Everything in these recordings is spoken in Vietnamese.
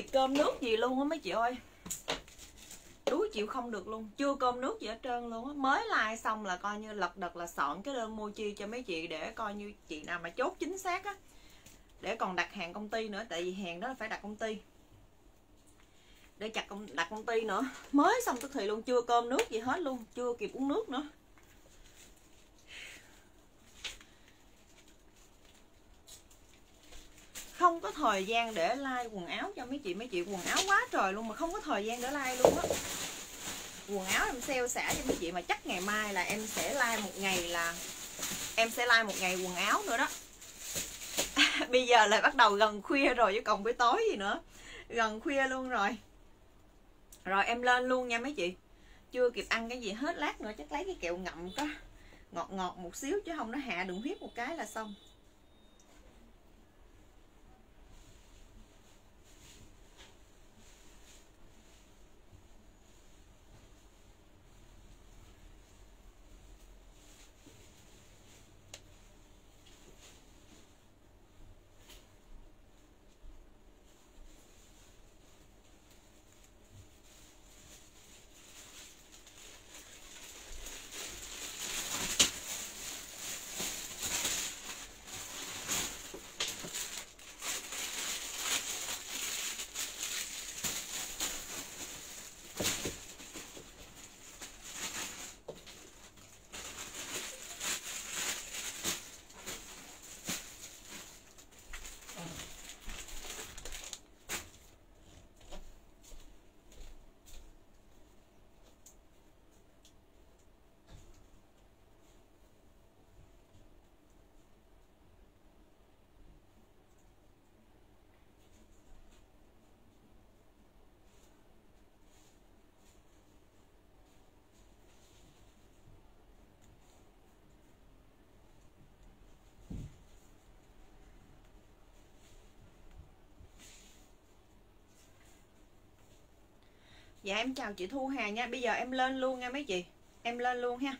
cơm nước gì luôn á mấy chị ơi. Đuối chịu không được luôn, chưa cơm nước gì hết trơn luôn á. Mới like xong là coi như lật đật là soạn cái đơn mua chi cho mấy chị để coi như chị nào mà chốt chính xác á. Để còn đặt hàng công ty nữa, tại vì hàng đó là phải đặt công ty. Để chặt công đặt công ty nữa. Mới xong tức thì luôn, chưa cơm nước gì hết luôn, chưa kịp uống nước nữa không có thời gian để like quần áo cho mấy chị mấy chị quần áo quá trời luôn mà không có thời gian để like luôn á. Quần áo em sale xả cho mấy chị mà chắc ngày mai là em sẽ like một ngày là, em sẽ like một ngày quần áo nữa đó. Bây giờ lại bắt đầu gần khuya rồi chứ còn buổi tối gì nữa. Gần khuya luôn rồi. Rồi em lên luôn nha mấy chị. Chưa kịp ăn cái gì hết lát nữa chắc lấy cái kẹo ngậm có, ngọt ngọt một xíu chứ không nó hạ đường huyết một cái là xong. Dạ em chào chị Thu Hà nha. Bây giờ em lên luôn nha mấy chị. Em lên luôn ha.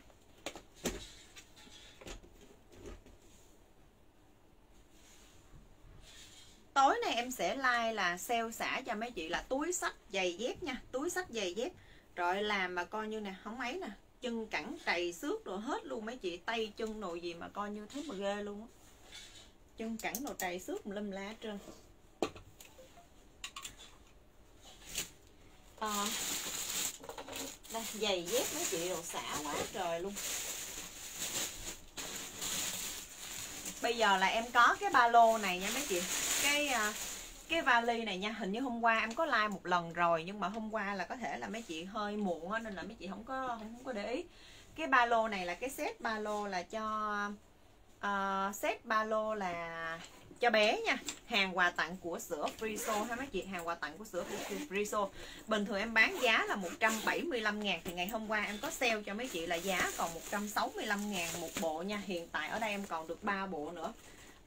Tối nay em sẽ like là sale xả cho mấy chị là túi sách giày dép nha. Túi sách giày dép. Rồi làm mà coi như nè, Không ấy nè. Chân cẳng trầy xước rồi hết luôn mấy chị. Tay, chân, đồ gì mà coi như thấy mà ghê luôn á. Chân cẳng, đồ trầy xước lâm lá trơn. À, đây giày dép mấy chị đồ xả quá trời luôn. Bây giờ là em có cái ba lô này nha mấy chị. Cái à, cái vali này nha hình như hôm qua em có like một lần rồi nhưng mà hôm qua là có thể là mấy chị hơi muộn nên là mấy chị không có không có để ý. Cái ba lô này là cái set ba lô là cho uh, set ba lô là cho bé nha. Hàng quà tặng của sữa Friso ha mấy chị? Hàng quà tặng của sữa Friso. Bình thường em bán giá là 175 ngàn thì ngày hôm qua em có sale cho mấy chị là giá còn 165 ngàn một bộ nha. Hiện tại ở đây em còn được 3 bộ nữa.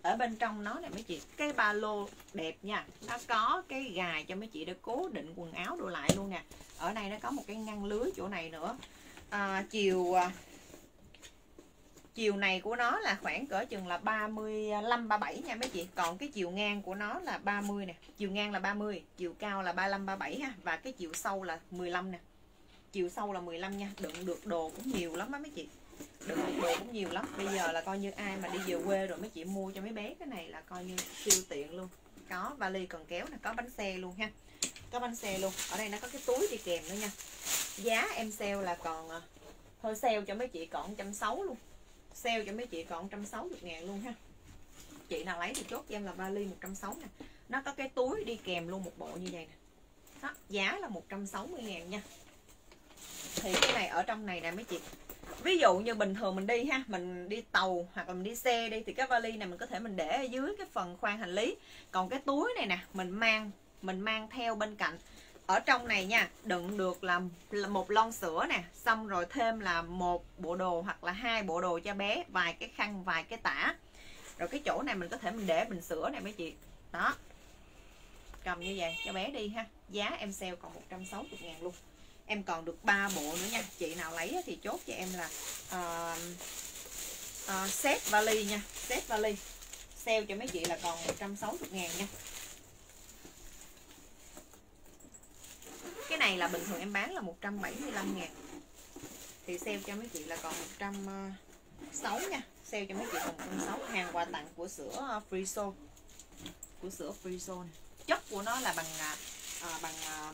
Ở bên trong nó này mấy chị cái ba lô đẹp nha. Nó có cái gài cho mấy chị để cố định quần áo đồ lại luôn nè. Ở đây nó có một cái ngăn lưới chỗ này nữa. À, chiều à, chiều này của nó là khoảng cỡ chừng là 35 37 nha mấy chị. Còn cái chiều ngang của nó là 30 nè. Chiều ngang là 30 chiều cao là 35 37 ha. Và cái chiều sâu là 15 nè. Chiều sâu là 15 nha. Đựng được đồ cũng nhiều lắm á mấy chị. Đựng được đồ cũng nhiều lắm. Bây giờ là coi như ai mà đi về quê rồi mấy chị mua cho mấy bé cái này là coi như siêu tiện luôn. Có vali cần kéo nè, có bánh xe luôn ha. Có bánh xe luôn. Ở đây nó có cái túi đi kèm nữa nha. Giá em sale là còn à, thôi sale cho mấy chị còn 160 luôn sale cho mấy chị còn 160 ngàn luôn ha. Chị nào lấy thì chốt cho em là vali 160 nè. Nó có cái túi đi kèm luôn một bộ như vậy nè. Đó, giá là 160 ngàn nha. Thì cái này ở trong này nè mấy chị. Ví dụ như bình thường mình đi ha mình đi tàu hoặc là mình đi xe đi thì cái vali này mình có thể mình để ở dưới cái phần khoang hành lý. Còn cái túi này nè mình mang mình mang theo bên cạnh ở trong này nha đựng được là, một lon sữa nè xong rồi thêm là một bộ đồ hoặc là hai bộ đồ cho bé vài cái khăn vài cái tả. Rồi cái chỗ này mình có thể mình để bình sữa này mấy chị. Đó. Cầm như vậy cho bé đi ha. Giá em sale còn 160 ngàn luôn. Em còn được 3 bộ nữa nha. Chị nào lấy thì chốt cho em là uh, uh, set vali nha. Set vali. Sale cho mấy chị là còn 160 ngàn nha. Cái này là bình thường em bán là 175 ngàn. Thì sale cho mấy chị là còn 160 ờ, nha. Sale cho mấy chị còn 106 hàng quà tặng của sữa ờ, Free của sữa Free này. chất của nó là bằng à, bằng à,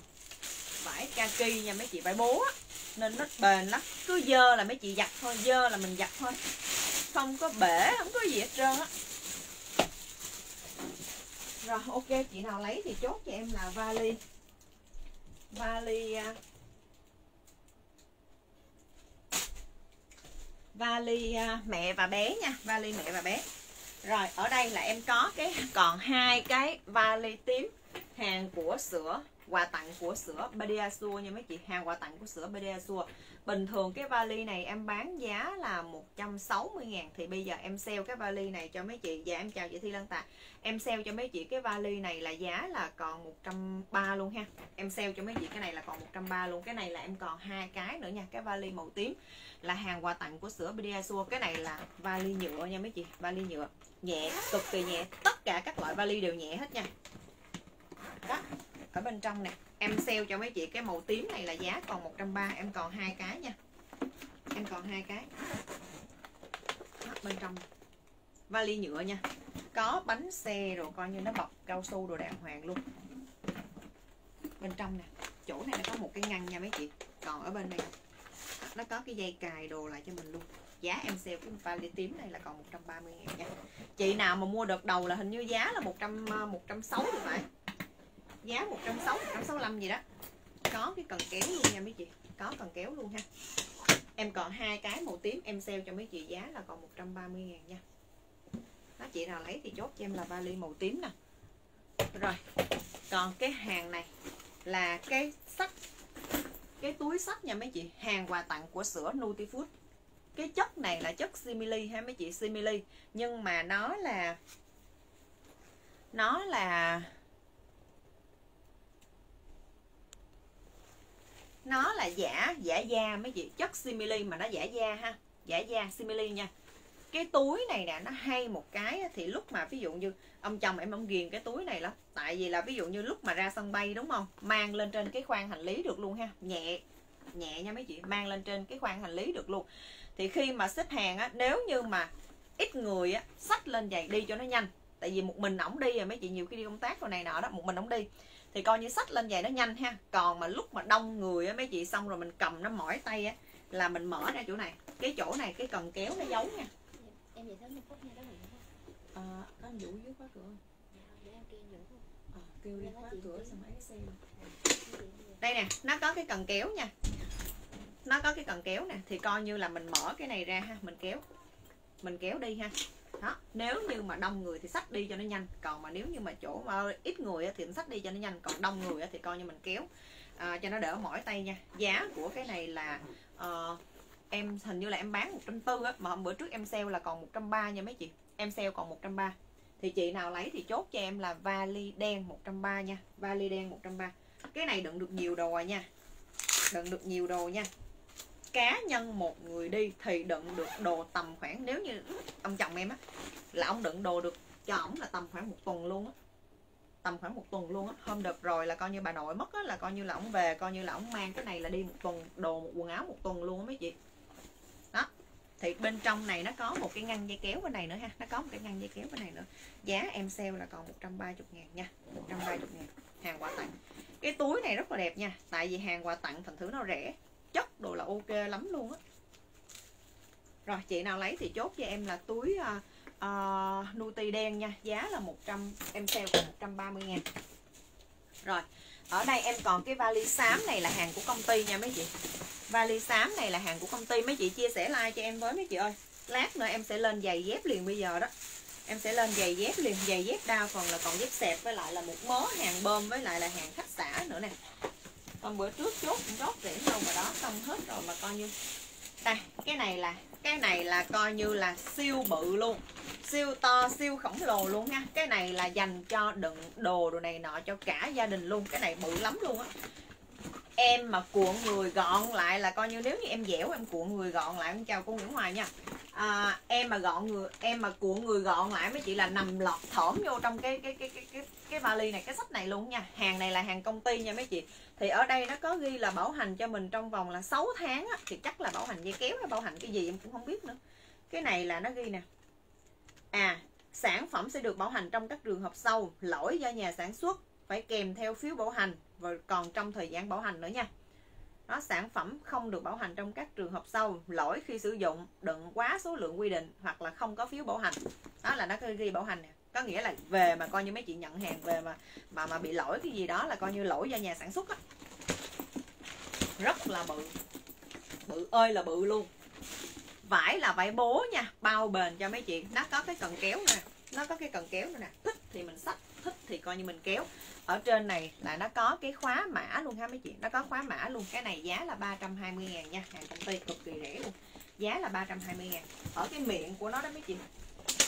vải kaki nha mấy chị vải bố á. Nên nó bền lắm. Cứ dơ là mấy chị giặt thôi dơ là mình giặt thôi. Không có bể không có gì hết trơn á. Rồi ok chị nào lấy thì chốt cho em là vali vali à. vali à, mẹ và bé nha. Vali mẹ và bé. Rồi, ở đây là em có cái, còn hai cái vali tím hàng của sữa quà tặng của sữa Pediasure nha mấy chị. Hàng quà tặng của sữa Pediasure bình thường cái vali này em bán giá là 160 ngàn. Thì bây giờ em sale cái vali này cho mấy chị. Và em chào chị Thi Lan Tạ. Em sale cho mấy chị cái vali này là giá là còn 130 luôn ha. Em sale cho mấy chị cái này là còn 130 luôn. Cái này là em còn hai cái nữa nha. Cái vali màu tím là hàng quà tặng của sữa Pediasure cái này là vali nhựa nha mấy chị. Vali nhựa. Nhẹ, cực kỳ nhẹ. Tất cả các loại vali đều nhẹ hết nha. Đó ở bên trong nè. Em sale cho mấy chị cái màu tím này là giá còn 130 em còn hai cái nha. Em còn hai cái. Đó, bên trong. Vali nhựa nha. Có bánh xe rồi coi như nó bọc cao su đồ đàng hoàng luôn. Bên trong nè. Chỗ này nó có một cái ngăn nha mấy chị. Còn ở bên này nó có cái dây cài đồ lại cho mình luôn. Giá em sale cái vali tím này là còn 130 ngàn nha. Chị nào mà mua đợt đầu là hình như giá là 100 160 à, sáu phải giá 160 165 gì đó. Có cái cần kéo luôn nha mấy chị. Có cần kéo luôn ha. Em còn hai cái màu tím em sale cho mấy chị, giá là còn 130 ngàn nha. Đó chị nào lấy thì chốt cho em là vali màu tím nè. Rồi, còn cái hàng này là cái sách, cái túi sách nha mấy chị. Hàng quà tặng của sữa Nutifood. Cái chất này là chất simili ha mấy chị, simili. Nhưng mà nó là nó là nó là giả giả da mấy chị chất simili mà nó giả da ha. Giả da simili nha. Cái túi này nè, nó hay một cái thì lúc mà ví dụ như ông chồng em ông ghiền cái túi này lắm. Tại vì là ví dụ như lúc mà ra sân bay đúng không? Mang lên trên cái khoang hành lý được luôn ha. Nhẹ nhẹ nha mấy chị. Mang lên trên cái khoang hành lý được luôn. Thì khi mà xếp hàng á, nếu như mà ít người á, xách lên giày đi cho nó nhanh. Tại vì một mình ổng đi rồi mấy chị, nhiều khi đi công tác rồi này nọ đó, một mình ổng đi thì coi như sách lên giày nó nhanh ha. Còn mà lúc mà đông người á mấy chị xong rồi mình cầm nó mỏi tay á là mình mở ra chỗ này. Cái chỗ này cái cần kéo nó giấu nha. Em về sớm một phút nha đó Nguyễn à, có anh vũ dưới khóa cửa dạ, để em kêu vũ. À, kêu đi khóa cửa xong máy xe đây nè nó có cái cần kéo nha. Nó có cái cần kéo nè. Thì coi như là mình mở cái này ra ha mình kéo. Mình kéo đi ha đó nếu như mà đông người thì sách đi cho nó nhanh. Còn mà nếu như mà chỗ mà ít người thì sách đi cho nó nhanh. Còn đông người thì coi như mình kéo à, cho nó đỡ mỏi tay nha. Giá của cái này là uh, em hình như là em bán 140 á mà hôm bữa trước em sale là còn 130 nha mấy chị. Em sale còn 130 thì chị nào lấy thì chốt cho em là vali đen 130 nha. Vali đen 130 cái này đựng được nhiều đồ nha. Đựng được nhiều đồ nha cá nhân một người đi thì đựng được đồ tầm khoảng, nếu như ông chồng em á, là ông đựng đồ được cho ổng là tầm khoảng một tuần luôn á. Tầm khoảng một tuần luôn á, hôm đợt rồi là coi như bà nội mất á, là coi như là ổng về, coi như là ổng mang cái này là đi một tuần, đồ một quần áo một tuần luôn á mấy chị. Đó, thì bên trong này nó có một cái ngăn dây kéo bên này nữa ha, nó có một cái ngăn dây kéo bên này nữa. Giá em sale là còn 130 ngàn nha 130 ngàn, hàng quà tặng. Cái túi này rất là đẹp nha, tại vì hàng quà tặng thành thứ nó rẻ chất đồ là ok lắm luôn á. Rồi chị nào lấy thì chốt cho em là túi à, à, uh, uh, Nuti đen nha. Giá là 100 em sale là 130 ngàn. Rồi ở đây em còn cái vali xám này là hàng của công ty nha mấy chị. Vali xám này là hàng của công ty. Mấy chị chia sẻ like cho em với mấy chị ơi. Lát nữa em sẽ lên giày dép liền bây giờ đó. Em sẽ lên giày dép liền. Giày dép đa phần là còn dép xẹp với lại là một mớ hàng bơm với lại là hàng khách xã nữa nè còn bữa trước chốt cũng rót rỉ đâu mà đó xong hết rồi mà coi như. Đây cái này là cái này là coi như là siêu bự luôn. Siêu to siêu khổng lồ luôn nha. Cái này là dành cho đựng đồ đồ này nọ cho cả gia đình luôn. Cái này bự lắm luôn á. Em mà cuộn người gọn lại là coi như nếu như em dẻo em cuộn người gọn lại em chào cô Nguyễn Hoài nha. À, em mà gọn người em mà cuộn người gọn lại mấy chị là nằm lọt thỏm vô trong cái cái cái cái cái cái vali này cái sách này luôn nha. Hàng này là hàng công ty nha mấy chị thì ở đây nó có ghi là bảo hành cho mình trong vòng là 6 tháng á, thì chắc là bảo hành dây kéo hay bảo hành cái gì em cũng không biết nữa. Cái này là nó ghi nè. À sản phẩm sẽ được bảo hành trong các trường hợp sau. Lỗi do nhà sản xuất phải kèm theo phiếu bảo hành và còn trong thời gian bảo hành nữa nha. Nó sản phẩm không được bảo hành trong các trường hợp sau. Lỗi khi sử dụng đựng quá số lượng quy định hoặc là không có phiếu bảo hành. Đó là nó ghi bảo hành nè có nghĩa là về mà coi như mấy chị nhận hàng, về mà mà mà bị lỗi cái gì đó là coi như lỗi do nhà sản xuất á. Rất là bự. Bự ơi là bự luôn. Vải là vải bố nha, bao bền cho mấy chị. Nó có cái cần kéo nè, nó có cái cần kéo nữa nè. Thích thì mình xách, thích thì coi như mình kéo. Ở trên này là nó có cái khóa mã luôn ha mấy chị. Nó có khóa mã luôn. Cái này giá là 320 ngàn nha, hàng công ty cực kỳ rẻ luôn. Giá là 320 ngàn. Ở cái miệng của nó đó mấy chị.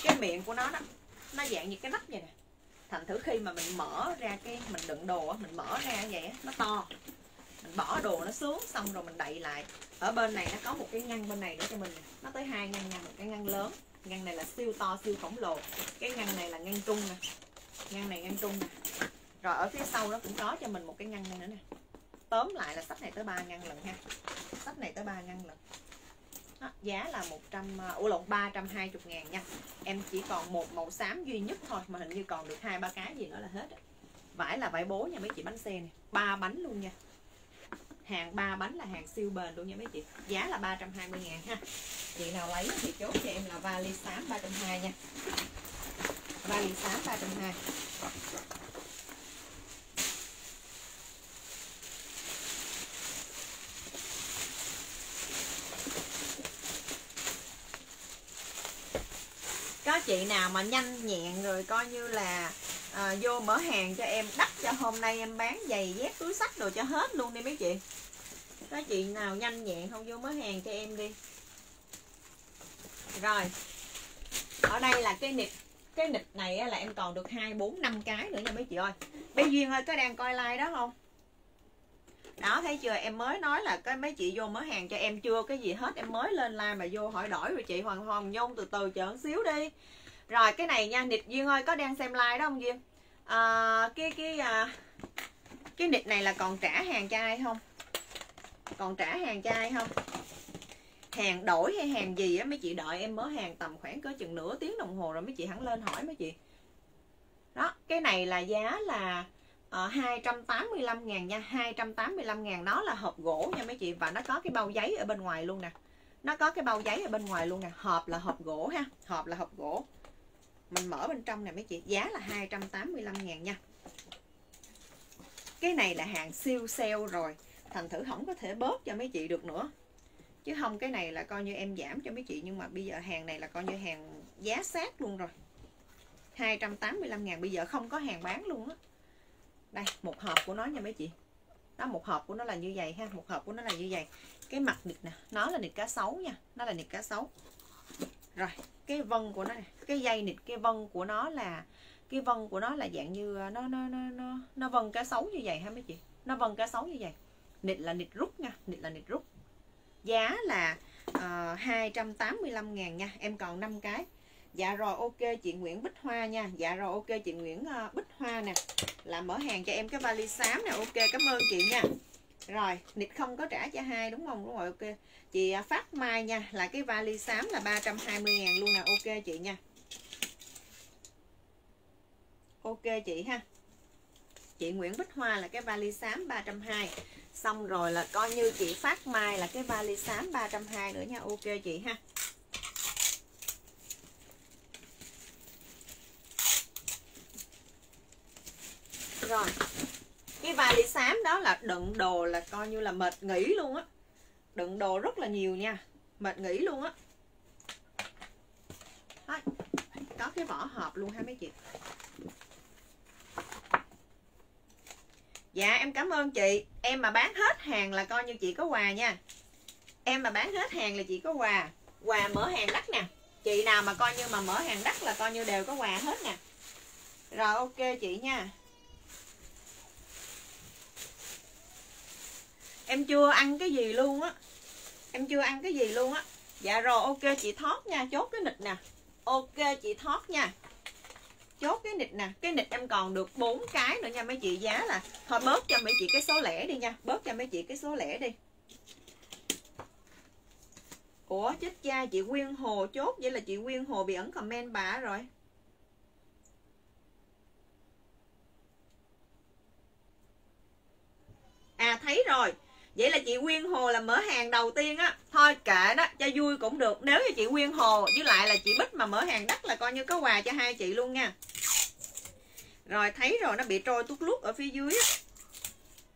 Cái miệng của nó đó nó dạng như cái nắp vậy nè. Thành thử khi mà mình mở ra cái, mình đựng đồ á, mình mở ra vậy á, nó to. Mình bỏ đồ nó xuống, xong rồi mình đậy lại. Ở bên này nó có một cái ngăn bên này để cho mình nó tới hai ngăn nha, một cái ngăn lớn. Ngăn này là siêu to, siêu khổng lồ. Cái ngăn này là ngăn trung nè. Ngăn này ngăn trung nè. Rồi ở phía sau nó cũng có cho mình một cái ngăn này nữa nè. Tóm lại là sách này tới ba ngăn lần ha. Sách này tới ba ngăn lần đó, giá là 100 à, ủa lộn 320 ngàn nha. Em chỉ còn một màu xám duy nhất thôi mà hình như còn được hai ba cái gì nữa là hết vải là vải bố nha mấy chị bánh xe này ba bánh luôn nha. Hàng ba bánh là hàng siêu bền luôn nha mấy chị. Giá là 320 ngàn ha. Chị nào lấy thì chốt cho em là vali xám 320 nha. Vali xám 320 có chị nào mà nhanh nhẹn rồi coi như là à, vô mở hàng cho em đắt cho hôm nay em bán giày dép túi sách rồi cho hết luôn đi mấy chị. Có chị nào nhanh nhẹn không vô mở hàng cho em đi. Rồi ở đây là cái nịch cái nịch này là em còn được hai bốn năm cái nữa nha mấy chị ơi. Bé duyên ơi có đang coi like đó không? Đó thấy chưa? Em mới nói là cái mấy chị vô mở hàng cho em chưa cái gì hết. Em mới lên like mà vô hỏi đổi rồi chị hoàng hoàng nhung từ từ chờ xíu đi. Rồi cái này nha nịch duyên ơi có đang xem like đó không duyên? À, cái cái à, cái nịch này là còn trả hàng cho ai không? Còn trả hàng cho ai không? Hàng đổi hay hàng gì á mấy chị đợi em mở hàng tầm khoảng cỡ chừng nửa tiếng đồng hồ rồi mấy chị hẳn lên hỏi mấy chị. Đó cái này là giá là Ờ, uh, 285 ngàn nha 285 ngàn. Nó là hộp gỗ nha mấy chị và nó có cái bao giấy ở bên ngoài luôn nè. Nó có cái bao giấy ở bên ngoài luôn nè. Hộp là hộp gỗ ha hộp là hộp gỗ. Mình mở bên trong nè mấy chị giá là 285 ngàn nha. Cái này là hàng siêu sale rồi thành thử không có thể bớt cho mấy chị được nữa. Chứ không cái này là coi như em giảm cho mấy chị nhưng mà bây giờ hàng này là coi như hàng giá sát luôn rồi. 285 ngàn bây giờ không có hàng bán luôn á đây một hộp của nó nha mấy chị. Đó một hộp của nó là như vậy ha một hộp của nó là như vậy. Cái mặt nịt nè nó là nịt cá sấu nha nó là nịt cá sấu. Rồi cái vân của nó này cái dây nịt cái vân của nó là cái vân của nó là dạng như à, nó nó nó nó nó vân cá sấu như vậy ha mấy chị. Nó vân cá sấu như vậy. Nịt là nịt rút nha nịt là nịt rút. Giá là ờ, uh, 285 ngàn nha em còn 5 cái dạ rồi, ok, chị Nguyễn Bích Hoa nha. Dạ rồi, ok, chị Nguyễn ờ, Bích Hoa nè. Là mở hàng cho em cái vali xám nè. Ok, cảm ơn chị nha. Rồi, nịt không có trả cho hai, đúng không? Đúng rồi, ok. Chị ờ, Phát Mai nha. Là cái vali xám là 320 ngàn luôn nè. Ok, chị nha. Ok, chị ha. Chị Nguyễn Bích Hoa là cái vali xám 320 xong rồi là coi như chị Phát Mai là cái vali xám 320 nữa nha. Ok, chị ha. Rồi. Cái vali xám đó là đựng đồ là coi như là mệt nghỉ luôn á. Đựng đồ rất là nhiều nha. Mệt nghỉ luôn á. Có cái vỏ hộp luôn ha mấy chị. Dạ em cảm ơn chị. Em mà bán hết hàng là coi như chị có quà nha. Em mà bán hết hàng là chị có quà. Quà mở hàng đắt nè. Chị nào mà coi như mà mở hàng đắt là coi như đều có quà hết nè. Rồi, ok chị nha. Em chưa ăn cái gì luôn á. Em chưa ăn cái gì luôn á. Dạ rồi, ok, chị thoát nha. Chốt cái nịch nè. Ok, chị thoát nha. Chốt cái nịch nè. Cái nịch em còn được bốn cái nữa nha. Mấy chị giá là thôi bớt cho mấy chị cái số lẻ đi nha. Bớt cho mấy chị cái số lẻ đi. Ủa, chết cha, chị Quyên Hồ chốt. Vậy là chị Quyên Hồ bị ẩn comment bà rồi. À thấy rồi vậy là chị Quyên Hồ là mở hàng đầu tiên á. Thôi kệ đó cho vui cũng được. Nếu như chị Quyên Hồ với lại là chị Bích mà mở hàng đắt là coi như có quà cho hai chị luôn nha. Rồi thấy rồi nó bị trôi tút lút ở phía dưới á.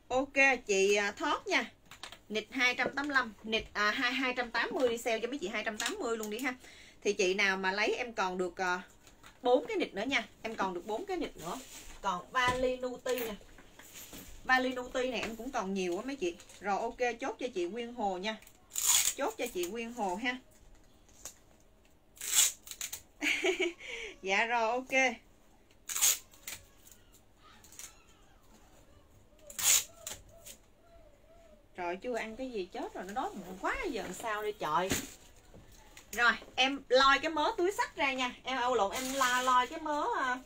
Ok chị à, thoát nha. Nịch 285 nịch à, 2 280 đi sale cho mấy chị 280 luôn đi ha. Thì chị nào mà lấy em còn được à, bốn uh, cái nịch nữa nha. Em còn được bốn cái nịch nữa. Còn vali nuti nè vali nuti này em cũng còn nhiều quá mấy chị. Rồi ok chốt cho chị Nguyên Hồ nha. Chốt cho chị Nguyên Hồ ha. Dạ rồi ok. Trời chưa ăn cái gì chết rồi nó đói bụng quá giờ làm sao đi trời. Rồi em loi cái mớ túi sách ra nha. Em âu lộn em la loi cái mớ à,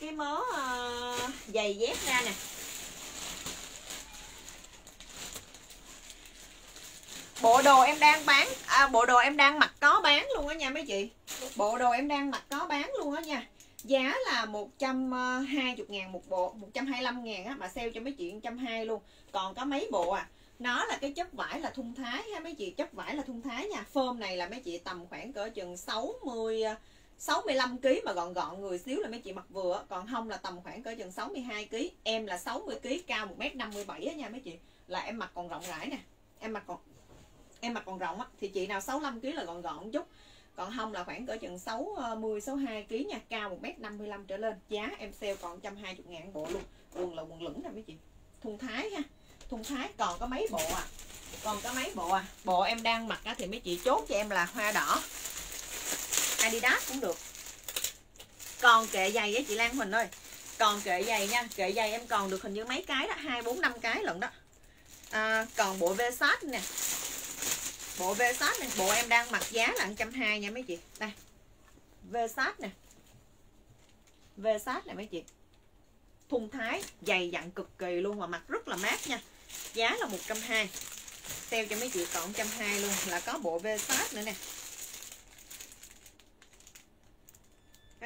Cái mớ uh, giày dép ra nè. Bộ đồ em đang bán à, Bộ đồ em đang mặc có bán luôn á nha mấy chị. Bộ đồ em đang mặc có bán luôn á nha. Giá là 120 ờ, ngàn một bộ 125 ngàn á Mà sale cho mấy chị 120 luôn. Còn có mấy bộ à Nó là cái chất vải là thun thái ha mấy chị Chất vải là thun thái nha. Phơm này là mấy chị tầm khoảng cỡ chừng 60 65 kg mà gọn gọn người xíu là mấy chị mặc vừa còn không là tầm khoảng cỡ chừng 62 kg em là 60 kg cao 1m57 á nha mấy chị. Là em mặc còn rộng rãi nè. Em mặc còn em mặc còn rộng á thì chị nào 65 kg là gọn gọn một chút. Còn không là khoảng cỡ chừng 60 62 kg nha cao 1m55 trở lên. Giá em sale còn 120 ngàn bộ luôn. Quần là quần lửng nè mấy chị. Thun thái ha thun thái còn có mấy bộ à? Còn có mấy bộ à? Bộ em đang mặc á thì mấy chị chốt cho em là hoa đỏ. Adidas cũng được. Còn kệ giày với chị Lan Huỳnh ơi. Còn kệ giày nha kệ giày em còn được hình như mấy cái đó hai bốn năm cái lận đó. À, còn bộ Versace nè bộ Versace này bộ em đang mặc giá là 120 nha mấy chị. Đây Versace nè. Versace này mấy chị. Thun thái, dày dặn cực kỳ luôn mà mặc rất là mát nha. Giá là 120 sale cho mấy chị còn 120 luôn, là có bộ Versace nữa nè.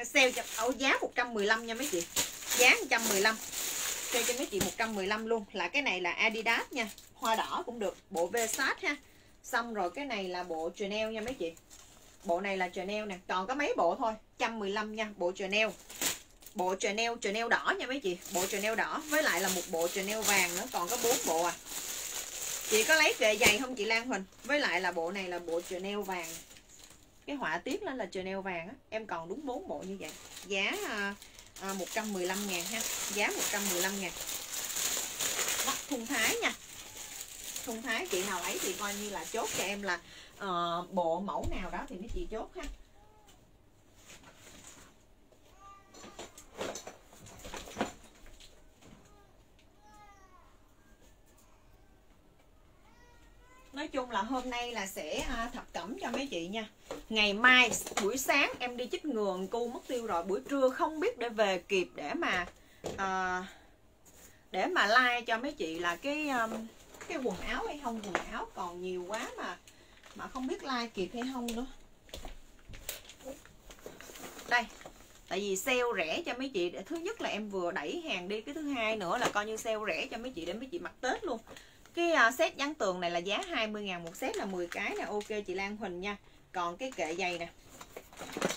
Sale cho ở giá 115 nha mấy chị. Giá 115 sale cho mấy chị 115 luôn. Là cái này là Adidas nha. Hoa đỏ cũng được, bộ Versace ha xong rồi cái này là bộ Chanel nha mấy chị. Bộ này là Chanel nè còn có mấy bộ thôi 115 nha bộ Chanel. Bộ Chanel Chanel đỏ nha mấy chị bộ Chanel đỏ với lại là một bộ Chanel vàng nữa còn có bốn bộ à. Chị có lấy kệ giày không chị Lan Huỳnh? Với lại là bộ này là bộ Chanel vàng. Cái họa tiết lên là Chanel vàng á em còn đúng bốn bộ như vậy. Giá à, à, 115 ngàn ha giá 115 ngàn. Mắt thun thái nha thông thái chị nào lấy thì coi như là chốt cho em là uh, bộ mẫu nào đó thì mấy chị chốt ha. Nói chung là hôm nay là sẽ ờ, thập cẩm cho mấy chị nha. Ngày mai buổi sáng em đi chích ngừa cu mất tiêu rồi. Buổi trưa không biết để về kịp để mà à, để mà like cho mấy chị là cái um, cái quần áo hay không? Quần áo còn nhiều quá mà mà không biết like kịp hay không nữa. Đây, tại vì sale rẻ cho mấy chị để thứ nhất là em vừa đẩy hàng đi, cái thứ hai nữa là coi như sale rẻ cho mấy chị để mấy chị mặc tết luôn. Cái à, set dán tường này là giá 20 ngàn một set là 10 cái nè, ok chị Lan Huỳnh nha. Còn cái kệ giày nè,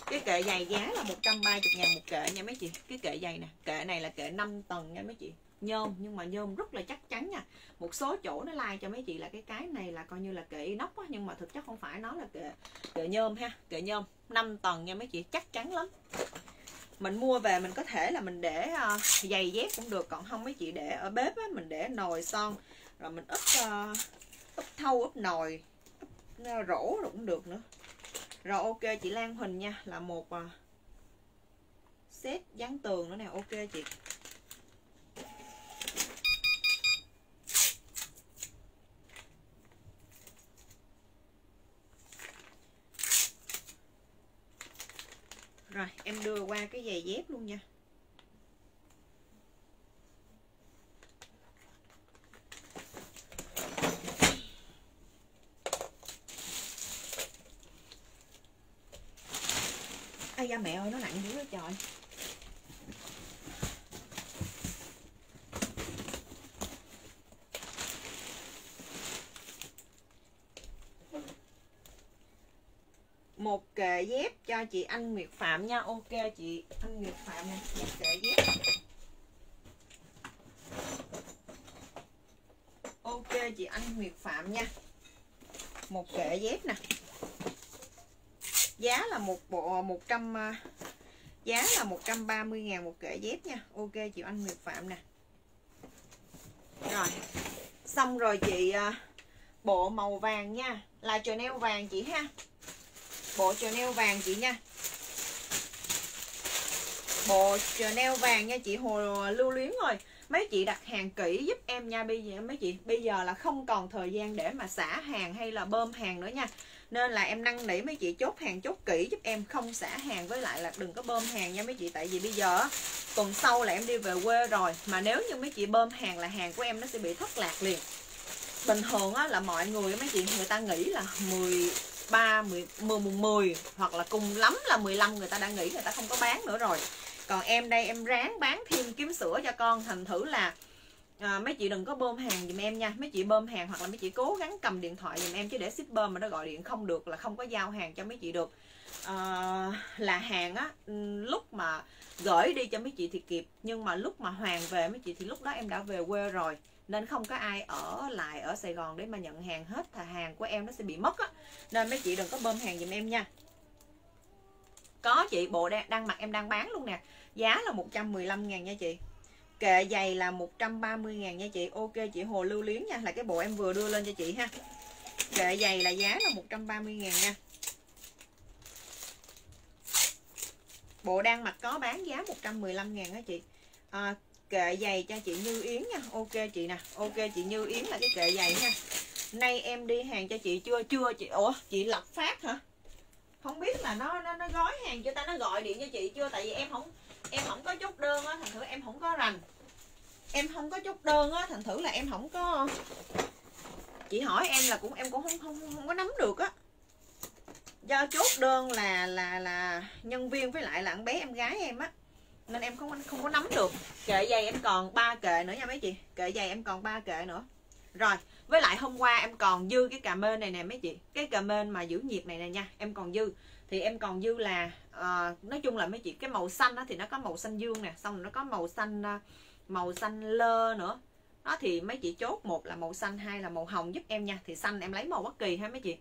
cái kệ giày giá là 130 ngàn một kệ nha mấy chị, cái kệ giày nè, kệ này là kệ 5 tầng nha mấy chị nhôm nhưng mà nhôm rất là chắc chắn nha. Một số chỗ nó like cho mấy chị là cái cái này là coi như là kệ inox á nhưng mà thực chất không phải nó là kệ kệ nhôm ha kệ nhôm. 5 tầng nha mấy chị chắc chắn lắm. Mình mua về mình có thể là mình để uh, giày dép cũng được còn không mấy chị để ở bếp á mình để nồi son rồi mình úp uh, úp thau úp nồi úp uh, rổ rồi cũng được nữa. Rồi ok chị Lan Huỳnh nha là một uh, set dán tường nữa nè ok chị rồi em đưa qua cái giày dép luôn nha. Ai da, mẹ ơi, nó nặng dữ quá trời. Một kệ dép cho chị Anh Nguyệt Phạm nha. Ok, chị Anh Nguyệt Phạm nè một kệ dép ok, chị Anh Nguyệt Phạm nha. Một kệ dép nè. Giá là một bộ 100 à, giá là 130 ngàn một kệ dép nha. Ok, chị Anh Nguyệt Phạm nè. Rồi. Xong rồi chị à, bộ màu vàng nha. Là Chanel vàng chị ha bộ Chanel vàng chị nha. Bộ Chanel vàng nha chị Hồ lưu luyến rồi. Mấy chị đặt hàng kỹ giúp em nha bây giờ mấy chị bây giờ là không còn thời gian để mà xả hàng hay là bơm hàng nữa nha. Nên là em năn nỉ mấy chị chốt hàng chốt kỹ giúp em không xả hàng với lại là đừng có bơm hàng nha mấy chị. Tại vì bây giờ tuần sau là em đi về quê rồi mà nếu như mấy chị bơm hàng là hàng của em nó sẽ bị thất lạc liền. Bình thường á, là mọi người mấy chị người ta nghĩ là 13 10 10 10 hoặc là cùng lắm là 15 người ta đã nghĩ người ta không có bán nữa rồi. Còn em đây em ráng bán thêm kiếm sữa cho con thành thử là à, mấy chị đừng có bơm hàng dùm em nha. Mấy chị bơm hàng hoặc là mấy chị cố gắng cầm điện thoại dùm em chứ để shipper mà nó gọi điện không được là không có giao hàng cho mấy chị được. À, là hàng á ừ, lúc mà gửi đi cho mấy chị thì kịp nhưng mà lúc mà hoàng về mấy chị thì lúc đó em đã về quê rồi nên không có ai ở lại ở Sài Gòn để mà nhận hàng hết thà hàng của em nó sẽ bị mất á. Nên mấy chị đừng có bơm hàng giùm em nha. Có chị bộ đang, đang mặc em đang bán luôn nè. Giá là 115 ngàn nha chị. Kệ giày là 130 ngàn nha chị. Ok chị Hồ Lưu Luyến nha là cái bộ em vừa đưa lên cho chị ha. Kệ giày là giá là 130 ngàn nha. Bộ đang mặc có bán giá 115 ngàn đó chị. À, kệ giày cho chị Như Yến nha. Ok chị nè ok chị Như Yến là cái kệ giày nha nay em đi hàng cho chị chưa? Chưa chị. Ủa chị lập phát hả? Không biết là nó nó, nó gói hàng cho ta nó gọi điện cho chị chưa? Tại vì em không em không có chốt đơn á thành thử em không có rành. Em không có chốt đơn á thành thử là em không có chị hỏi em là cũng em cũng không không không có nắm được á. Do chốt đơn là là là nhân viên với lại là bé em gái em á nên em không không có nắm được. Kệ giày em còn ba kệ nữa nha mấy chị. Kệ giày em còn ba kệ nữa. Rồi với lại hôm qua em còn dư cái cà mên này nè mấy chị. Cái cà mên mà giữ nhiệt này nè nha em còn dư. Thì em còn dư là uh, nói chung là mấy chị cái màu xanh đó thì nó có màu xanh dương nè xong rồi nó có màu xanh ờ, màu xanh lơ nữa. Đó thì mấy chị chốt một là màu xanh hai là màu hồng giúp em nha. Thì xanh em lấy màu bất kỳ ha mấy chị.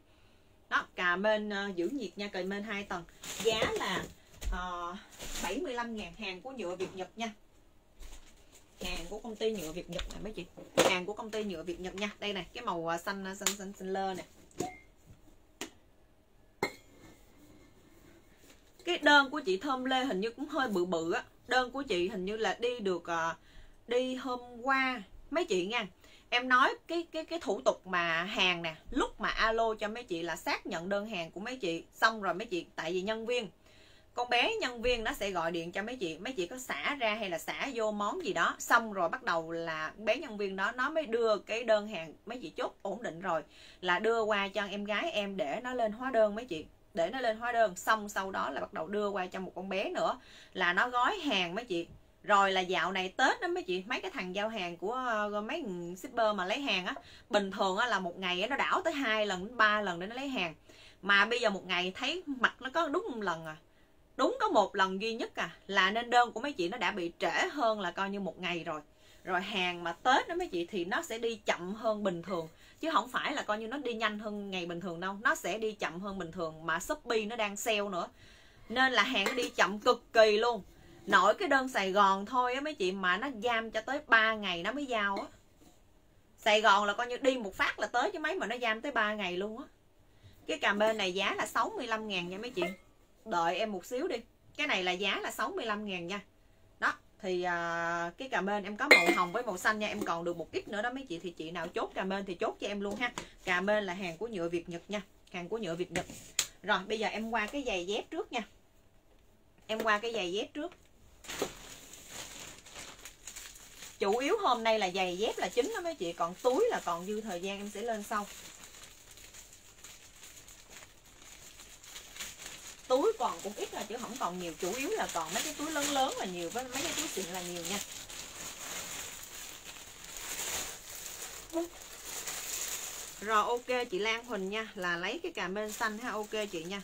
Đó cà mên uh, giữ nhiệt nha cà mên hai tầng. Giá là Ờ, uh, 75 ngàn hàng của nhựa Việt Nhật nha. Hàng của công ty nhựa Việt Nhật này mấy chị. Hàng của công ty nhựa Việt Nhật nha. Đây này cái màu ờ, xanh ờ, xanh xanh xanh lơ này cái đơn của chị Thơm Lê hình như cũng hơi bự bự á. Đơn của chị hình như là đi được à, đi hôm qua. Mấy chị nha em nói cái cái cái thủ tục mà hàng nè lúc mà alo cho mấy chị là xác nhận đơn hàng của mấy chị xong rồi mấy chị tại vì nhân viên con bé nhân viên nó sẽ gọi điện cho mấy chị mấy chị có xả ra hay là xả vô món gì đó. Xong rồi bắt đầu là bé nhân viên đó nó mới đưa cái đơn hàng mấy chị chốt ổn định rồi là đưa qua cho em gái em để nó lên hóa đơn mấy chị để nó lên hóa đơn. Xong sau đó là bắt đầu đưa qua cho một con bé nữa là nó gói hàng mấy chị. Rồi là dạo này tết đó mấy chị mấy cái thằng giao hàng của ờ, mấy shipper mà lấy hàng á bình thường á là một ngày á, nó đảo tới hai lần đến ba lần để nó lấy hàng. Mà bây giờ một ngày thấy mặt nó có đúng một lần à đúng có một lần duy nhất à là nên đơn của mấy chị nó đã bị trễ hơn là coi như một ngày rồi. Rồi hàng mà tết đó mấy chị thì nó sẽ đi chậm hơn bình thường. Chứ không phải là coi như nó đi nhanh hơn ngày bình thường đâu. Nó sẽ đi chậm hơn bình thường mà shopee nó đang sale nữa. Nên là hàng đi chậm cực kỳ luôn. Nổi cái đơn sài gòn thôi á mấy chị, mà nó giam cho tới 3 ngày nó mới giao á. Sài gòn là coi như đi một phát là tới chứ mấy mà nó giam tới 3 ngày luôn á. Cái cà bên này giá là 65 ngàn nha mấy chị đợi em một xíu đi. Cái này là giá là 65 ngàn nha. Đó thì à, cái cà mên em có màu hồng với màu xanh nha. Em còn được một ít nữa đó mấy chị. Thì chị nào chốt cà mên thì chốt cho em luôn ha. Cà mên là hàng của nhựa Việt Nhật nha. Hàng của nhựa Việt Nhật. Rồi bây giờ em qua cái giày dép trước nha. Em qua cái giày dép trước. Chủ yếu hôm nay là giày dép là chính đó mấy chị. Còn túi là còn dư thời gian em sẽ lên sau túi còn cũng ít là chứ không còn nhiều, chủ yếu là còn mấy cái túi lớn lớn là nhiều, với mấy cái túi xịn là nhiều nha. Rồi, ok chị Lan Huỳnh nha, là lấy cái cà mên xanh ha, ok chị nha.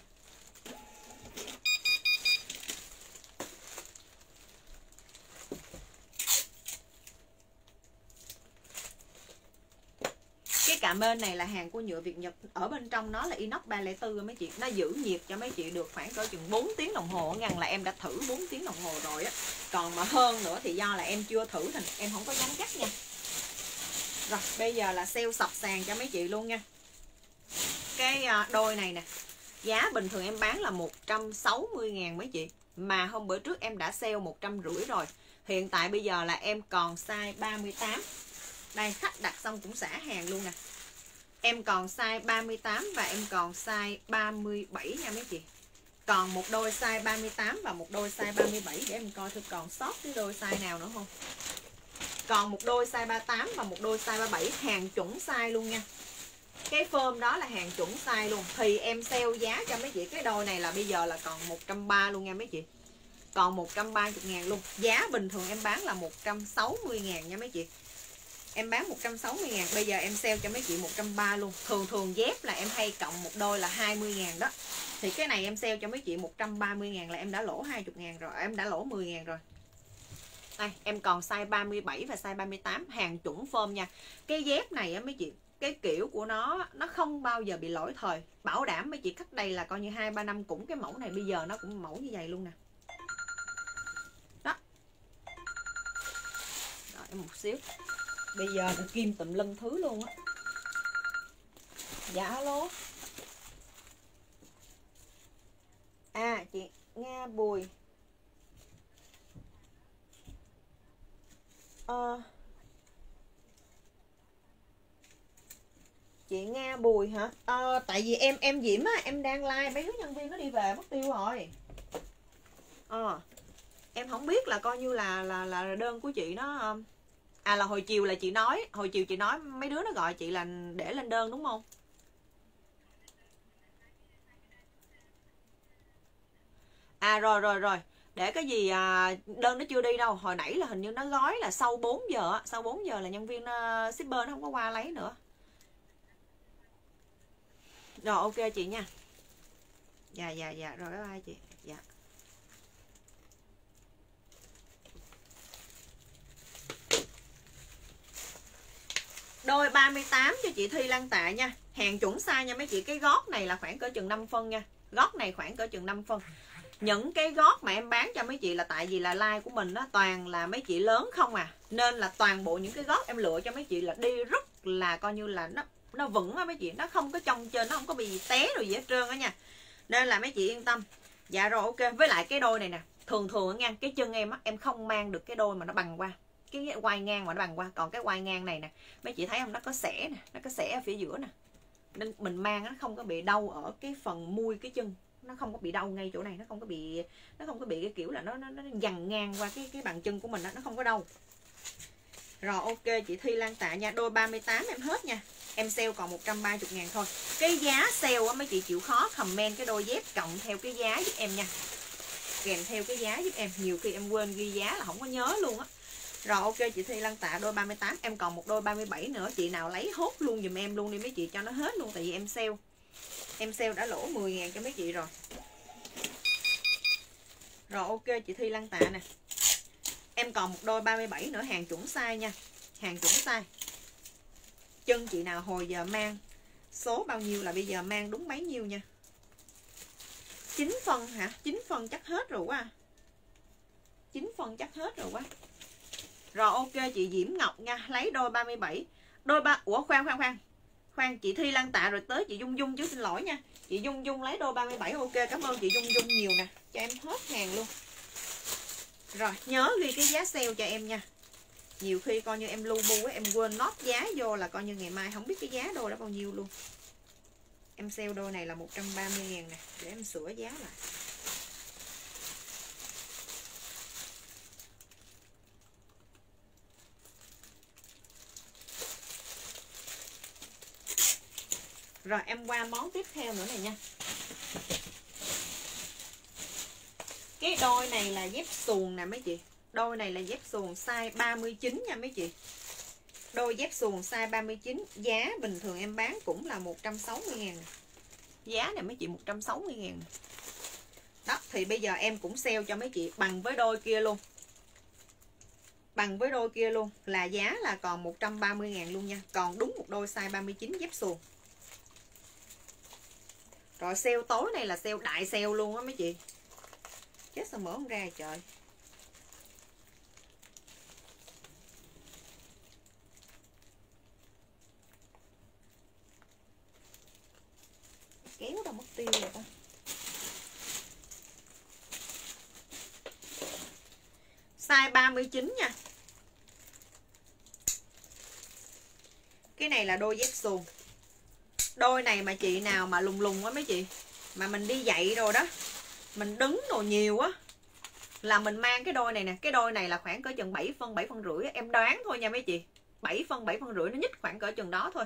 Bên mên này là hàng của nhựa Việt Nhật. Ở bên trong nó là inox 304 mấy chị. Nó giữ nhiệt cho mấy chị được khoảng cỡ chừng 4 tiếng đồng hồ. Ngăn là em đã thử 4 tiếng đồng hồ rồi á. Còn mà hơn nữa thì do là em chưa thử thì em không có dám chắc nha. Rồi, bây giờ là sale sập sàn cho mấy chị luôn nha. Cái à, đôi này nè. Giá bình thường em bán là 160 ngàn mấy chị. Mà hôm bữa trước em đã sale một trăm rưỡi rồi. Hiện tại bây giờ là em còn size 38 đây, khách đặt xong cũng xả hàng luôn nè em còn size 38 và em còn size 37 nha mấy chị. Còn một đôi size 38 và một đôi size 37 để em coi thử còn sót cái đôi size nào nữa không. Còn một đôi size 38 và một đôi size 37 hàng chuẩn size luôn nha. Cái phơm đó là hàng chuẩn size luôn. Thì em sale giá cho mấy chị. Cái đôi này là bây giờ là còn 130 luôn nha mấy chị. Còn 130 ngàn luôn. Giá bình thường em bán là 160 ngàn nha mấy chị em bán 160 ngàn, bây giờ em sale cho mấy chị 130 luôn. Thường thường dép là em hay cộng một đôi là 20 ngàn đó. Thì cái này em sale cho mấy chị 130 ngàn là em đã lỗ 20 ngàn rồi, em đã lỗ 10 ngàn rồi. Đây, em còn size 37 và size 38 hàng chuẩn phơm nha. Cái dép này á mấy chị, cái kiểu của nó nó không bao giờ bị lỗi thời. Bảo đảm mấy chị cách đây là coi như hai ba năm cũng cái mẫu này, bây giờ nó cũng mẫu như vậy luôn nè. Đó. Rồi, em một xíu bây giờ mình kim tùm lum thứ luôn á. Dạ alo à chị nga bùi. À, chị nga bùi hả? À, tại vì em em diễm á em đang like mấy đứa nhân viên nó đi về mất tiêu rồi. Ờ. Em không biết là coi như là là là đơn của chị nó ờ, à là hồi chiều là chị nói hồi chiều chị nói mấy đứa nó gọi chị là để lên đơn đúng không? À rồi rồi rồi. Để cái gì à, đơn nó chưa đi đâu. Hồi nãy là hình như nó gói là sau 4 giờ sau 4 giờ là nhân viên uh, shipper nó không có qua lấy nữa. Rồi ok chị nha. Dạ dạ dạ. Rồi bye bye chị dạ Đôi 38 cho chị Thi Lan Tạ nha. Hàng chuẩn size nha, mấy chị, Cái gót này là khoảng cỡ chừng 5 phân nha. Gót này khoảng cỡ chừng 5 phân. Những cái gót mà em bán cho mấy chị là Tại vì là like của mình đó Toàn là mấy chị lớn không à. Nên là toàn bộ những cái gót em lựa cho mấy chị là đi rất là coi như là nó nó vững á mấy chị. Nó không có trong trên, Nó không có bị té rồi gì hết trơn á nha. Nên là mấy chị yên tâm. Dạ rồi, ok. Với lại cái đôi này nè. Thường thường nha, Cái chân em á, Em không mang được cái đôi mà nó bằng qua cái quai ngang mà nó bằng qua. Còn cái quai ngang này nè mấy chị thấy không? Nó có xẻ nè nó có xẻ ở phía giữa nè. Nên mình mang nó không có bị đau ở cái phần mui cái chân. Nó không có bị đau ngay chỗ này nó không có bị nó không có bị cái kiểu là nó nó, nó dằn ngang qua cái cái bàn chân của mình đó, nó không có đau. Rồi ok chị Thi Lan Tạ nha. Đôi 38 em hết nha. Em sale còn 130 ngàn thôi. Cái giá sale á mấy chị chịu khó comment cái đôi dép cộng theo cái giá giúp em nha. Kèm theo cái giá giúp em. Nhiều khi em quên ghi giá là không có nhớ luôn á rồi, ok, chị Thi Lăng Tạ đôi 38 Em còn một đôi 37 nữa. Chị nào lấy hốt luôn dùm em luôn đi, mấy chị cho nó hết luôn, Tại vì em sale. Em sale đã lỗ 10 ngàn cho mấy chị rồi. Rồi, ok, chị Thi Lăng Tạ nè. Em còn một đôi 37 nữa, hàng chuẩn size nha. Hàng chuẩn size. Chân chị nào hồi giờ mang Số bao nhiêu là bây giờ mang đúng bấy nhiêu nha. 9 phần hả? 9 phần chắc hết rồi quá à. 9 phần chắc hết rồi quá rồi, ok, chị Diễm Ngọc nha, Lấy đôi 37 Đôi ba, Ủa, khoan khoan khoan. Khoan, chị Thi Lan Tạ rồi tới chị Dung Dung chứ, xin lỗi nha. Chị Dung Dung lấy đôi 37 ok, Cảm ơn chị Dung Dung nhiều nè. Cho em hết hàng luôn. Rồi, nhớ ghi cái giá sale cho em nha. Nhiều khi coi như em lu bu ấy em quên nót giá vô là coi như ngày mai không biết cái giá đôi đó bao nhiêu luôn. Em sale đôi này là 130 ngàn nè, Để em sửa giá lại. Rồi, em qua món tiếp theo nữa này nha. Cái đôi này là dép xuồng nè mấy chị. Đôi này là dép xuồng size 39 nha mấy chị. Đôi dép xuồng size 39 giá bình thường em bán cũng là 160 ngàn. Giá này mấy chị 160 ngàn. Đó, thì bây giờ em cũng sale cho mấy chị bằng với đôi kia luôn. Bằng với đôi kia luôn, là giá là còn 130 ngàn luôn nha. Còn đúng một đôi size 39 dép xuồng rồi sale tối này là sale đại sale luôn á mấy chị. Chết sao mở không ra trời. Kéo đâu mất tiêu rồi ta. Size 39 nha. Cái này là đôi dép xuồng đôi này mà chị nào mà lùng lùng quá mấy chị. Mà mình đi dậy rồi đó mình đứng đồ nhiều á là mình mang cái đôi này nè. Cái đôi này là khoảng cỡ chừng 7 phân 7 phân rưỡi em đoán thôi nha mấy chị. 7 phân 7 phân rưỡi nó nhích khoảng cỡ chừng đó thôi.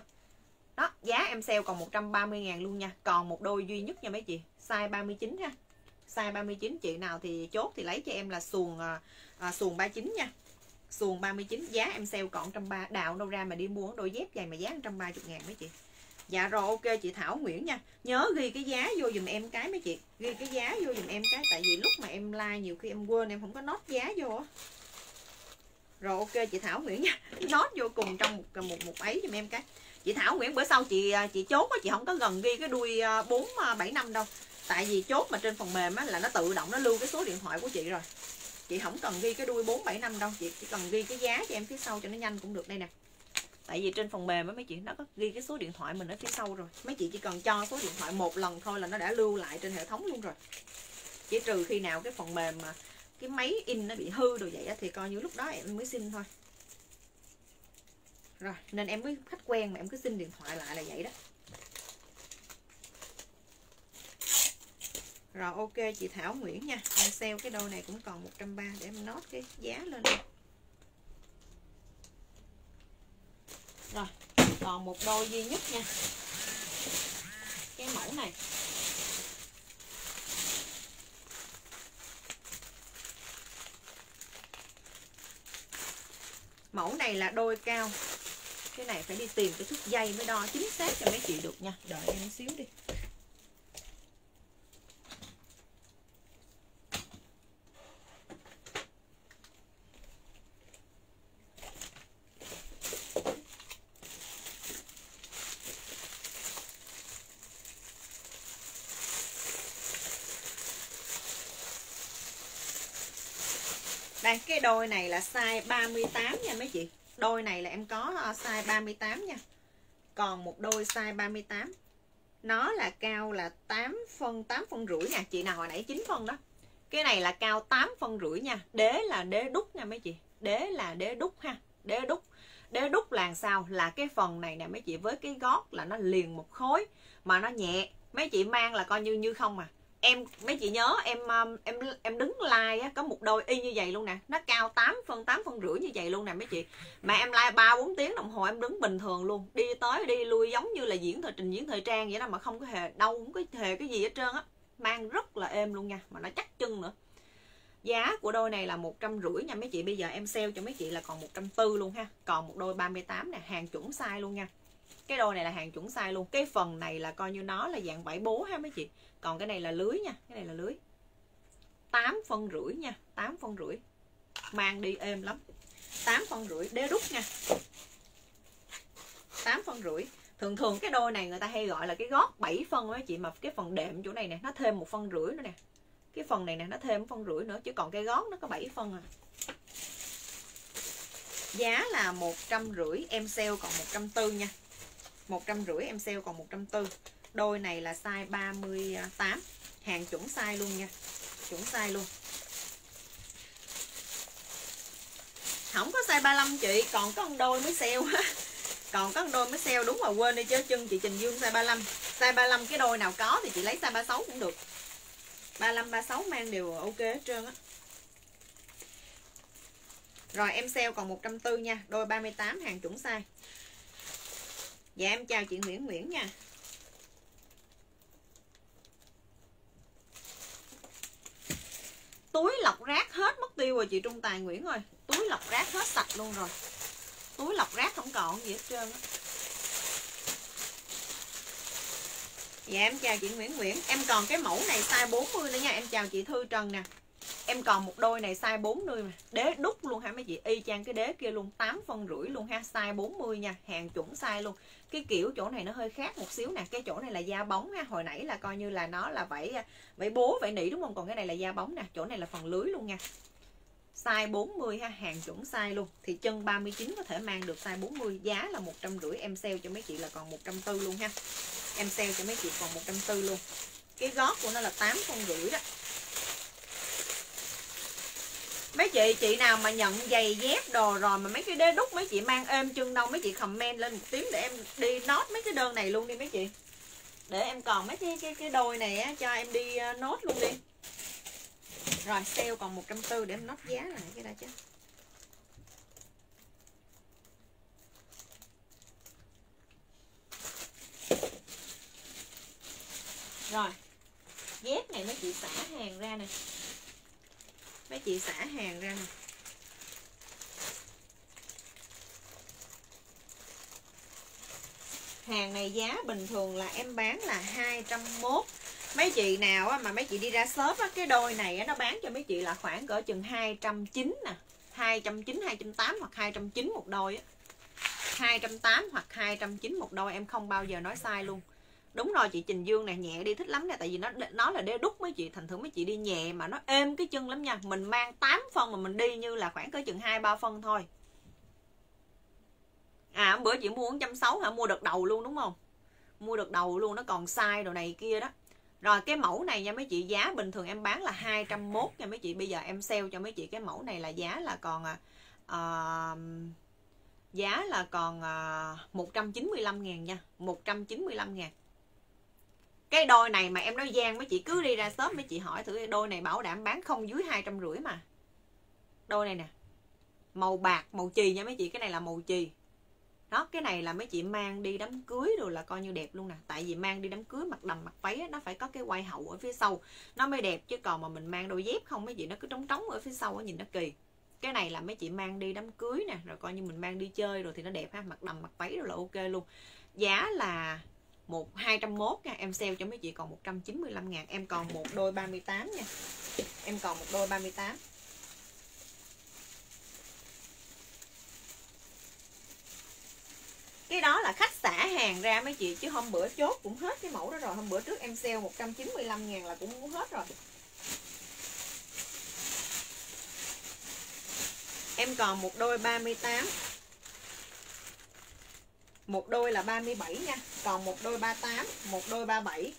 Đó giá em sale còn 130 ngàn luôn nha. Còn một đôi duy nhất nha mấy chị. Size 39 ha. Size 39 chị nào thì chốt thì lấy cho em là xuồng à, à xuồng 39 nha. Xuồng 39 giá em sale còn 130 đào đâu ra mà đi mua đôi dép giày mà giá 130 ngàn mấy chị. Dạ rồi ok chị Thảo Nguyễn nha. Nhớ ghi cái giá vô dùm em cái mấy chị. Ghi cái giá vô dùm em cái Tại vì lúc mà em like nhiều khi em quên em không có nốt giá vô á. Rồi ok chị Thảo Nguyễn nha. Nốt vô cùng trong một một, một ấy dùm em cái. Chị Thảo Nguyễn bữa sau chị à, chị chốt á Chị không có gần ghi cái đuôi à, 4 7 à, năm đâu. Tại vì chốt mà trên phần mềm á Là nó tự động nó lưu cái số điện thoại của chị rồi. Chị không cần ghi cái đuôi 4 7 năm đâu. Chị chỉ cần ghi cái giá cho em phía sau cho nó nhanh cũng được đây nè tại vì trên phần mềm á mấy chị nó có ghi cái số điện thoại mình ở phía sau rồi. Mấy chị chỉ cần cho số điện thoại một lần thôi là nó đã lưu lại trên hệ thống luôn rồi. Chỉ trừ khi nào cái phần mềm mà cái máy in nó bị hư rồi vậy á, thì coi như lúc đó em mới xin thôi. Rồi nên em mới khách quen mà em cứ xin điện thoại lại là vậy đó. Rồi ok chị Thảo Nguyễn nha. Em sale cái đôi này cũng còn 130 để em nốt cái giá lên. đây. Rồi, còn một đôi duy nhất nha. Cái mẫu này. Mẫu này là đôi cao. Cái này phải đi tìm cái thước dây mới đo chính xác cho mấy chị được nha. Đợi em xíu đi. Đôi này là size 38 nha mấy chị. Đôi này là em có ờ, size 38 nha. Còn một đôi size 38 Nó là cao là 8 phân 8 phân rưỡi nha. Chị nào hồi nãy 9 phân đó. Cái này là cao 8 phân rưỡi nha. Đế là đế đúc nha mấy chị. Đế là đế đúc ha. Đế đúc. Đế đúc là sao? Là cái phần này nè mấy chị, với cái gót là nó liền một khối Mà nó nhẹ. Mấy chị mang là coi như như không à em, mấy chị nhớ em um, em em đứng like á, có một đôi y như vậy luôn nè. Nó cao 8 phân 8 phân rưỡi như vậy luôn nè mấy chị. Mà em like ba, bốn tiếng đồng hồ em đứng bình thường luôn. Đi tới, đi lui giống như là diễn thời trình, diễn thời trang vậy đó mà không có hề, đâu không có hề cái gì hết trơn á. Mang rất là êm luôn nha, mà nó chắc chân nữa. Giá của đôi này là một trăm rưỡi nha mấy chị. Bây giờ em sale cho mấy chị là còn một trăm tư luôn ha. Còn một đôi 38 nè, hàng chuẩn size luôn nha cái đôi này là hàng chuẩn size luôn. Cái phần này là coi như nó là dạng vải bố ha mấy chị. Còn cái này là lưới nha. Cái này là lưới. 8 phân rưỡi nha. 8 phân rưỡi. Mang đi êm lắm. 8 phân rưỡi. Đế đúc nha. 8 phân rưỡi. Thường thường cái đôi này người ta hay gọi là cái gót 7 phân á chị. Mà cái phần đệm chỗ này nè, nó thêm một phân rưỡi nữa nè. Cái phần này nè, nó thêm một phân rưỡi nữa. Chứ còn cái gót nó có 7 phân à. Giá là một trăm rưỡi, em sale còn một trăm tư nha một trăm rưỡi em sale còn một trăm tư. Đôi này là size 38 Hàng chuẩn size luôn nha. Chuẩn size luôn. Không có size 35 chị Còn có con đôi mới sale Còn có con đôi mới sale Đúng rồi quên đi chứ chân chị Trình Dương size 35 Size 35 cái đôi nào có thì chị lấy size 36 cũng được. 35, 36 mang đều ok hết trơn á. Rồi em sale còn 140 nha Đôi 38 hàng chuẩn size. Dạ em chào chị Nguyễn Nguyễn nha. Túi lọc rác hết mất tiêu rồi chị Trung Tài Nguyễn ơi. Túi lọc rác hết sạch luôn rồi. Túi lọc rác không còn gì hết trơn á. Dạ em chào chị Nguyễn Nguyễn. Em còn cái mẫu này size 40 nữa nha. Em chào chị Thư Trần nè. Em còn một đôi này size 40 mà. Đế đúc luôn ha mấy chị? Y chang cái đế kia luôn. 8 phân rưỡi luôn ha. Size 40 nha. Hàng chuẩn size luôn. Cái kiểu chỗ này nó hơi khác một xíu nè. Cái chỗ này là da bóng ha. Hồi nãy là coi như là nó là vảy à, vảy bố, vảy nỉ đúng không? Còn cái này là da bóng nè. Chỗ này là phần lưới luôn nha. Size 40 ha. Hàng chuẩn size luôn. Thì chân 39 có thể mang được size 40 Giá là 150 Em sale cho mấy chị là còn 140 luôn ha. Em sale cho mấy chị còn 140 luôn. Cái gót của nó là 8 phân rưỡi đó mấy chị chị nào mà nhận giày dép đồ rồi mà mấy cái đế đúc mấy chị mang êm chân đâu mấy chị comment lên một tiếng để em đi nốt mấy cái đơn này luôn đi mấy chị. Để em còn mấy cái cái cái đôi này á cho em đi uh, nốt luôn đi. Rồi sale còn 140 để em nốt giá này cái đó chứ. Rồi dép này mấy chị xả hàng ra nè mấy chị xả hàng ra nè. Hàng này giá bình thường là em bán là 201 mấy chị nào mà mấy chị đi ra shop á, cái đôi này nó bán cho mấy chị là khoảng cỡ chừng 209 nè. 209 208 hoặc 209 một đôi á. 280 hoặc 209 một đôi em không bao giờ nói sai luôn đúng rồi chị Trình Dương này nhẹ đi thích lắm nè tại vì nó nó là đeo đúc mấy chị thành thử mấy chị đi nhẹ mà nó êm cái chân lắm nha. Mình mang 8 phân mà mình đi như là khoảng cỡ chừng hai ba phân thôi. À bữa chị mua 160 hả? Mua đợt đầu luôn đúng không? Mua đợt đầu luôn nó còn sai đồ này kia đó. Rồi cái mẫu này nha mấy chị giá bình thường em bán là 201 nha mấy chị. Bây giờ em sale cho mấy chị cái mẫu này là giá là còn uh, giá là còn à, uh, 195 ngàn nha 195 ngàn cái đôi này mà em nói gian mấy chị, cứ đi ra shop mấy chị hỏi thử đôi này bảo đảm bán không dưới hai trăm rưỡi mà. Đôi này nè, màu bạc, màu chì nha mấy chị, cái này là màu chì. Đó, cái này là mấy chị mang đi đám cưới rồi là coi như đẹp luôn nè. Tại vì mang đi đám cưới mặc đầm, mặc váy nó phải có cái quay hậu ở phía sau. Nó mới đẹp chứ còn mà mình mang đôi dép không, mấy chị nó cứ trống trống ở phía sau nhìn nó kỳ. Cái này là mấy chị mang đi đám cưới nè, rồi coi như mình mang đi chơi rồi thì nó đẹp ha, mặc đầm, mặc váy rồi là ok luôn. Giá là một hai trăm mốt nha, em sale cho mấy chị còn 195 ngàn, em còn một đôi 38 nha. Em còn một đôi 38 cái đó là khách xả hàng ra mấy chị, chứ hôm bữa chốt cũng hết cái mẫu đó rồi. Hôm bữa trước em sale 195 ngàn là cũng hết rồi. Em còn một đôi 38 mươi một đôi là 37 nha. Còn một đôi 38 một đôi 37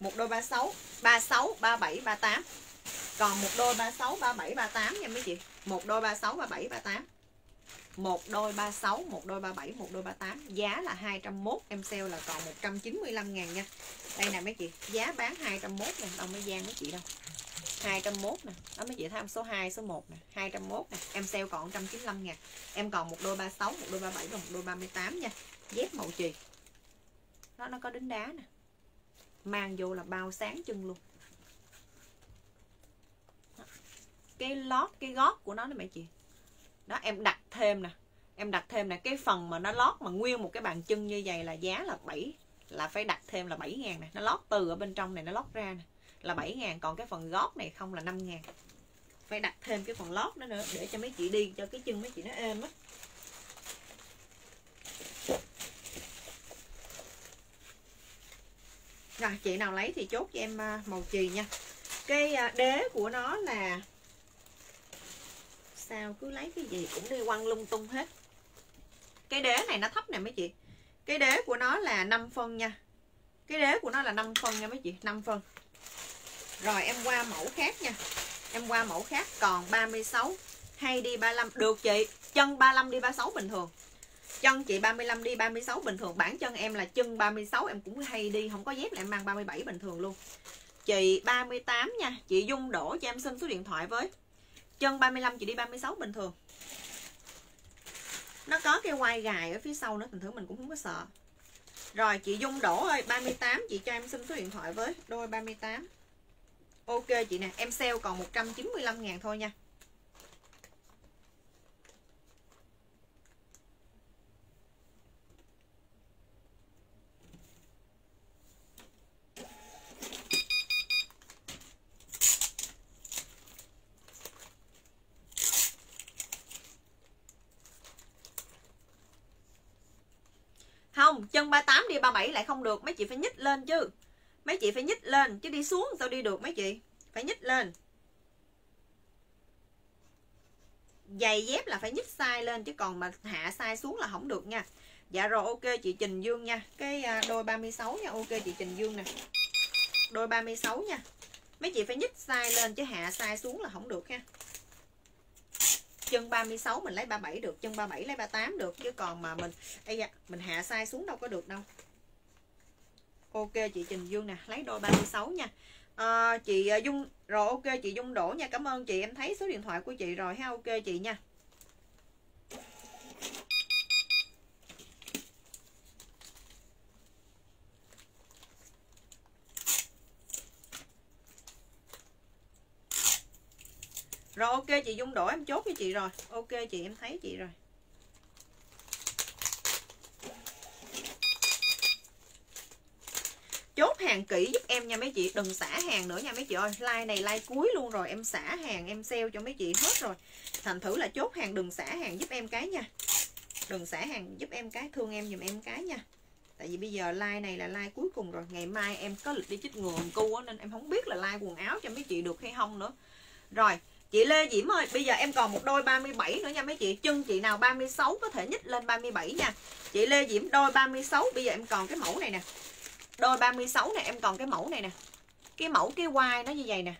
một đôi 36 36 37 38 còn một đôi 36 37 38 nha mấy chị. Một đôi 36 37 38 một đôi 36 một đôi 37 một đôi 38 giá là 201 em sale là còn 195 ngàn nha. Đây nè mấy chị, giá bán 201 ngàn đâu mới gian mấy chị đâu. 201 nè. Đó mấy chị thấy không số 2 số 1 nè. 201 nè. Em sale còn 195 ngàn. Em còn một đôi 36 một đôi 37 và một đôi 38 nha. Dép màu chì. Nó nó có đính đá nè. Mang vô là bao sáng chân luôn. Cái lót, cái gót của nó nè mẹ chị. Đó, em đặt thêm nè. Em đặt thêm nè. Cái phần mà nó lót mà nguyên một cái bàn chân như vậy là giá là 7 là phải đặt thêm là 7 ngàn nè. Nó lót từ ở bên trong này, nó lót ra nè là 7 ngàn, còn cái phần gót này không là 5 ngàn. Phải đặt thêm cái phần lót đó nữa để cho mấy chị đi, cho cái chân mấy chị nó êm á. Rồi, chị nào lấy thì chốt cho em à, màu chì nha. Cái à, đế của nó là sao, cứ lấy cái gì cũng đi quăng lung tung hết. Cái đế này nó thấp nè mấy chị. Cái đế của nó là 5 phân nha. Cái đế của nó là 5 phân nha mấy chị 5 phân rồi em qua mẫu khác nha em qua mẫu khác còn 36 hay đi 35 được chị chân 35 đi 36 bình thường chân chị 35 đi 36 bình thường bản chân em là chân 36 em cũng hay đi không có dép là em mang 37 bình thường luôn chị 38 nha chị Dung đổ cho em xin số điện thoại với chân 35 chị đi 36 bình thường nó có cái quai gài ở phía sau nữa thành thử mình cũng không có sợ rồi chị Dung đổ ơi 38 chị cho em xin số điện thoại với đôi 38 Ok, chị nè, Em sale còn 195 ngàn thôi nha. Không, chân 38 đi 37 lại không được, mấy chị phải nhích lên chứ mấy chị phải nhích lên chứ đi xuống sao đi được mấy chị. Phải nhích lên. Giày dép là phải nhích size lên chứ còn mà hạ size xuống là không được nha. Dạ rồi ok chị Trình Dương nha. Cái à, đôi 36 nha. Ok chị Trình Dương nè. Đôi 36 nha. Mấy chị phải nhích size lên chứ hạ size xuống là không được ha. Chân 36 mình lấy 37 được chân 37 lấy 38 được. Chứ còn mà mình đây da, mình hạ size xuống đâu có được đâu ok chị Trình Dương nè lấy đôi 36 nha. À, chị ờ, Dung rồi ok chị Dung Đỗ nha cảm ơn chị em thấy số điện thoại của chị rồi ha ok chị nha. Rồi ok chị Dung Đỗ em chốt với chị rồi. Ok chị em thấy chị rồi. Chốt hàng kỹ giúp em nha mấy chị. Đừng xả hàng nữa nha mấy chị ơi. Like này like cuối luôn rồi. Em xả hàng em sale cho mấy chị hết rồi. Thành thử là chốt hàng đừng xả hàng giúp em cái nha. Đừng xả hàng giúp em cái thương em giùm em cái nha. Tại vì bây giờ like này là like cuối cùng rồi. Ngày mai em có lịch đi chích ngừa cu á nên em không biết là like quần áo cho mấy chị được hay không nữa. Rồi Chị Lê Diễm ơi, bây giờ em còn một đôi 37 nữa nha mấy chị. Chân chị nào 36 có thể nhích lên 37 nha. Chị Lê Diễm đôi 36, bây giờ em còn cái mẫu này nè. Đôi 36 này em còn cái mẫu này nè. Cái mẫu cái quai nó như vậy nè.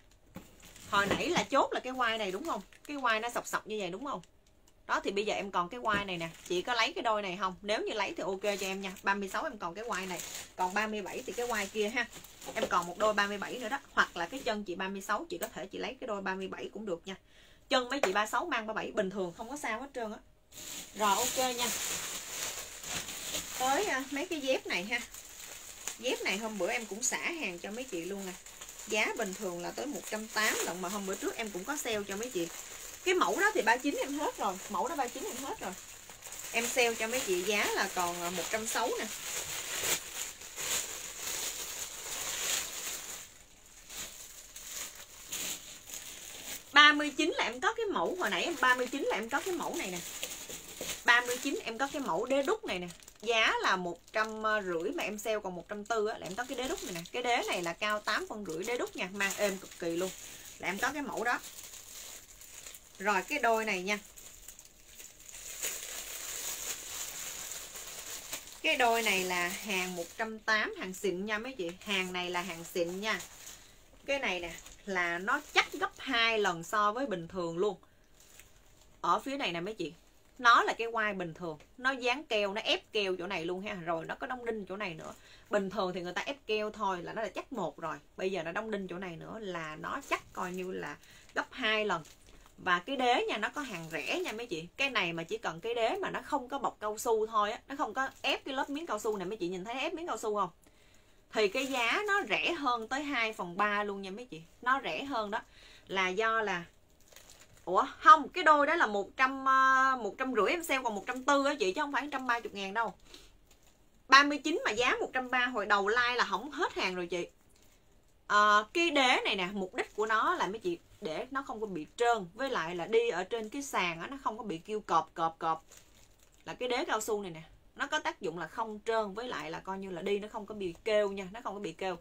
Hồi nãy là chốt là cái quai này đúng không? Cái quai nó sọc sọc như vậy đúng không? Đó, thì bây giờ em còn cái quai này nè. Chị có lấy cái đôi này không? Nếu như lấy thì ok cho em nha. 36 em còn cái quai này. Còn 37 thì cái quai kia ha. Em còn một đôi 37 nữa đó. Hoặc là cái chân chị 36 chị có thể chị lấy cái đôi 37 cũng được nha. Chân mấy chị 36 mang 37 bình thường không có sao hết trơn á. Rồi, ok nha. Tới à, mấy cái dép này ha. Dép này hôm bữa em cũng xả hàng cho mấy chị luôn nè. Giá bình thường là tới 180 lận mà hôm bữa trước em cũng có sale cho mấy chị. Cái mẫu đó thì 39 em hết rồi, mẫu đó 39 em hết rồi. Em sale cho mấy chị giá là còn à, 160 nè. ba mươi chín là em có cái mẫu hồi nãy em 39 là em có cái mẫu này nè 39 em có cái mẫu đế đúc này nè. Giá là một trăm rưỡi mà em sale còn một trăm tư là em có cái đế đúc này nè. Cái đế này là cao tám phân rưỡi đế đúc nha, mang êm cực kỳ luôn. Là em có cái mẫu đó. Rồi, cái đôi này nha. Cái đôi này là hàng 180 hàng xịn nha mấy chị. Hàng này là hàng xịn nha. Cái này nè, là nó chắc gấp hai lần so với bình thường luôn. Ở phía này nè mấy chị nó là cái quai bình thường. Nó dán keo, nó ép keo chỗ này luôn ha. Rồi nó có đóng đinh chỗ này nữa. Bình thường thì người ta ép keo thôi là nó là chắc một rồi. Bây giờ nó đóng đinh chỗ này nữa là nó chắc coi như là gấp hai lần. Và cái đế nha, nó có hàng rẻ nha mấy chị. Cái này mà chỉ cần cái đế mà nó không có bọc cao su thôi á, nó không có ép cái lớp miếng cao su này, mấy chị nhìn thấy ép miếng cao su không? Thì cái giá nó rẻ hơn tới 2 phần 3 luôn nha mấy chị. Nó rẻ hơn đó. Là do là Ủa không cái đôi đó là 100 ờ, một trăm rưỡi em sale còn 140 á chị chứ không phải 130 ngàn đâu. 39 mà giá 130 hồi đầu like là không hết hàng rồi chị. À, cái đế này nè mục đích của nó là mấy chị để nó không có bị trơn với lại là đi ở trên cái sàn á nó không có bị kêu cọp cọp cọp. Là cái đế cao su này nè nó có tác dụng là không trơn với lại là coi như là đi nó không có bị kêu nha nó không có bị kêu.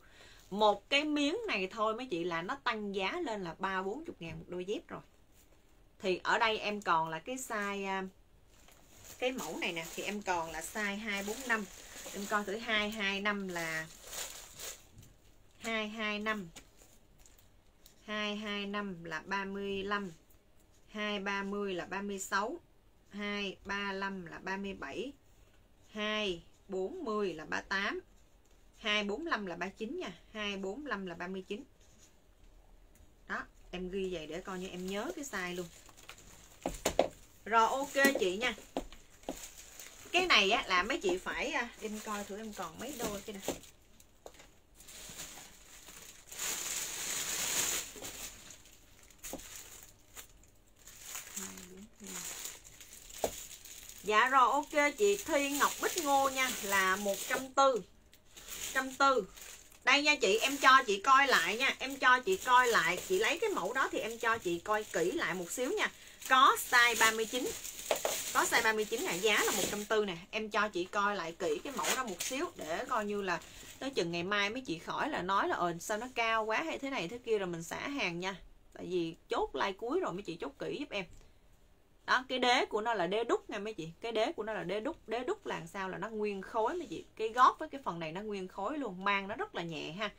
Một cái miếng này thôi mấy chị là nó tăng giá lên là ba bốn chục ngàn một đôi dép rồi thì ở đây em còn là cái size à, cái mẫu này nè, thì em còn là size 245 em coi thử 225 là 225 225 là 35 230 là 36 235 là 37 240 là 38 245 là 39 nha. 245 là 39 đó, em ghi vậy để coi như em nhớ cái size luôn rồi, ok chị nha. Cái này á, là mấy chị phải à, em coi thử em còn mấy đôi cái này Dạ rồi, ok chị. Thiên Ngọc Bích Ngô nha, là 140 140 Đây nha chị, em cho chị coi lại nha. Em cho chị coi lại. Chị lấy cái mẫu đó thì em cho chị coi kỹ lại một xíu nha. Có size 39 Có size 39 này Giá là 140 nè. Em cho chị coi lại kỹ cái mẫu đó một xíu Để coi như là Tới chừng ngày mai mấy chị khỏi là nói là Ờ sao nó cao quá hay thế này thế kia rồi mình xả hàng nha. Tại vì chốt like cuối rồi mấy chị chốt kỹ giúp em. Đó cái đế của nó là đế đúc nha mấy chị. Cái đế của nó là đế đúc. Đế đúc là sao là nó nguyên khối mấy chị. Cái gót với cái phần này nó nguyên khối luôn mang nó rất là nhẹ ha.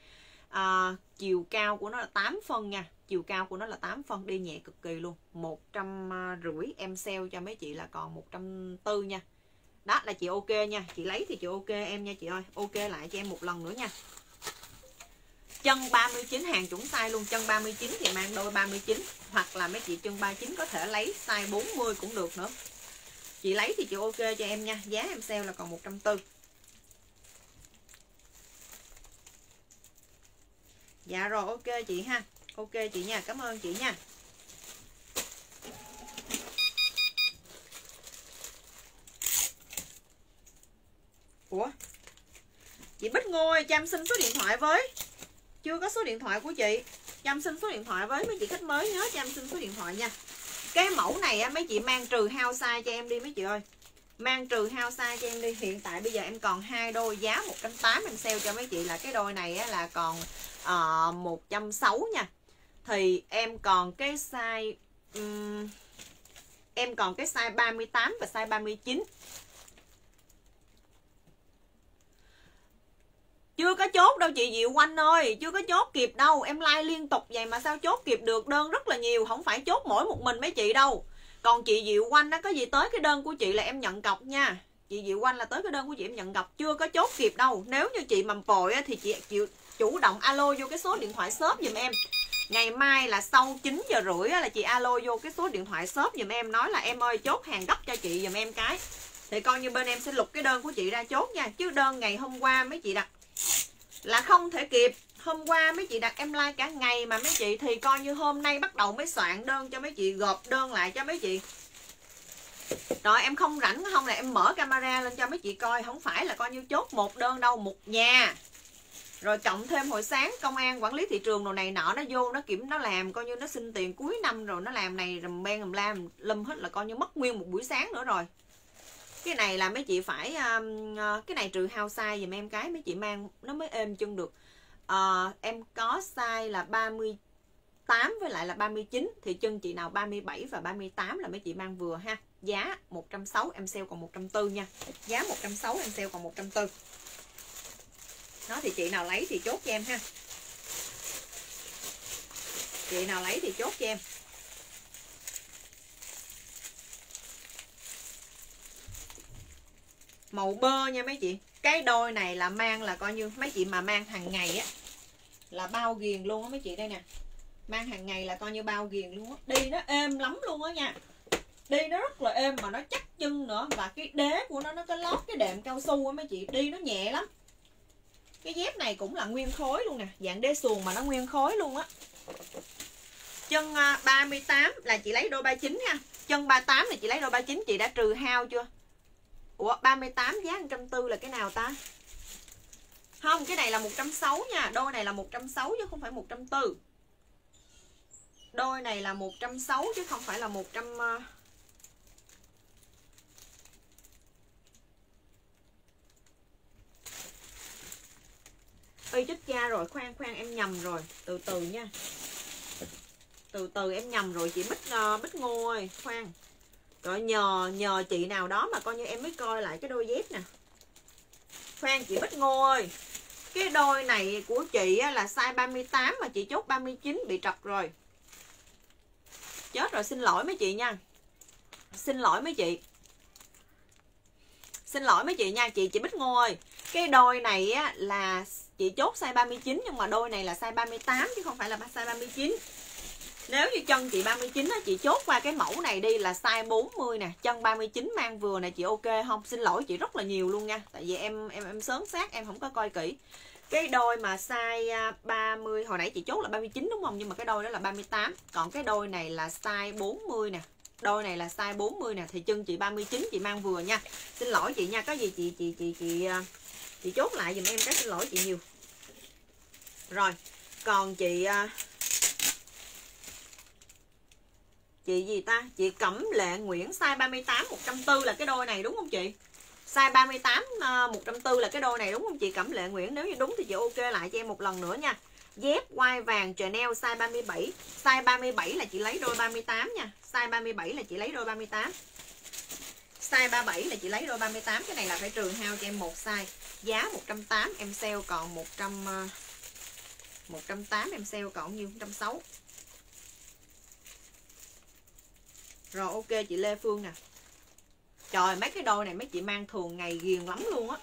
À, chiều cao của nó là 8 phân nha chiều cao của nó là 8 phân, đi nhẹ cực kỳ luôn. Một trăm à, rưỡi em sale cho mấy chị là còn một trăm tư nha. Đó, là chị ok nha. Chị lấy thì chị ok em nha chị ơi. Ok lại cho em một lần nữa nha. Chân 39 hàng chuẩn size luôn. Chân 39 thì mang đôi 39 hoặc là mấy chị chân 39 có thể lấy size 40 cũng được nữa. Chị lấy thì chị ok cho em nha. Giá em sale là còn 140 dạ rồi, ok chị ha ok chị nha cảm ơn chị nha. Ủa? Chị Bích Ngô ơi, cho em xin số điện thoại với. Chưa có số điện thoại của chị. Cho em xin số điện thoại với mấy chị khách mới nhớ cho em xin số điện thoại nha. Cái mẫu này á mấy chị mang trừ hao size cho em đi mấy chị ơi. Mang trừ hao size cho em đi. Hiện tại bây giờ em còn hai đôi giá 180 em sale cho mấy chị là cái đôi này á, là còn uh, trăm 160 nha thì em còn cái size um, em còn cái size 38 và size 39 chưa có chốt đâu chị Diệu Quanh ơi chưa có chốt kịp đâu. Em like liên tục vậy mà sao chốt kịp được? Đơn rất là nhiều không phải chốt mỗi một mình mấy chị đâu. Còn chị Diệu Quanh á có gì tới cái đơn của chị là em nhận cọc nha. Chị Diệu Quanh là tới cái đơn của chị em nhận cọc chưa có chốt kịp đâu. Nếu như chị mầm vội á, thì chị chịu chủ động alo vô cái số điện thoại shop giùm em ngày mai là sau 9 giờ rưỡi là chị alo vô cái số điện thoại shop giùm em, nói là em ơi chốt hàng gấp cho chị giùm em cái. Thì coi như bên em sẽ lục cái đơn của chị ra chốt nha, chứ đơn ngày hôm qua mấy chị đặt là không thể kịp. Hôm qua mấy chị đặt em like cả ngày mà mấy chị, thì coi như hôm nay bắt đầu mới soạn đơn cho mấy chị, gộp đơn lại cho mấy chị. Rồi em không rảnh, không là em mở camera lên cho mấy chị coi, không phải là coi như chốt một đơn đâu, một nhà rồi cộng thêm hồi sáng công an quản lý thị trường đồ này nọ nó vô nó kiểm nó làm coi như nó xin tiền cuối năm rồi nó làm này rầm ben rầm lam lâm hết là coi như mất nguyên một buổi sáng nữa rồi. Cái này là mấy chị phải um, uh, cái này trừ hao size dùm em cái mấy chị mang nó mới êm chân được. Uh, em có size là 38 với lại là 39 thì chân chị nào 37 và 38 là mấy chị mang vừa ha. Giá 160 em sale còn 140 nha. Giá 160 em sale còn 140 nó thì chị nào lấy thì chốt cho em ha. Chị nào lấy thì chốt cho em. Màu bơ nha mấy chị. Cái đôi này là mang là coi như, mấy chị mà mang hàng ngày á, là bao ghiền luôn á mấy chị. Đây nè. Mang hàng ngày là coi như bao ghiền luôn á. Đi nó êm lắm luôn á nha. Đi nó rất là êm mà nó chắc chân nữa. Và cái đế của nó nó có lót cái đệm cao su á mấy chị. Đi nó nhẹ lắm cái dép này cũng là nguyên khối luôn nè dạng đê xuồng mà nó nguyên khối luôn á chân à, 38 là chị lấy đôi 39 nha chân 38 là chị lấy đôi 39 chị đã trừ hao chưa Ủa 38 giá 140 là cái nào ta? Không, cái này là 160 nha. Đôi này là 160 chứ không phải 140. Đôi này là 160 chứ không phải là 100 y chích cha rồi, khoan khoan em nhầm rồi, từ từ nha. Từ từ em nhầm rồi chị Bích uh, Bích Ngô ơi, khoan. Rồi nhờ nhờ chị nào đó mà coi như em mới coi lại cái đôi dép nè. Khoan chị Bích Ngô ơi. Cái đôi này của chị là size 38 mà chị chốt 39 bị trật rồi. Chết rồi xin lỗi mấy chị nha. Xin lỗi mấy chị. Xin lỗi mấy chị nha Chị chị Bích Ngô ơi. Cái đôi này á, là chị chốt size 39 Nhưng mà đôi này là size 38 chứ không phải là size 39 nếu như chân chị 39 á, chị chốt qua cái mẫu này đi là size 40 nè Chân 39 mang vừa này chị ok không? Xin lỗi chị rất là nhiều luôn nha Tại vì em em em sớm sát em không có coi kỹ. Cái đôi mà size à, 30 Hồi nãy chị chốt là 39 đúng không? Nhưng mà cái đôi đó là 38 Còn cái đôi này là size 40 nè đôi này là size 40 nè thì chân chị 39 chị mang vừa nha. Xin lỗi chị nha có gì chị chị chị chị à, chị chốt lại dùm em cái xin lỗi chị nhiều. Rồi, còn chị à, chị gì ta? Chị Cẩm Lệ Nguyễn, size 38 140 là cái đôi này đúng không chị? Size 38 140 à, là cái đôi này đúng không chị Cẩm Lệ Nguyễn? Nếu như đúng thì chị ok lại cho em một lần nữa nha. Dép quai vàng Chanel size 37 size 37 là chị lấy đôi 38 nha. Size 37 là chị lấy đôi 38 size 37 là chị lấy đôi 38 cái này là phải trường hao cho em một size. Giá 180 em sale còn 100 uh, 180 em sale còn nhiêu? 160 rồi ok chị Lê Phương nè. Trời mấy cái đôi này mấy chị mang thường ngày ghiền lắm luôn á.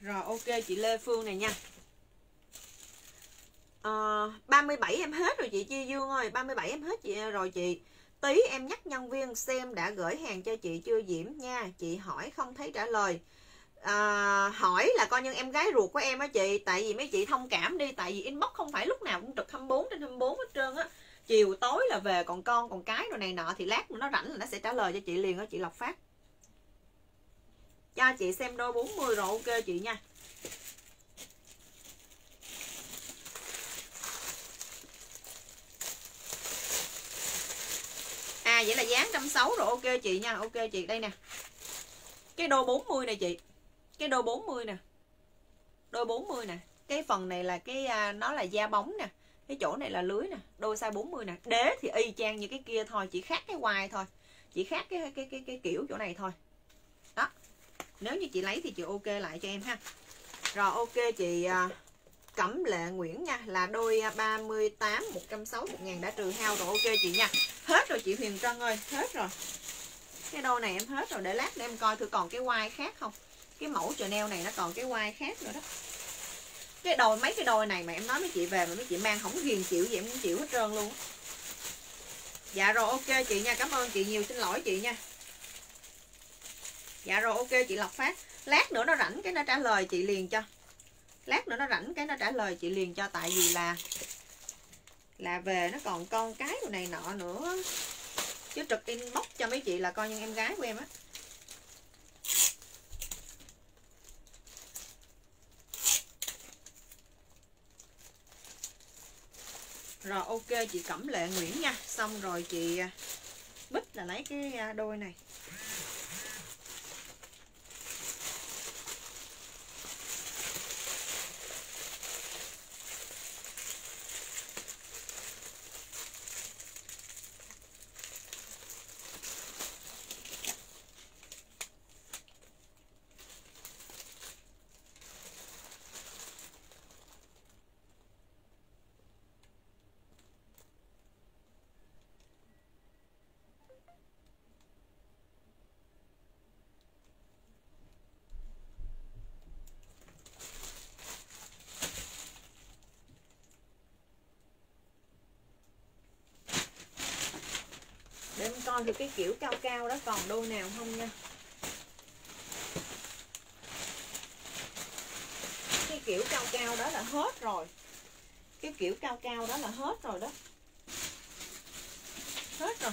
Rồi ok chị Lê Phương này nha. Ờ, à, 37 em hết rồi chị Chi Dương ơi 37 em hết chị rồi chị Tí em nhắc nhân viên xem đã gửi hàng cho chị chưa Diễm nha Chị hỏi không thấy trả lời. À, hỏi là coi như em gái ruột của em á chị tại vì mấy chị thông cảm đi tại vì inbox không phải lúc nào cũng trực 24 trên 24 hết trơn á. Chiều tối là về còn con còn cái rồi này nọ thì lát nó rảnh là nó sẽ trả lời cho chị liền á chị lọc phát. Cho chị xem đôi 40 rồi ok chị nha. Này vậy là dán 160 rồi ok chị nha Ok chị. Đây nè. Cái đôi 40 này chị. Cái đôi 40 nè. Đôi 40 nè. Cái phần này là cái à, nó là da bóng nè. Cái chỗ này là lưới nè. Đôi size 40 nè. Đế thì y chang như cái kia thôi chỉ khác cái hoài thôi. Chỉ khác cái cái cái cái kiểu chỗ này thôi. Đó. Nếu như chị lấy thì chị ok lại cho em ha. Rồi ok chị à, Cẩm Lệ Nguyễn nha, là đôi à, 38 160 ngàn đã trừ hao rồi. Ok chị nha. Hết rồi chị Huyền Trân ơi, hết rồi. Cái đôi này em hết rồi, để lát để em coi thử còn cái quai khác không? Cái mẫu Chanel này nó còn cái quai khác nữa đó. Cái đồi, mấy cái đôi này mà em nói mấy chị về mà mấy chị mang không ghiền chịu gì, em cũng chịu hết trơn luôn dạ rồi, ok chị nha. Cảm ơn chị nhiều, xin lỗi chị nha. Dạ rồi, ok chị lọc phát. Lát nữa nó rảnh cái nó trả lời chị liền cho lát nữa nó rảnh cái nó trả lời chị liền cho, tại vì là là về nó còn con cái đồ này nọ nữa. Chứ trực inbox cho mấy chị là coi như em gái của em á. Rồi, ok, chị cẩm lệ nguyễn nha. Xong rồi chị à, bích là lấy cái à, đôi này. Coi thì cái kiểu cao cao đó, còn đôi nào không nha? Cái kiểu cao cao đó là hết rồi. Cái kiểu cao cao đó là hết rồi đó. Hết rồi.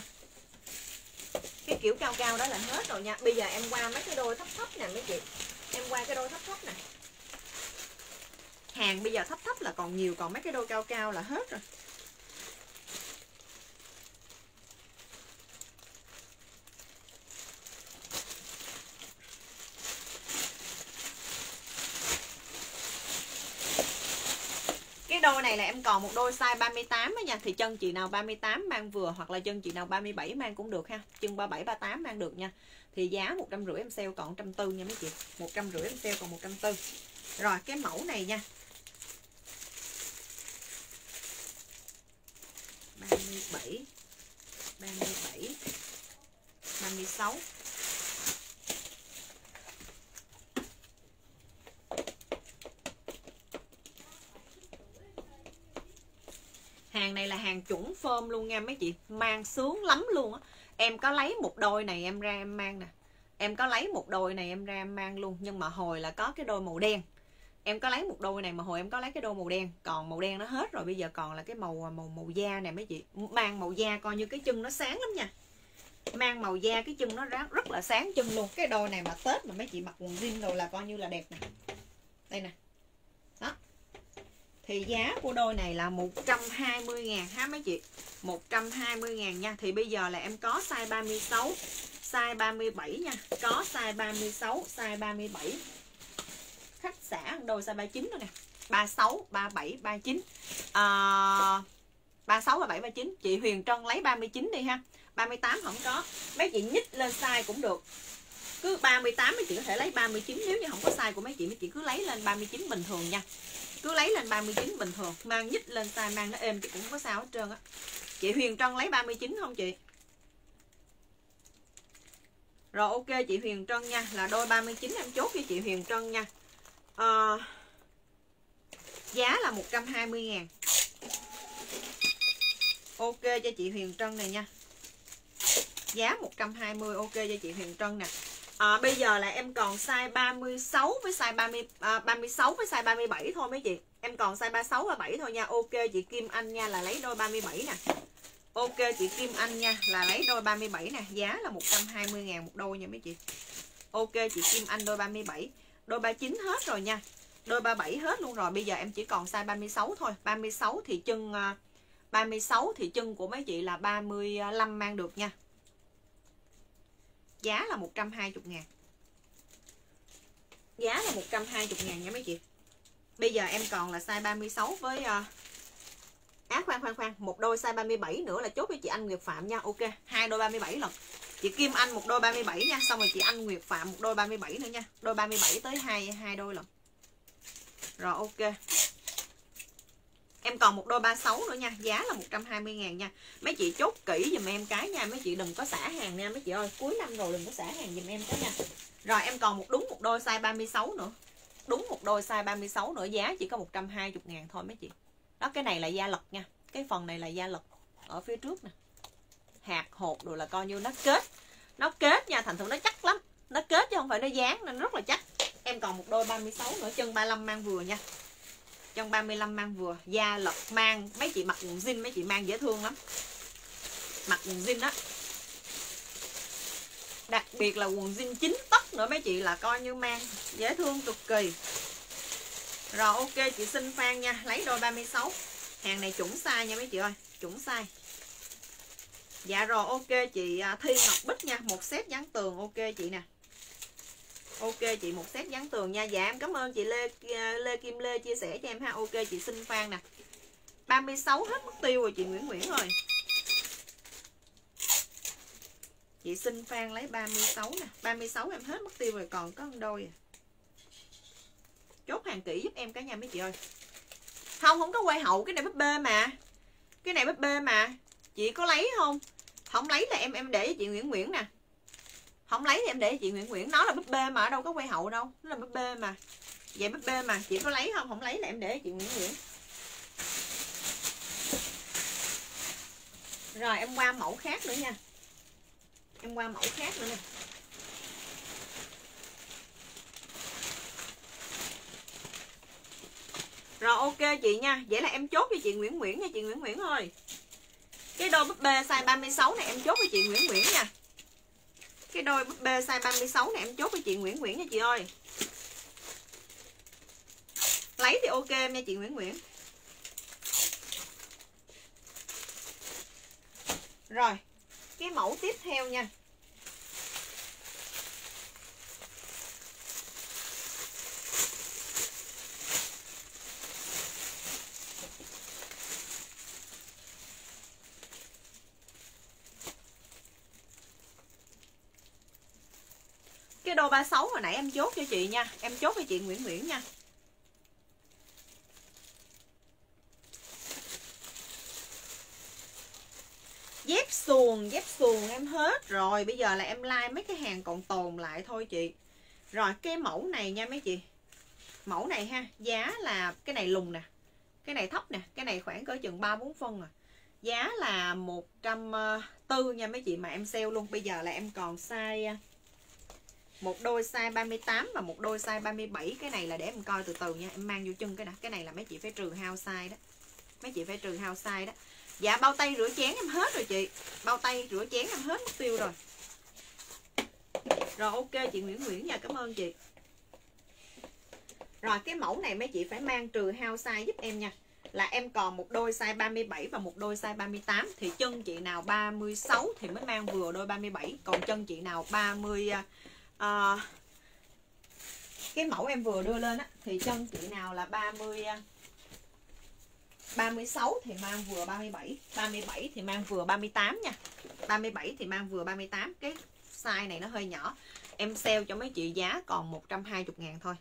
Cái kiểu cao cao đó là hết rồi nha. Bây giờ em qua mấy cái đôi thấp thấp nè, mấy chị. Em qua cái đôi thấp thấp nè. Hàng bây giờ thấp thấp là còn nhiều, còn mấy cái đôi cao cao là hết rồi. Đang còn một đôi size 38 á nha. Thì chân chị nào 38 mang vừa hoặc là chân chị nào 37 mang cũng được ha. Chân 37 38 mang được nha. Thì giá 150 em sale còn 140 nha mấy chị. 150 em sale còn 140 rồi, cái mẫu này nha. 37 37 36 hàng này là hàng chuẩn phơm luôn nha mấy chị. Mang sướng lắm luôn á. Em có lấy một đôi này em ra em mang nè. Em có lấy một đôi này em ra em mang luôn nhưng mà hồi là có cái đôi màu đen. Em có lấy một đôi này mà hồi em có lấy cái đôi màu đen. Còn màu đen nó hết rồi bây giờ còn là cái màu à, màu màu da này mấy chị. Mang màu da coi như cái chân nó sáng lắm nha. Mang màu da cái chân nó rất, rất là sáng chân luôn. Cái đôi này mà tết mà mấy chị mặc quần jean rồi là coi như là đẹp nè. Đây nè thì giá của đôi này là 120 ngàn ha mấy chị 120 ngàn nha thì bây giờ là em có size 36 size 37 nha có size 36 size 37 khách xã đôi size 39 nữa nè 36 37 39 à, 36 và 37 39 chị Huyền Trân lấy 39 đi ha 38 không có mấy chị nhích lên size cũng được cứ 38 mấy chị có thể lấy 39 nếu như không có size của mấy chị mấy chị cứ lấy lên 39 bình thường nha cứ lấy lên 39 bình thường. Mang nhích lên size mang nó êm chị cũng không có sao hết trơn á. Chị Huyền Trân lấy 39 không chị? Rồi ok chị Huyền Trân nha. Là đôi 39 em chốt với chị Huyền Trân nha. À, giá là 120 ngàn. Ok cho chị Huyền Trân này nha. Giá 120 ok cho chị Huyền Trân nè à, bây giờ là em còn size 36 với size 30 à, 36 với size 37 thôi mấy chị em còn size 36 và 7 thôi nha ok chị Kim Anh nha là lấy đôi 37 nè ok chị Kim Anh nha là lấy đôi 37 nè giá là 120 ngàn một đôi nha mấy chị ok chị Kim Anh đôi 37 đôi 39 hết rồi nha đôi 37 hết luôn rồi bây giờ em chỉ còn size 36 thôi 36 thì chân 36 thì chân của mấy chị là 35 mang được nha giá là 120 ngàn. Giá là 120 ngàn nha mấy chị. Bây giờ em còn là size 36 với uh, á khoan khoan khoan một đôi size 37 nữa là chốt với chị Anh Nguyệt Phạm nha. Ok hai đôi 37 lần. Chị Kim Anh một đôi 37 nha xong rồi chị Anh Nguyệt Phạm một đôi 37 nữa nha. Đôi 37 tới hai hai đôi lần. Rồi ok. Em còn một đôi 36 nữa nha, Giá là 120 ngàn nha. Mấy chị chốt kỹ dùm em cái nha, Mấy chị đừng có xả hàng nha. Mấy chị ơi, cuối năm rồi đừng có xả hàng dùm em cái nha. Rồi, em còn một đúng một đôi size 36 nữa. Đúng một đôi size 36 nữa, Giá chỉ có 120 ngàn thôi mấy chị. Đó, cái này là da lật nha. Cái phần này là da lật Ở phía trước nè. Hạt, hột rồi là coi như nó kết. Nó kết nha, thành thử nó chắc lắm. Nó kết chứ không phải nó dán nên rất là chắc. Em còn một đôi 36 nữa, Chân 35 mang vừa nha trong 35 mang vừa. Da lật mang. Mấy chị mặc quần jean, mấy chị mang dễ thương lắm. Mặc quần jean đó. Đặc biệt là quần jean chính tấc nữa mấy chị, là coi như mang Dễ thương cực kỳ. Rồi, ok, chị xin Phan nha. Lấy đôi 36 Hàng này chuẩn size nha mấy chị ơi. Chuẩn size. Dạ rồi, ok, chị à, Thi Ngọc Bích nha. Một set dán tường, ok, chị nè. Ok, chị một set dán tường nha. Dạ em cảm ơn chị Lê à, Lê Kim Lê chia sẻ cho em ha. Ok, chị xin Phan nè. 36 hết mất tiêu rồi chị Nguyễn Nguyễn rồi Chị xin Phan lấy 36 nè. 36 em hết mất tiêu rồi, còn có một đôi à. Chốt hàng kỹ giúp em cả nhà mấy chị ơi. Không không có quay hậu, cái này búp bê mà. Cái này búp bê mà. Chị có lấy không? Không lấy là em em để cho chị Nguyễn Nguyễn nè không lấy thì em để chị Nguyễn Nguyễn. Nó là búp bê mà đâu có quay hậu đâu. Nó là búp bê mà. Vậy búp bê mà, chị có lấy không? Không lấy là em để chị Nguyễn Nguyễn. Rồi, em qua mẫu khác nữa nha. Em qua mẫu khác nữa nè. Rồi, ok chị nha. Vậy là em chốt cho chị Nguyễn Nguyễn nha, chị Nguyễn Nguyễn ơi. Cái đôi búp bê size 36 này em chốt với chị Nguyễn Nguyễn nha cái đôi búp bê size 36 này em chốt với chị Nguyễn Nguyễn nha chị ơi. Lấy thì ok em nha chị Nguyễn Nguyễn. Rồi, cái mẫu tiếp theo nha. Đô 36 hồi nãy em chốt cho chị nha. Em chốt với chị Nguyễn Nguyễn nha. Dép xuồng dép xuồng em hết rồi. Bây giờ là em like mấy cái hàng còn tồn lại thôi chị. Rồi, cái mẫu này nha mấy chị. Mẫu này ha, giá là cái này lùng nè. Cái này thấp nè, cái này khoảng cỡ chừng ba bốn phân à. Giá là 140 ờ, nha mấy chị mà em sale luôn. Bây giờ là em còn size một đôi size 38 và một đôi size 37 cái này là để em coi từ từ nha, em mang vô chân cái đã. Cái này là mấy chị phải trừ hao size đó. Mấy chị phải trừ hao size đó. Dạ bao tay rửa chén em hết rồi chị. Bao tay rửa chén em hết mất tiêu rồi. Rồi, ok, chị Nguyễn Nguyễn nha, cảm ơn chị. Rồi, cái mẫu này mấy chị phải mang trừ hao size giúp em nha. Là em còn một đôi size 37 và một đôi size 38 thì chân chị nào 36 thì mới mang vừa đôi 37 còn chân chị nào 30 à, cái mẫu em vừa đưa lên á thì chân chị nào là 30 36 à, thì mang vừa 37 37 thì mang vừa 38 nha. 37 thì mang vừa 38 cái size này nó hơi nhỏ. Em sale cho mấy chị giá còn 120 ngàn thôi.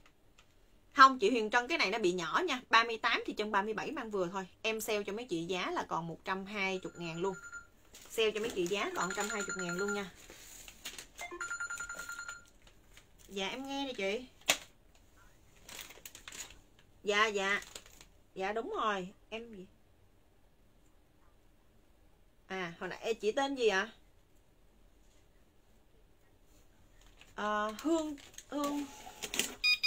Không chị Huyền Trân cái này nó bị nhỏ nha. 38 thì chân 37 mang vừa thôi. Em sale cho mấy chị giá là còn 120 ngàn luôn. Sale cho mấy chị giá còn 120 ngàn luôn nha. Dạ em nghe nè chị. Dạ dạ. Dạ đúng rồi. Em gì? À hồi nãy chị tên gì ạ? À? à, Hương Hương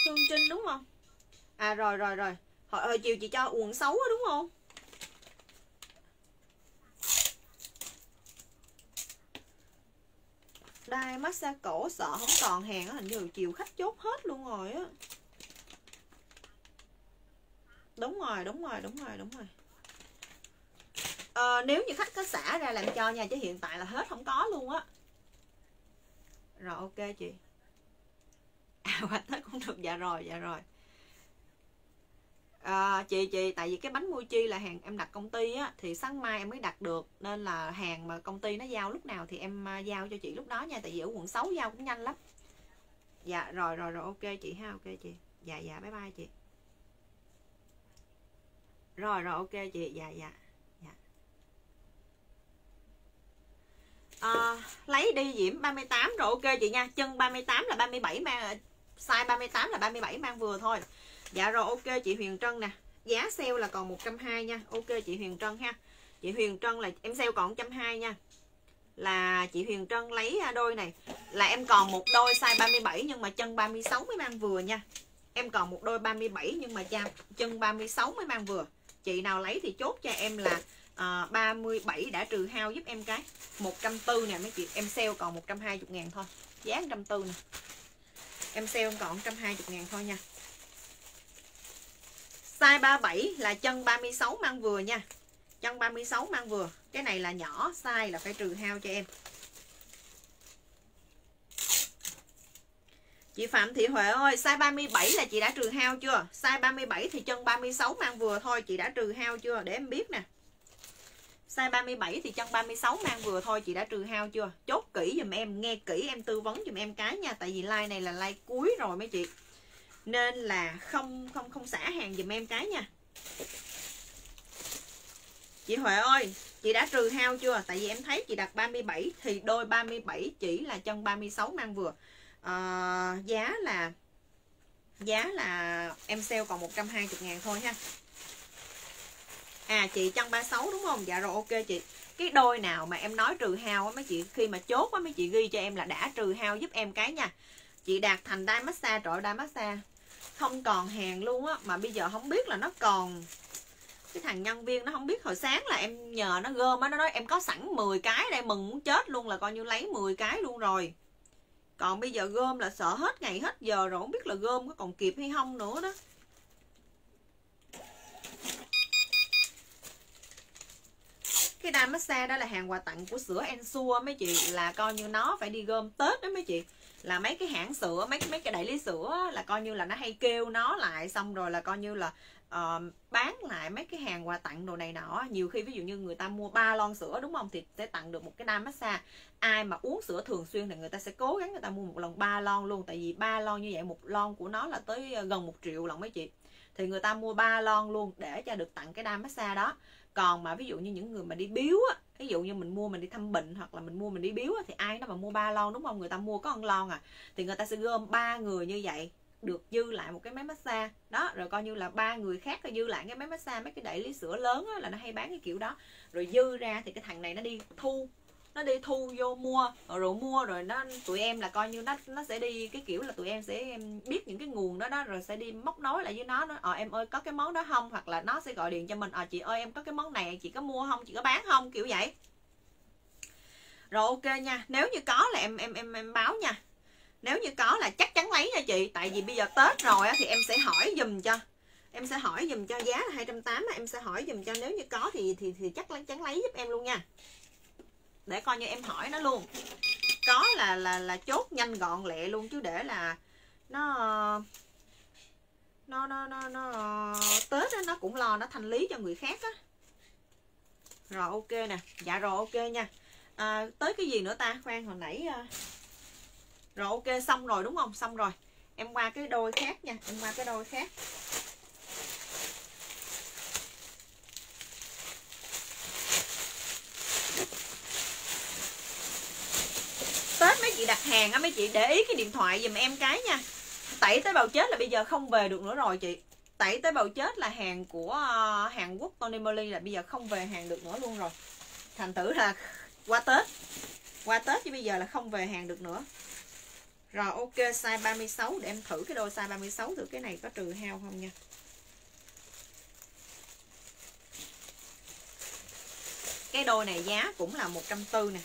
Hương Trinh đúng không? À rồi rồi rồi. Hồi, hồi chiều chị cho quần xấu đó, đúng không? Đai massage cổ sợ không còn hàng Hình như chiều khách chốt hết luôn rồi á. Đúng rồi đúng rồi đúng rồi đúng rồi. À, Nếu như khách có xả ra làm cho nha Chứ hiện tại là hết không có luôn á. Rồi ok chị. À qua Tết cũng được Dạ rồi dạ rồi à, chị chị tại vì cái bánh mochi là hàng em đặt công ty á thì sáng mai em mới đặt được nên là hàng mà công ty nó giao lúc nào thì em à, giao cho chị lúc đó nha tại vì ở quận 6 giao cũng nhanh lắm. Dạ rồi rồi rồi ok chị ha ok chị. Dạ dạ bye bye chị. Rồi rồi ok chị dạ dạ dạ. À, lấy đi diễm 38 rồi ok chị nha chân 38 là 37 mang size 38 là 37 mang vừa thôi. Dạ rồi ok chị Huyền Trân nè. Giá sale là còn 120 nha. Ok chị Huyền Trân ha. Chị Huyền Trân là em sale còn 120 nha. Là chị Huyền Trân lấy đôi này. Là em còn một đôi size 37 Nhưng mà chân 36 mới mang vừa nha. Em còn một đôi 37 Nhưng mà chân 36 mới mang vừa. Chị nào lấy thì chốt cho em là uh, à, 37 đã trừ hao giúp em cái. 140 nè mấy chị. Em sale còn 120 ngàn thôi. Giá 140 nè. Em sale còn 120 ngàn thôi nha. Size 37 là chân 36 mang vừa nha. Chân 36 mang vừa. Cái này là nhỏ, size là phải trừ hao cho em. Chị Phạm Thị Huệ ơi, Size 37 là chị đã trừ hao chưa? Size 37 thì chân 36 mang vừa thôi, Chị đã trừ hao chưa? Để em biết nè. Size 37 thì chân 36 mang vừa thôi, Chị đã trừ hao chưa? Chốt kỹ dùm em, Nghe kỹ em tư vấn dùm em cái nha. Tại vì like này là like cuối rồi mấy chị nên là không không không xả hàng dùm em cái nha. Chị Huệ ơi chị đã trừ hao chưa? Tại vì em thấy chị đặt 37 thì đôi 37 chỉ là chân 36 mang vừa. À, giá là giá là em sale còn 120 ngàn thôi ha. À chị chân 36 đúng không? Dạ rồi ok chị. Cái đôi nào mà em nói trừ hao á mấy chị khi mà chốt á mấy chị ghi cho em là đã trừ hao giúp em cái nha. Chị đạt thành đai massage trội đai massage không còn hàng luôn á, mà bây giờ không biết là nó còn. Cái thằng nhân viên nó không biết hồi sáng là em nhờ nó gom á, nó nói em có sẵn 10 cái đây, mừng muốn chết luôn là coi như lấy 10 cái luôn rồi. Còn bây giờ gom là sợ hết ngày hết giờ rồi, không biết là gom có còn kịp hay không nữa đó. Cái đai massage đó là hàng quà tặng của sữa Ensure mấy chị, là coi như nó phải đi gom Tết đó mấy chị là mấy cái hãng sữa mấy mấy cái đại lý sữa là coi như là nó hay kêu nó lại xong rồi là coi như là uh, bán lại mấy cái hàng quà tặng đồ này nọ. Nhiều khi ví dụ như người ta mua ba lon sữa đúng không? Thì sẽ tặng được một cái đai massage. Ai mà uống sữa thường xuyên thì người ta sẽ cố gắng người ta mua một lần ba lon luôn. Tại vì ba lon như vậy một lon của nó là tới ờ, gần một triệu lần mấy chị. Thì người ta mua ba lon luôn để cho được tặng cái đai massage đó. Còn mà ví dụ như những người mà đi biếu á ví dụ như mình mua mình đi thăm bệnh hoặc là mình mua mình đi biếu thì ai nó mà mua ba lon đúng không? Người ta mua có ăn lon à. Thì người ta sẽ gom ba người như vậy được dư lại một cái máy massage. Đó rồi coi như là ba người khác dư lại cái máy massage mấy cái đại lý sữa lớn á, là nó hay bán cái kiểu đó. Rồi dư ra thì cái thằng này nó đi thu nó đi thu vô mua rồi mua rồi nó tụi em là coi như nó nó sẽ đi cái kiểu là tụi em sẽ em biết những cái nguồn đó đó rồi sẽ đi móc nối lại với nó nó ờ em ơi có cái món đó không? Hoặc là nó sẽ gọi điện cho mình ờ chị ơi em có cái món này chị có mua không? Chị có bán không? Kiểu vậy. Rồi ok nha. Nếu như có là em em em em báo nha. Nếu như có là chắc chắn lấy nha chị. Tại vì bây giờ tết rồi á, thì em sẽ hỏi dùm cho. Em sẽ hỏi dùm cho giá là 280 em sẽ hỏi dùm cho. Nếu như có thì thì thì chắc chắn lấy giúp em luôn nha để coi như em hỏi nó luôn. Có là là là chốt nhanh gọn lẹ luôn chứ để là nó nó nó nó, nó tết đó, nó cũng lo nó thanh lý cho người khác á. Rồi ok nè. Dạ rồi ok nha. À, tới cái gì nữa ta? Khoan hồi nãy à, rồi ok xong rồi đúng không? Xong rồi. Em qua cái đôi khác nha. Em qua cái đôi khác Tết mấy chị đặt hàng á, mấy chị để ý cái điện thoại giùm em cái nha. Tẩy tới bào chết là bây giờ không về được nữa rồi chị. Tẩy tới bào chết là hàng của ờ, Hàn Quốc Tony Moly là bây giờ không về hàng được nữa luôn rồi. Thành thử là qua Tết. Qua Tết chứ bây giờ là không về hàng được nữa. Rồi, ok, size 36 để em thử cái đôi size 36 thử cái này có trừ heo không nha. Cái đôi này giá cũng là 140 nè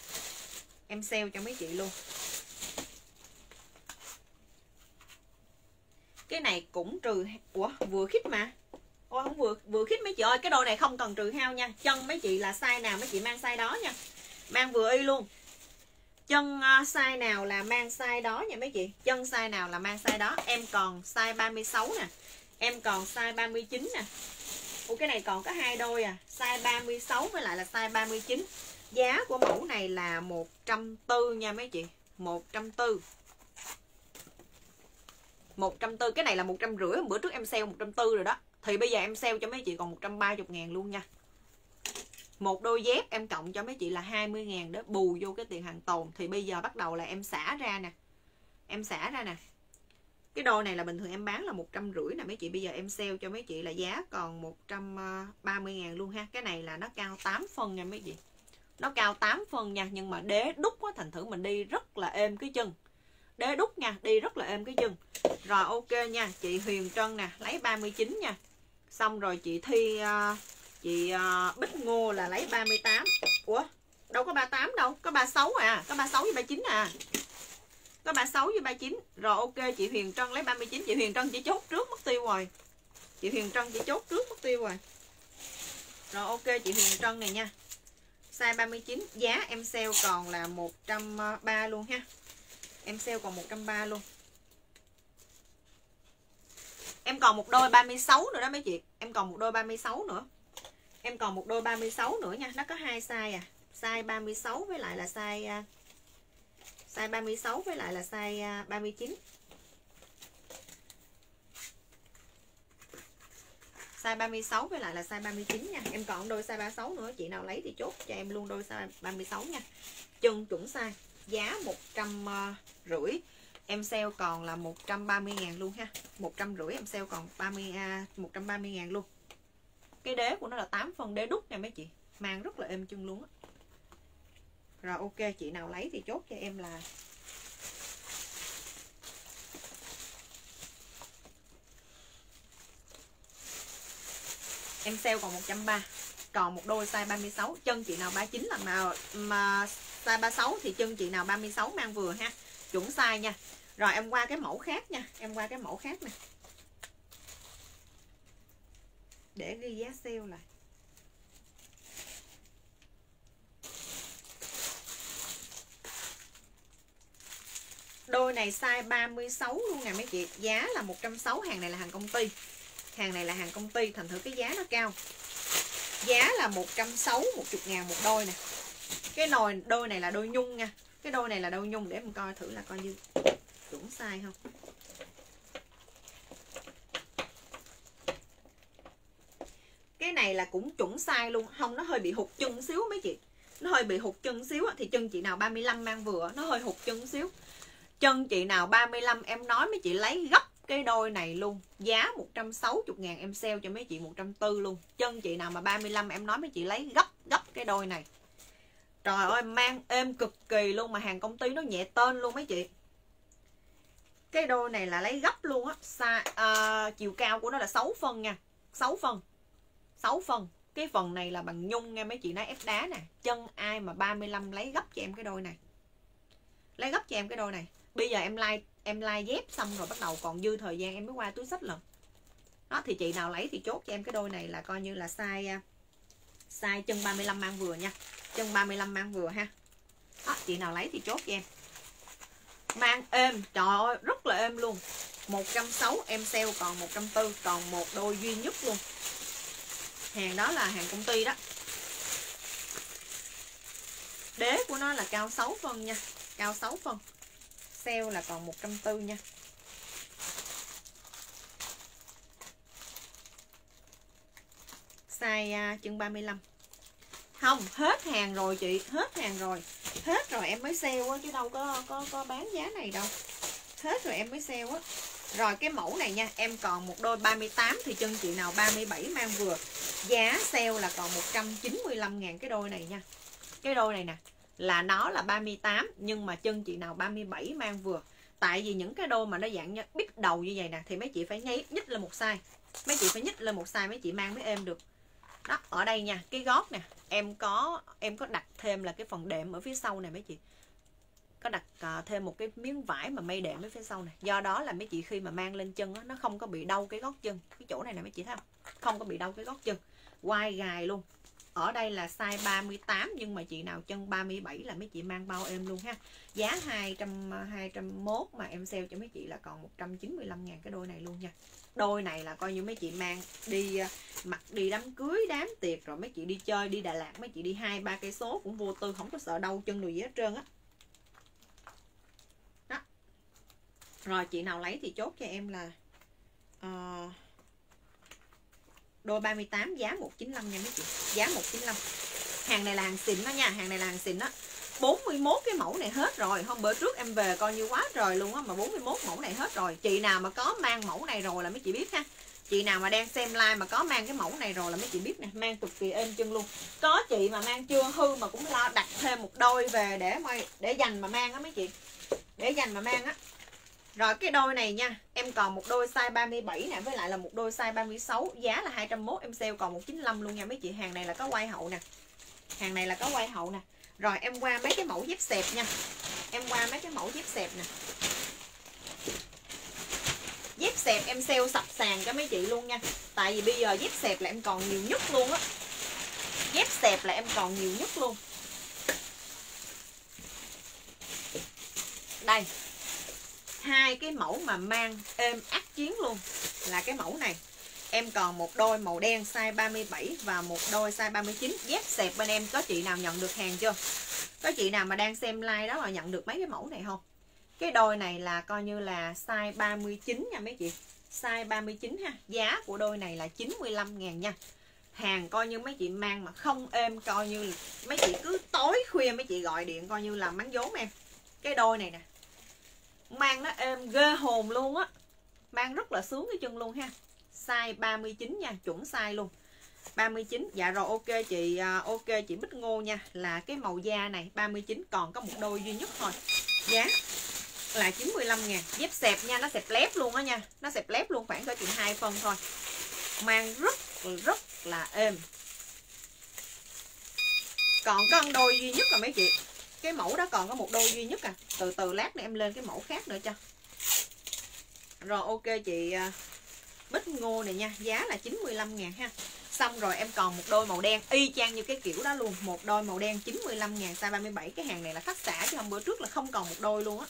em sale cho mấy chị luôn. Cái này cũng trừ ủa vừa khít mà. Ôi không vừa vừa khít mấy chị ơi cái đôi này không cần trừ hao nha. Chân mấy chị là size nào mấy chị mang size đó nha. Mang vừa y luôn. Chân uh, size nào là mang size đó nha mấy chị. Chân size nào là mang size đó. Em còn size 36 nè. Em còn size 39 nè. Ủa cái này còn có hai đôi à. Size 36 với lại là size 39 Giá của mẫu này là 140 nha mấy chị. 140 140 Cái này là 150 Bữa trước em sale 140 rồi đó. Thì bây giờ em sale cho mấy chị còn 130 ngàn luôn nha. Một đôi dép em cộng cho mấy chị là 20 ngàn đó. Bù vô cái tiền hàng tồn. Thì bây giờ bắt đầu là em xả ra nè. Em xả ra nè. Cái đôi này là bình thường em bán là một trăm rưỡi nè mấy chị. Bây giờ em sale cho mấy chị là giá còn 130 ờ, ngàn luôn ha. Cái này là nó cao 8 phân nha mấy chị nó cao 8 phân nha nhưng mà đế đúc á thành thử mình đi rất là êm cái chân. Đế đúc nha đi rất là êm cái chân. Rồi ok nha chị Huyền Trân nè lấy 39 nha. Xong rồi chị Thi uh, chị uh, Bích Ngô là lấy 38 ủa đâu có 38 đâu có 36 à có 36 với 39 à. Có 36 với 39 rồi ok chị Huyền Trân lấy 39 chị Huyền Trân chỉ chốt trước mất tiêu rồi. Chị Huyền Trân chỉ chốt trước mất tiêu rồi. Rồi ok chị Huyền Trân này nha size 39 giá em sale còn là 130 luôn ha. Em sale còn 130 luôn. Em còn một đôi 36 nữa đó mấy chị. Em còn một đôi 36 nữa. Em còn một đôi 36 nữa nha. Nó có hai size à. Size 36 với lại là size à, size 36 với lại là size à, 39 size 36 với lại là size 39 nha. Em còn đôi size 36 nữa chị nào lấy thì chốt cho em luôn đôi size 36 nha. Chân chuẩn size giá 150 ờ, em sale còn là 130 ngàn luôn ha. 150 em sale còn 30 à, 130 ngàn luôn. Cái đế của nó là 8 phần đế đúc nha mấy chị. Mang rất là êm chân luôn á. Rồi ok chị nào lấy thì chốt cho em là em sale còn 130 còn một đôi size 36 chân chị nào 39 là mà, mà size 36 thì chân chị nào 36 mang vừa ha. Chuẩn size nha. Rồi em qua cái mẫu khác nha em qua cái mẫu khác nè. Để ghi giá sale lại. Đôi này size 36 luôn nè mấy chị Giá là 160 Hàng này là hàng công ty. Hàng này là hàng công ty, Thành thử cái giá nó cao. Giá là 160 10 ngàn một đôi nè. Cái nồi, đôi này là đôi nhung nha. Cái đôi này là đôi nhung, Để mình coi thử là coi như chuẩn sai không. Cái này là cũng chuẩn sai luôn. Không, nó hơi bị hụt chân xíu mấy chị. Nó hơi bị hụt chân xíu Thì chân chị nào 35 mang vừa, Nó hơi hụt chân xíu. Chân chị nào 35 em nói mấy chị lấy gấp cái đôi này luôn. Giá 160 ngàn em sale cho mấy chị 140 luôn. Chân chị nào mà 35 em nói mấy chị lấy gấp gấp cái đôi này. Trời ơi mang êm cực kỳ luôn mà hàng công ty nó nhẹ tên luôn mấy chị. Cái đôi này là lấy gấp luôn á. Sa, à, chiều cao của nó là 6 phân nha. 6 phân. 6 phân. Cái phần này là bằng nhung nghe mấy chị nói ép đá nè. Chân ai mà 35 lấy gấp cho em cái đôi này? Lấy gấp cho em cái đôi này. Bây giờ em like em like dép xong rồi bắt đầu còn dư thời gian em mới qua túi sách lần. Đó thì chị nào lấy thì chốt cho em cái đôi này là coi như là size à, size chân 35 mang vừa nha. Chân 35 mang vừa ha. Đó, chị nào lấy thì chốt cho em. Mang êm trời ơi rất là êm luôn. 160 em sale còn 140 còn một đôi duy nhất luôn. Hàng đó là hàng công ty đó. Đế của nó là cao 6 phân nha cao 6 phân sale là còn 140 nha. Size à, chân 35 không, hết hàng rồi chị, hết hàng rồi. Hết rồi em mới sale á, chứ đâu có có có bán giá này đâu. Hết rồi em mới sale á. Rồi cái mẫu này nha, em còn một đôi 38 thì chân chị nào 37 mang vừa. Giá sale là còn 195 ngàn cái đôi này nha. Cái đôi này nè là nó là 38 nhưng mà chân chị nào 37 mang vừa. Tại vì những cái đôi mà nó dạng bít đầu như vậy nè thì mấy chị phải nháy nhích lên một size. Mấy chị phải nhích lên một size mấy chị mang mới êm được. Đó ở đây nha cái gót nè em có em có đặt thêm là cái phần đệm ở phía sau này mấy chị. Có đặt uh, thêm một cái miếng vải mà mây đệm ở phía sau này do đó là mấy chị khi mà mang lên chân đó, nó không có bị đau cái gót chân. Cái chỗ này nè mấy chị thấy không? Không có bị đau cái gót chân. Quai gài luôn ở đây là size 38 nhưng mà chị nào chân 37 là mấy chị mang bao em luôn ha. Giá 200 201 mà em sale cho mấy chị là còn 195 ngàn cái đôi này luôn nha. Đôi này là coi như mấy chị mang đi ờ, mặc đi đám cưới đám tiệc rồi mấy chị đi chơi đi Đà Lạt mấy chị đi hai ba cây số cũng vô tư không có sợ đau chân đùi gì hết trơn á. Đó. Rồi chị nào lấy thì chốt cho em là uh, đôi 38 giá 195 nha mấy chị. Giá 195 hàng này là hàng xịn đó nha, hàng này là hàng xịn đó. 41 cái mẫu này hết rồi. Hôm bữa trước em về coi như quá trời luôn á, mà 41 mẫu này hết rồi. Chị nào mà có mang mẫu này rồi là mấy chị biết ha. Chị nào mà đang xem like mà có mang cái mẫu này rồi là mấy chị biết nè. Mang cực kỳ êm chân luôn. Có chị mà mang chưa hư mà cũng lo đặt thêm một đôi về để để dành mà mang á mấy chị. Để dành mà mang á rồi, cái đôi này nha, Em còn một đôi size 37 nè, Với lại là một đôi size 36 Giá là 201 em sale còn 195 luôn nha. Mấy chị, Hàng này là có quay hậu nè, Hàng này là có quay hậu nè. Rồi, em qua mấy cái mẫu dép xẹp nha, Em qua mấy cái mẫu dép xẹp nè. Dép xẹp em sale sập sàn cho mấy chị luôn nha, Tại vì bây giờ dép xẹp là em còn nhiều nhất luôn á. Dép xẹp là em còn nhiều nhất luôn. Đây hai cái mẫu mà mang êm ác chiến luôn là cái mẫu này. Em còn một đôi màu đen size 37 và một đôi size 39 dép xẹp bên em, có chị nào nhận được hàng chưa? Có chị nào mà đang xem like đó mà nhận được mấy cái mẫu này không? Cái đôi này là coi như là size 39 nha mấy chị. Size 39 ha, giá của đôi này là 95 ngàn nha. Hàng coi như mấy chị mang mà không êm, coi như mấy chị cứ tối khuya mấy chị gọi điện coi như là mắng vốn em. Cái đôi này nè mang nó êm ghê hồn luôn á. Mang rất là sướng cái chân luôn ha. Size 39 nha, chuẩn size luôn. 39 dạ rồi, ok chị à, ok chị Bích Ngô nha. Là cái màu da này 39 còn có một đôi duy nhất thôi. Giá là 95 ngàn, dép xẹp nha, nó xẹp lép luôn á nha. Nó xẹp lép luôn, khoảng cỡ chừng hai phân thôi. Mang rất rất là êm. Còn có đôi duy nhất là mấy chị? Cái mẫu đó còn có một đôi duy nhất à. Từ từ lát nữa em lên cái mẫu khác nữa cho. Rồi, ok chị à, Bích Ngô này nha, giá là 95 ngàn ha. Xong rồi em còn một đôi màu đen, y chang như cái kiểu đó luôn, một đôi màu đen 95 ngàn, size 37 cái hàng này là khách xả chứ hôm bữa trước là không còn một đôi luôn á.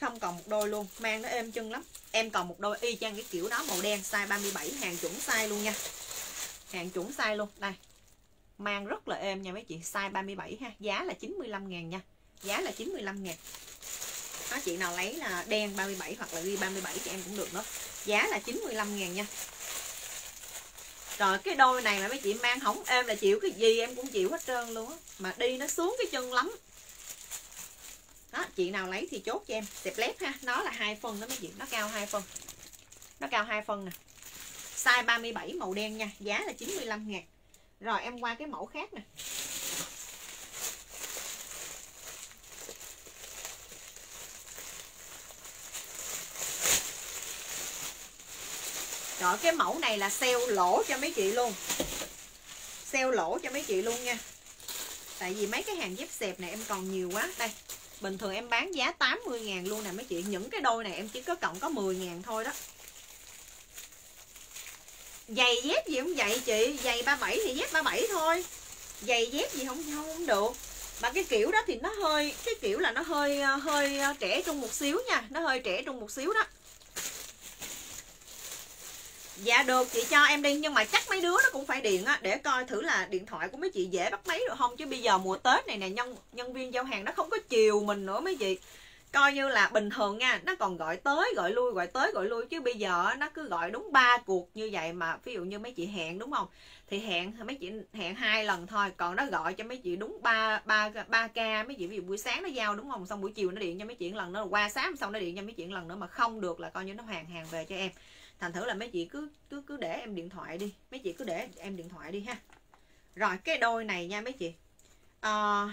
Không còn một đôi luôn, mang nó êm chân lắm. Em còn một đôi y chang cái kiểu đó, màu đen, size 37 hàng chuẩn size luôn nha. Hàng chuẩn size luôn, đây mang rất là êm nha mấy chị. Size 37 ha, giá là 95 ngàn nha. Giá là 95 ngàn. Đó, chị nào lấy là đen 37 hoặc là ghi 37 cho em cũng được đó giá là 95 ngàn nha. Rồi cái đôi này mà mấy chị mang hỏng êm là chịu cái gì em cũng chịu hết trơn luôn á. Mà đi nó xuống cái chân lắm. Đó, chị nào lấy thì chốt cho em. Đẹp lép ha, nó là hai phân đó mấy chị. Nó cao hai phân nó cao hai phân nè. Size 37 màu đen nha, giá là 95 ngàn rồi, em qua cái mẫu khác nè. Rồi cái mẫu này là sale lỗ cho mấy chị luôn. Sale lỗ cho mấy chị luôn nha. Tại vì mấy cái hàng dép xẹp này em còn nhiều quá. Đây, bình thường em bán giá 80 ngàn luôn nè, mấy chị. Những cái đôi này em chỉ có cộng có 10 ngàn thôi đó. Giày dép gì không vậy chị? Giày 37 thì dép 37 thôi. Giày dép gì không không, không được. Mà cái kiểu đó thì nó hơi cái kiểu là nó hơi ờ, hơi ờ, trẻ trung một xíu nha. Nó hơi trẻ trung một xíu đó. Dạ được chị cho em đi. Nhưng mà chắc mấy đứa nó cũng phải điện á. Để coi thử là điện thoại của mấy chị dễ bắt máy được không. Chứ bây giờ mùa Tết này nè Nhân nhân viên giao hàng nó không có chiều mình nữa mấy chị. Coi như là bình thường nha Nó còn gọi tới gọi lui gọi tới gọi lui. Chứ bây giờ nó cứ gọi đúng ba cuộc như vậy Mà ví dụ như mấy chị hẹn đúng không? Thì hẹn mấy chị hẹn hai lần thôi Còn nó gọi cho mấy chị đúng ba ba ba ca. Mấy chị ví dụ buổi sáng nó giao đúng không? Xong buổi chiều nó điện cho mấy chị lần nữa Qua sáng xong nó điện cho mấy chị lần nữa Mà không được là coi như nó hoàn hàng về cho em. Thành thử là mấy chị cứ cứ cứ để em điện thoại đi. Mấy chị cứ để em điện thoại đi ha. Rồi cái đôi này nha mấy chị. À,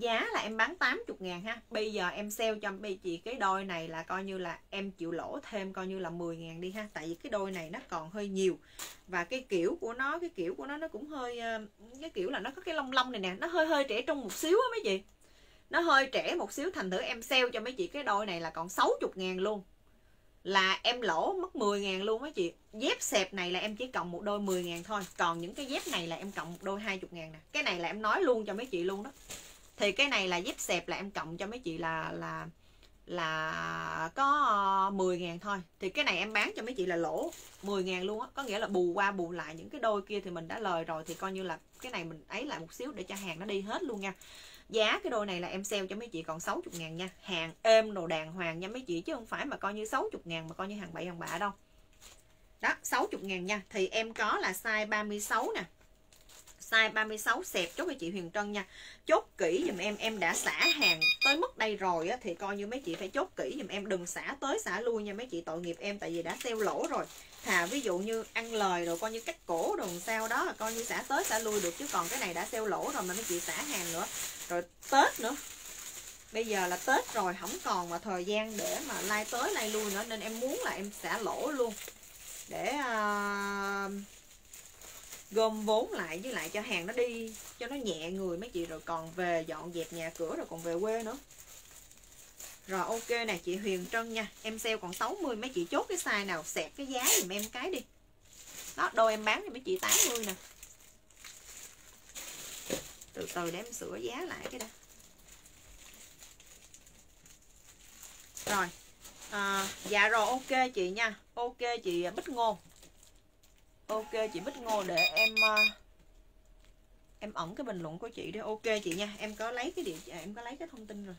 giá là em bán 80 ngàn ha. Bây giờ em sale cho mấy chị cái đôi này là coi như là em chịu lỗ thêm coi như là 10 ngàn đi ha. Tại vì cái đôi này nó còn hơi nhiều. Và cái kiểu của nó, cái kiểu của nó nó cũng hơi ờ, cái kiểu là nó có cái lông lông này nè. Nó hơi hơi trẻ trung một xíu á mấy chị. Nó hơi trẻ một xíu thành thử em sale cho mấy chị cái đôi này là còn 60 ngàn luôn. Là em lỗ mất 10 ngàn luôn á chị. Dép xẹp này là em chỉ cộng một đôi 10 ngàn thôi. Còn những cái dép này là em cộng một đôi 20 ngàn nè. Cái này là em nói luôn cho mấy chị luôn đó. Thì cái này là dép xẹp là em cộng cho mấy chị là là là có ờ, 10 ngàn thôi. Thì cái này em bán cho mấy chị là lỗ 10 ngàn luôn á. Có nghĩa là bù qua bù lại những cái đôi kia thì mình đã lời rồi. Thì coi như là cái này mình ấy lại một xíu để cho hàng nó đi hết luôn nha. Giá cái đôi này là em sale cho mấy chị còn 60 ngàn nha. Hàng êm đồ đàng hoàng nha mấy chị, Chứ không phải mà coi như 60 ngàn mà coi như hàng bậy hàng bạ đâu. Đó 60 ngàn nha. Thì em có là size 36 nè. Size 36 xẹp. Chốt cho chị Huyền Trân nha. Chốt kỹ dùm em Em đã xả hàng tới mức đây rồi á, Thì coi như mấy chị phải chốt kỹ dùm em. Đừng xả tới xả lui nha mấy chị tội nghiệp em Tại vì đã sale lỗ rồi. Thà ví dụ như ăn lời rồi coi như cắt cổ đồ sao đó là coi như xả tới xả lui được chứ còn cái này đã sale lỗ rồi mà mấy chị xả hàng nữa. Rồi tết nữa. Bây giờ là tết rồi không còn mà thời gian để mà lai tới lai lui nữa nên em muốn là em xả lỗ luôn. Để uh, gom vốn lại với lại cho hàng nó đi cho nó nhẹ người mấy chị rồi còn về dọn dẹp nhà cửa rồi còn về quê nữa. Rồi ok nè chị Huyền Trân nha Em sale còn 60 mấy chị chốt cái size nào Xẹt cái giá giùm em cái đi. Đó đôi em bán thì mấy chị 80 nè. Từ từ để em sửa giá lại cái đã. Rồi à, Dạ rồi ok chị nha Ok chị Bích Ngô Ok, chị Bích Ngô để em ờ, Em ẩn cái bình luận của chị đi. Ok chị nha, Em có lấy cái địa Em có lấy cái thông tin rồi.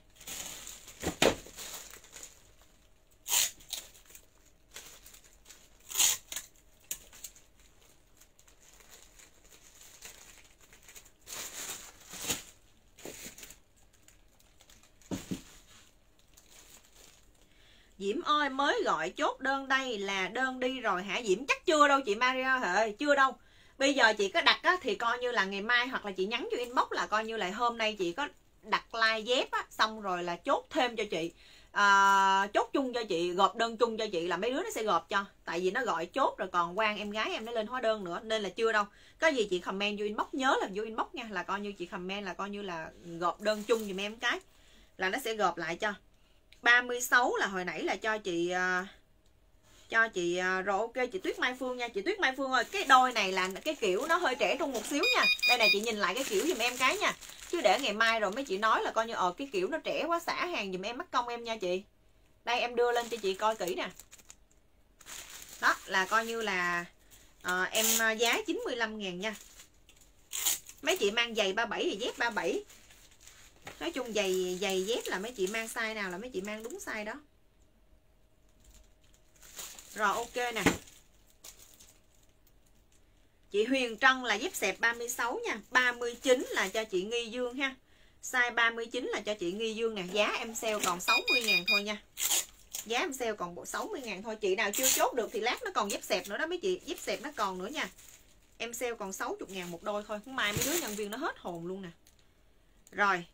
Diễm ơi mới gọi chốt đơn đây là đơn đi rồi hả? Diễm chắc chưa đâu chị Maria ơi chưa đâu. Bây giờ chị có đặt á, thì coi như là ngày mai hoặc là chị nhắn cho inbox là coi như là hôm nay chị có đặt like dép á, xong rồi là chốt thêm cho chị. À, chốt chung cho chị gộp đơn chung cho chị là mấy đứa nó sẽ gộp cho. Tại vì nó gọi chốt rồi còn quan em gái em nó lên hóa đơn nữa nên là chưa đâu. Có gì chị comment vô inbox nhớ là vô inbox nha là coi như chị comment là coi như là gộp đơn chung giùm em cái là nó sẽ gộp lại cho. 36 là hồi nãy là cho chị uh, cho chị uh, rồi ok chị Tuyết Mai Phương nha. Chị Tuyết Mai Phương ơi cái đôi này là cái kiểu nó hơi trẻ trung một xíu nha. Đây này chị nhìn lại cái kiểu giùm em cái nha. Chứ để ngày mai rồi mấy chị nói là coi như ờ cái kiểu nó trẻ quá xả hàng giùm em mất công em nha chị. Đây em đưa lên cho chị coi kỹ nè. Đó là coi như là uh, em à, giá 95 ngàn nha. Mấy chị mang giày 37 thì dép 37 nói chung giày giày dép là mấy chị mang size nào là mấy chị mang đúng size đó. Rồi, ok nè. Chị Huyền Trân là dép xẹp 36 nha. 39 là cho chị Nghi Dương ha. Size 39 là cho chị Nghi Dương nè. Giá em sale còn 60 ngàn thôi nha. Giá em sale còn bộ 60 ngàn thôi. Chị nào chưa chốt được thì lát nó còn dép xẹp nữa đó mấy chị. Dép xẹp nó còn nữa nha. Em sale còn 60 ngàn một đôi thôi. Không mai mấy đứa nhân viên nó hết hồn luôn nè. Rồi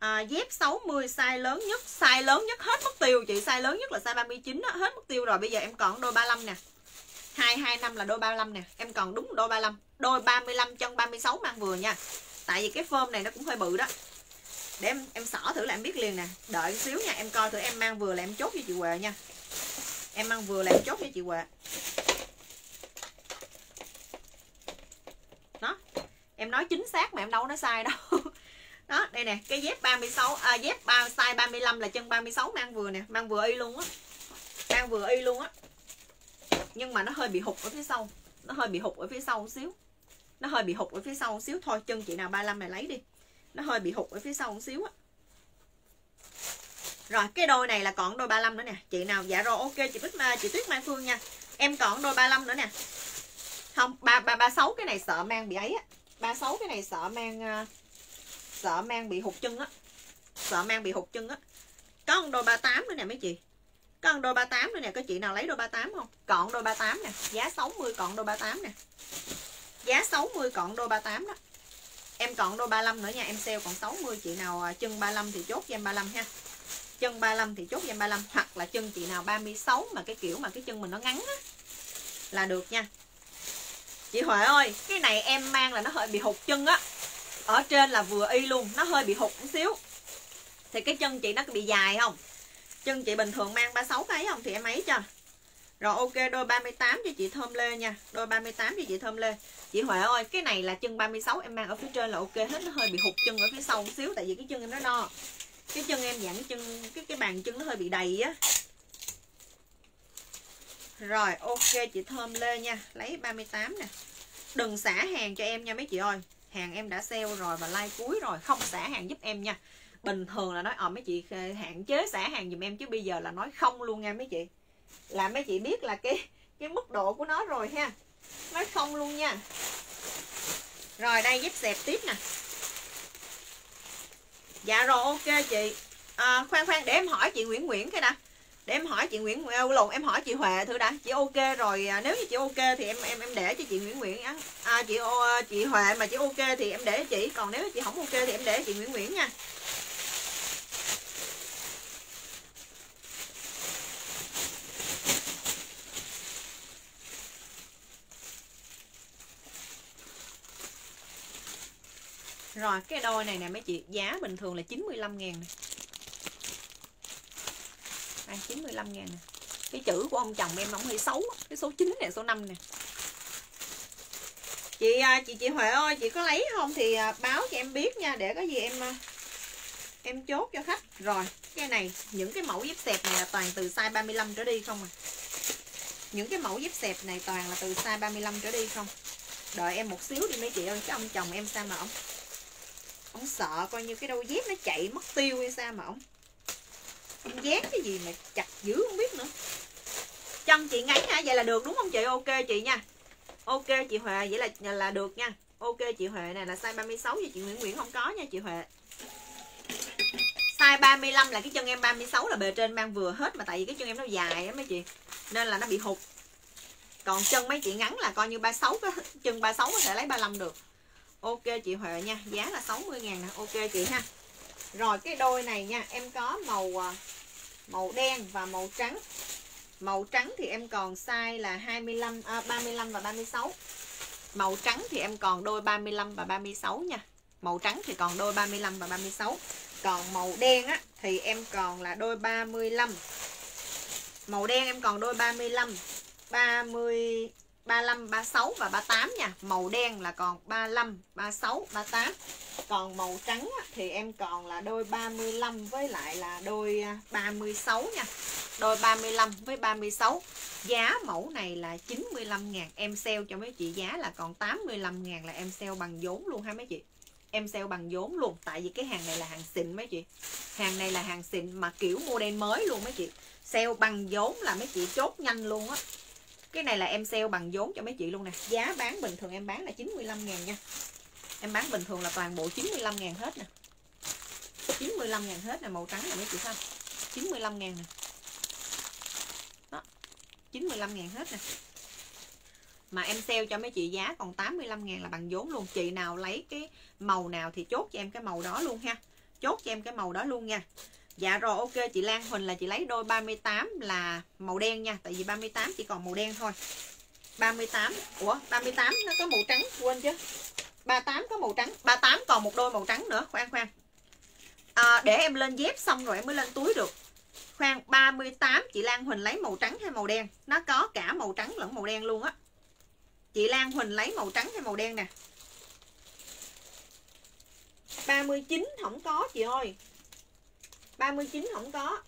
à, dép 60 size lớn nhất size lớn nhất hết mất tiêu. Chị size lớn nhất là size 39 đó, hết mất tiêu rồi. Bây giờ em còn đôi 35 nè. 225 là đôi 35 nè. Em còn đúng đôi 35 đôi 35 chân 36 mang vừa nha. Tại vì cái form này nó cũng hơi bự đó. Để em em xỏ thử là em biết liền nè. Đợi xíu nha em coi thử em mang vừa là em chốt với chị Huệ nha. Em mang vừa là em chốt với chị Huệ. Đó. Em nói chính xác mà em đâu có nói sai đâu. đó đây nè cái dép 36 à, dép ba size 35 là chân 36 mang vừa nè mang vừa y luôn á. Mang vừa y luôn á. Nhưng mà nó hơi bị hụt ở phía sau nó hơi bị hụt ở phía sau một xíu. Nó hơi bị hụt ở phía sau một xíu thôi chân chị nào 35 này lấy đi. Nó hơi bị hụt ở phía sau một xíu á. Rồi cái đôi này là còn đôi 35 nữa nè. Chị nào dạ rồi ok chị Bích chị Tuyết Mai Phương nha. Em còn đôi 35 nữa nè. Không ba ba ba sáu cái này sợ mang bị ấy á. ba sáu cái này sợ mang uh, sợ mang bị hụt chân á. Sợ mang bị hụt chân á. Có một đôi 38 nữa nè mấy chị. Có một đôi 38 nữa nè, có chị nào lấy đôi 38 không? Còn đôi 38 nè, giá 60 còn đôi 38 nè. Giá 60 còn đôi 38 đó. Em còn đôi 35 nữa nha, em sale còn 60 chị nào à, chân 35 thì chốt cho em 35 ha. Chân 35 thì chốt cho em 35 hoặc là chân chị nào 36 mà cái kiểu mà cái chân mình nó ngắn á, là được nha. Chị Huệ ơi, cái này em mang là nó hơi bị hụt chân á ở trên là vừa y luôn, nó hơi bị hụt một xíu. Thì cái chân chị nó bị dài không? Chân chị bình thường mang 36 cái không thì em ấy cho. Rồi ok, đôi 38 cho chị Thơm Lê nha. Đôi 38 cho chị Thơm Lê. Chị Huệ ơi, cái này là chân 36 em mang ở phía trên là ok hết, Nó hơi bị hụt chân ở phía sau một xíu, Tại vì cái chân em nó no. Cái chân em dạng chân, Cái cái bàn chân nó hơi bị đầy á. Rồi, ok, chị Thơm Lê nha. Lấy 38 nè. Đừng xả hàng cho em nha mấy chị ơi. Hàng em đã sale rồi và like cuối rồi Không xả hàng giúp em nha. Bình thường là nói ờ mấy chị ờ, hạn chế xả hàng dùm em Chứ bây giờ là nói không luôn nha mấy chị. Là mấy chị biết là cái cái mức độ của nó rồi ha. Nói không luôn nha. Rồi đây giúp xẹp tiếp nè. Dạ rồi ok chị. À, khoan khoan để em hỏi chị Nguyễn Nguyễn cái nè để em hỏi chị Nguyễn Nguyễn lộn em hỏi chị Huệ thử đã. Chị ok rồi. À, nếu như chị ok thì em em em để cho chị Nguyễn Nguyễn à, chị ờ, chị Huệ mà chị ok thì em để chị. Còn nếu chị không ok thì em để chị Nguyễn Nguyễn nha. Rồi cái đôi này nè mấy chị Giá bình thường là 95 ngàn này à, 95 ngàn nè. Cái chữ của ông chồng em ông hơi xấu Cái số 9 này số 5 nè. Chị à, chị chị Huệ ơi Chị có lấy không? Thì à, báo cho em biết nha Để có gì em à, Em chốt cho khách. Rồi cái này Những cái mẫu dép xẹp này là toàn từ size 35 trở đi không à? Những cái mẫu dép xẹp này toàn là từ size 35 trở đi không? Đợi em một xíu đi mấy chị ơi Cái ông chồng em sao mà ông ông sợ coi như cái đôi dép nó chạy mất tiêu hay sao mà ông? Ông dán cái gì mà chặt dữ không biết nữa. Chân chị ngắn hả? Vậy là được đúng không chị? Ok chị nha. Ok chị huệ, vậy là là được nha. Ok chị huệ này là size 36 mươi chị nguyễn nguyễn không có nha chị huệ. Size 35 là cái chân em 36 là bề trên mang vừa hết mà tại vì cái chân em nó dài á mấy chị. Nên là nó bị hụt. Còn chân mấy chị ngắn là coi như 36 cái chân 36 có thể lấy 35 được. Ok chị Huệ nha, Giá là 60 ngàn nè. Ok chị ha. Rồi cái đôi này nha Em có màu à, màu đen và màu trắng. Màu trắng thì em còn size là 25 à, 35 và 36 Màu trắng thì em còn đôi 35 và 36 nha. Màu trắng thì còn đôi 35 và 36 Còn màu đen á Thì em còn là đôi 35 Màu đen em còn đôi 35 30 35, 36 và 38 nha. Màu đen là còn 35, 36, 38 Còn màu trắng thì em còn là đôi 35 với lại là đôi à, 36 nha. Đôi 35 với 36 Giá mẫu này là 95 ngàn. Em sale cho mấy chị giá là còn 85 ngàn là em sale bằng vốn luôn ha mấy chị? Em sale bằng vốn luôn. Tại vì cái hàng này là hàng xịn mấy chị. Hàng này là hàng xịn mà kiểu model mới luôn mấy chị. Sale bằng vốn là mấy chị chốt nhanh luôn á cái này là em sale bằng vốn cho mấy chị luôn nè. Giá bán bình thường em bán là 95 ngàn nha. Em bán bình thường là toàn bộ 95 ngàn hết nè. 95 ngàn hết nè, màu trắng nè mấy chị xem 95 ngàn nè. Đó 95 ngàn hết nè. Mà em sale cho mấy chị giá còn 85 ngàn là bằng vốn luôn. Chị nào lấy cái màu nào thì chốt cho em cái màu đó luôn ha. Chốt cho em cái màu đó luôn nha. Dạ rồi ok chị Lan Huỳnh là chị lấy đôi 38 là màu đen nha Tại vì 38 chỉ còn màu đen thôi. 38 Ủa 38 nó có màu trắng quên chứ. 38 có màu trắng 38 còn một đôi màu trắng nữa khoan khoan. À, để em lên dép xong rồi em mới lên túi được. Khoan 38 chị Lan Huỳnh lấy màu trắng hay màu đen? Nó có cả màu trắng lẫn màu đen luôn á. Chị Lan Huỳnh lấy màu trắng hay màu đen nè? 39 không có chị ơi. 39 không có.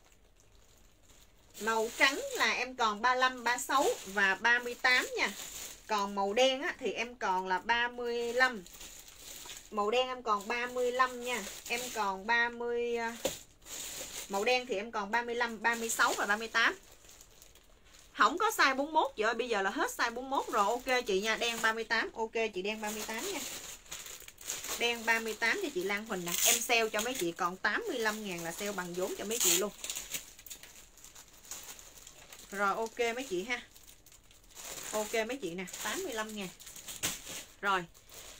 Màu trắng là em còn 35, 36 và 38 nha. Còn màu đen á, thì em còn là 35 Màu đen em còn 35 nha. Em còn 30 à, Màu đen thì em còn 35, 36 và 38 Không có size 41 chị ơi Bây giờ là hết size 41 rồi. Ok chị nha Đen 38 Ok chị đen 38 nha. Đen 38 cho chị Lan Huỳnh nè. Em sale cho mấy chị còn 85 ngàn là sale bằng vốn cho mấy chị luôn. Rồi, ok mấy chị ha. Ok mấy chị nè 85 ngàn. Rồi,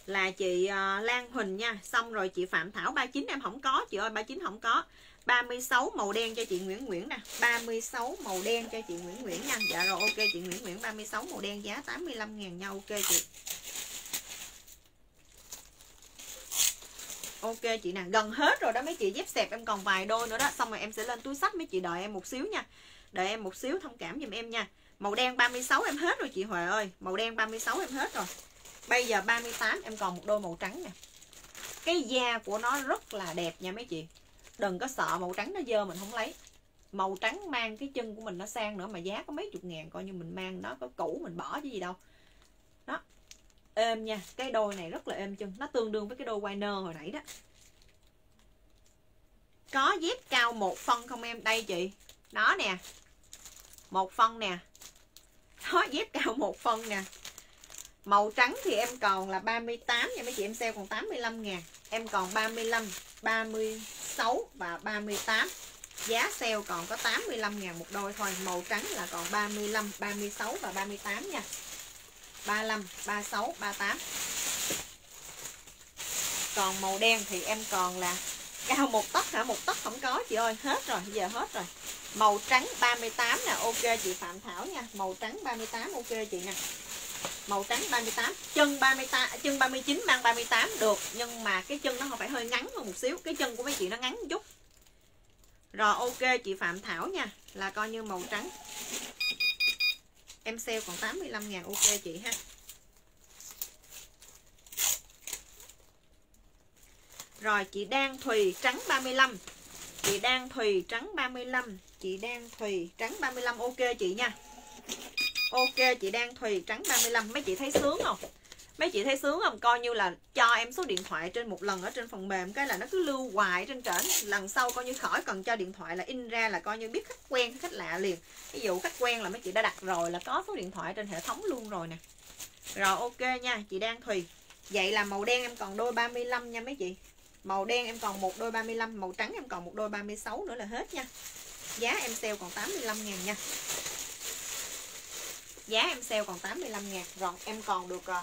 Là chị ờ, Lan Huỳnh nha. Xong rồi chị Phạm Thảo 39 em không có. Chị ơi 39 không có. 36 màu đen cho chị Nguyễn Nguyễn nè. 36 màu đen cho chị Nguyễn Nguyễn nha. Dạ rồi, ok chị Nguyễn Nguyễn 36 màu đen giá 85 ngàn nha. Ok chị. Ok chị nè, gần hết rồi đó mấy chị dép xẹp em còn vài đôi nữa đó. Xong rồi em sẽ lên túi sách mấy chị đợi em một xíu nha. Đợi em một xíu thông cảm giùm em nha. Màu đen 36 em hết rồi chị Huệ ơi. Màu đen 36 em hết rồi. Bây giờ 38 em còn một đôi màu trắng nè. Cái da của nó rất là đẹp nha mấy chị. Đừng có sợ màu trắng nó dơ mình không lấy. Màu trắng mang cái chân của mình nó sang nữa Mà giá có mấy chục ngàn coi như mình mang nó có cũ mình bỏ chứ gì đâu. Đó êm nha. Cái đôi này rất là êm chân. Nó tương đương với cái đôi Winer hồi nãy đó. Có dép cao một phân không em? Đây chị. Đó nè. Một phân nè. Có dép cao một phân nè. Màu trắng thì em còn là 38 nha mấy chị. Em sale còn 85 ngàn. Em còn 35 36 và 38 giá sale còn có 85 ngàn một đôi thôi. Màu trắng là còn 35 36 và 38 nha. 35 36 38 còn màu đen thì em còn là cao một tấc hả? Một tấc không có, chị ơi. Hết rồi, giờ hết rồi. Màu trắng 38 nè, ok chị Phạm Thảo nha. Màu trắng 38 ok chị nè. Màu trắng 38 chân 38 chân 39 mang 38 được, nhưng mà cái chân nó không phải hơi ngắn hơn một xíu, cái chân của mấy chị nó ngắn một chút. Rồi, ok chị Phạm Thảo nha, là coi như màu trắng. Em sale còn 85 ngàn, ok chị ha. Rồi, chị đang Thùy trắng 35 Chị đang Thùy trắng 35 Chị đang Thùy trắng 35 ok chị nha. Ok, chị đang Thùy trắng 35 Mấy chị thấy sướng không? Mấy chị thấy sướng không? Coi như là cho em số điện thoại trên một lần Ở trên phần mềm, cái là nó cứ lưu hoài trên trển. Lần sau coi như khỏi cần cho điện thoại là in ra là coi như biết khách quen, khách lạ liền. Ví dụ khách quen là mấy chị đã đặt rồi Là có số điện thoại trên hệ thống luôn rồi nè. Rồi, ok nha, chị đang Thùy. Vậy là màu đen em còn đôi 35 nha mấy chị. Màu đen em còn một đôi 35 Màu trắng em còn một đôi 36 nữa là hết nha. Giá em sale còn 85 ngàn nha. Giá em sale còn 85 ngàn, Rồi em còn được ờ,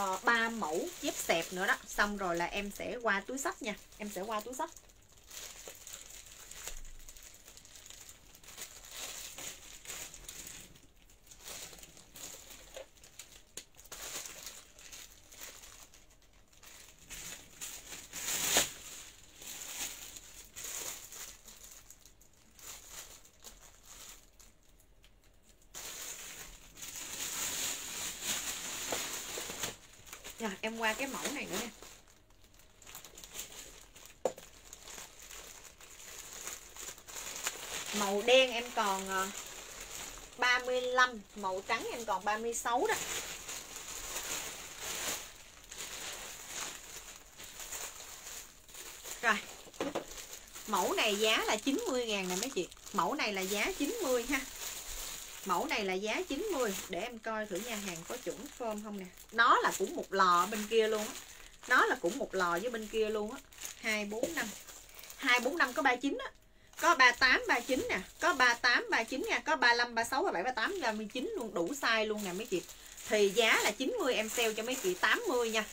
uh, uh, 3 mẫu dép xẹp nữa đó. Xong rồi là em sẽ qua túi sách nha. Em sẽ qua túi sách Rồi, em qua cái mẫu này nữa nè. Màu đen em còn ờ, 35 màu trắng em còn 36 đó. Rồi, mẫu này giá là 90 ngàn nè mấy chị. Mẫu này là giá 90 ha mẫu này là giá 90 để em coi thử nha hàng có chuẩn form không nè. Nó là cũng một lò bên kia luôn á. Nó là cũng một lò với bên kia luôn á. 245 245 có 39 á. Có 38 39 nè. Có 38 39 nha. Có 35 36 37 38 39 luôn, đủ size luôn nè mấy chị. Thì giá là 90 em sale cho mấy chị 80 nha.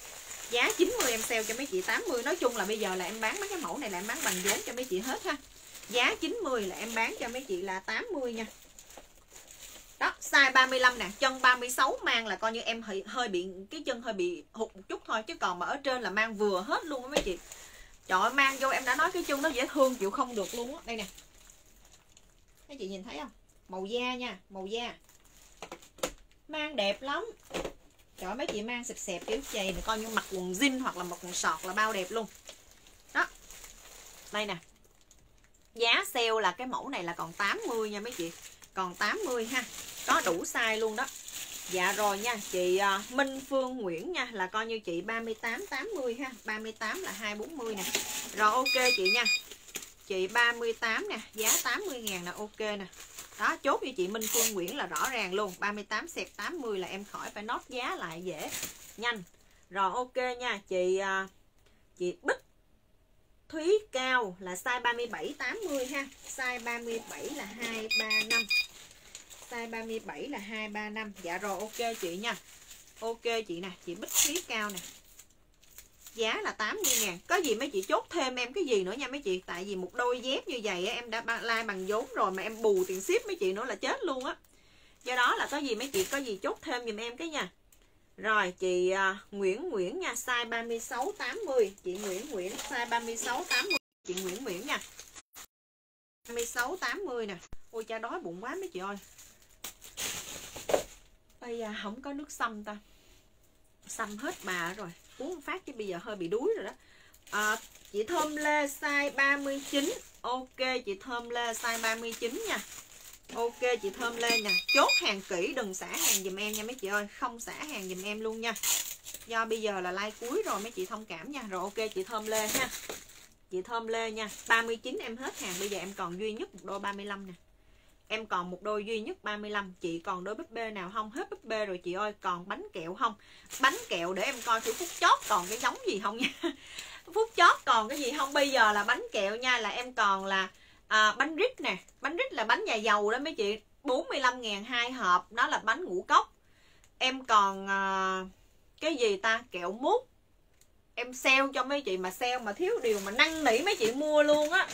Giá 90 em sale cho mấy chị 80 nói chung là bây giờ là em bán mấy cái mẫu này là em bán bằng vốn cho mấy chị hết ha. Giá 90 là em bán cho mấy chị là 80 nha size 35 nè chân 36 mang là coi như em hơi, hơi bị cái chân hơi bị hụt một chút thôi chứ còn mà ở trên là mang vừa hết luôn á mấy chị. Trời ơi, mang vô em đã nói cái chân nó dễ thương chịu không được luôn á. Đây nè. Mấy chị nhìn thấy không? Màu da nha màu da. Mang đẹp lắm. Trời ơi, mấy chị mang xẹp xẹp kiểu chày này coi như mặc quần jean hoặc là mặc quần sọt là bao đẹp luôn. Đó. Đây nè. Giá sale là cái mẫu này là còn 80 nha mấy chị. Còn 80 ha có đủ size luôn đó. Dạ rồi nha, chị à, Minh Phương Nguyễn nha, là coi như chị 38 80 ha. 38 là 240 nè. Rồi ok chị nha. Chị 38 nè, giá 80 000 là ok nè. Đó, chốt với chị Minh Phương Nguyễn là rõ ràng luôn. 38 sẹt 80 là em khỏi phải nốt giá lại dễ. Nhanh. Rồi ok nha, chị à, chị Bích Thúy Cao là size 37 80 ha. Size 37 là 235 size 37 là 235 dạ rồi, ok chị nha. Ok chị nè, chị Bích khí Cao nè. Giá là 80 ngàn. Có gì mấy chị chốt thêm em cái gì nữa nha mấy chị? Tại vì một đôi dép như vậy em đã like bằng vốn rồi mà em bù tiền ship mấy chị nữa là chết luôn á. Do đó là có gì mấy chị, có gì chốt thêm giùm em cái nha. Rồi, chị à, Nguyễn Nguyễn nha, size 36 80 chị Nguyễn Nguyễn, size 36 80 chị Nguyễn Nguyễn nha. 36 80 nè. Ôi, cha đói bụng quá mấy chị ơi bây giờ không có nước xăm ta. Xăm hết bà rồi uống phát chứ bây giờ hơi bị đuối rồi đó. À, chị Thơm Lê size 39 ok chị Thơm Lê size 39 nha. Ok chị Thơm Lê nè. Chốt hàng kỹ đừng xả hàng dùm em nha mấy chị ơi. Không xả hàng dùm em luôn nha. Do bây giờ là like cuối rồi mấy chị thông cảm nha. Rồi ok chị Thơm Lê ha. Chị Thơm Lê nha. 39 em hết hàng bây giờ em còn duy nhất một đôi 35 nè. Em còn một đôi duy nhất 35 Chị còn đôi búp bê nào không? Hết búp bê rồi chị ơi Còn bánh kẹo không? Bánh kẹo để em coi thử phút chót còn cái giống gì không nha. Phút chót còn cái gì không? Bây giờ là bánh kẹo nha Là em còn là à, bánh rít nè. Bánh rít là bánh nhà dầu đó mấy chị. 45 ngàn hai hộp Đó là bánh ngũ cốc. Em còn à, Cái gì ta? Kẹo mút. Em sale cho mấy chị mà sale mà thiếu điều mà năn nỉ mấy chị mua luôn á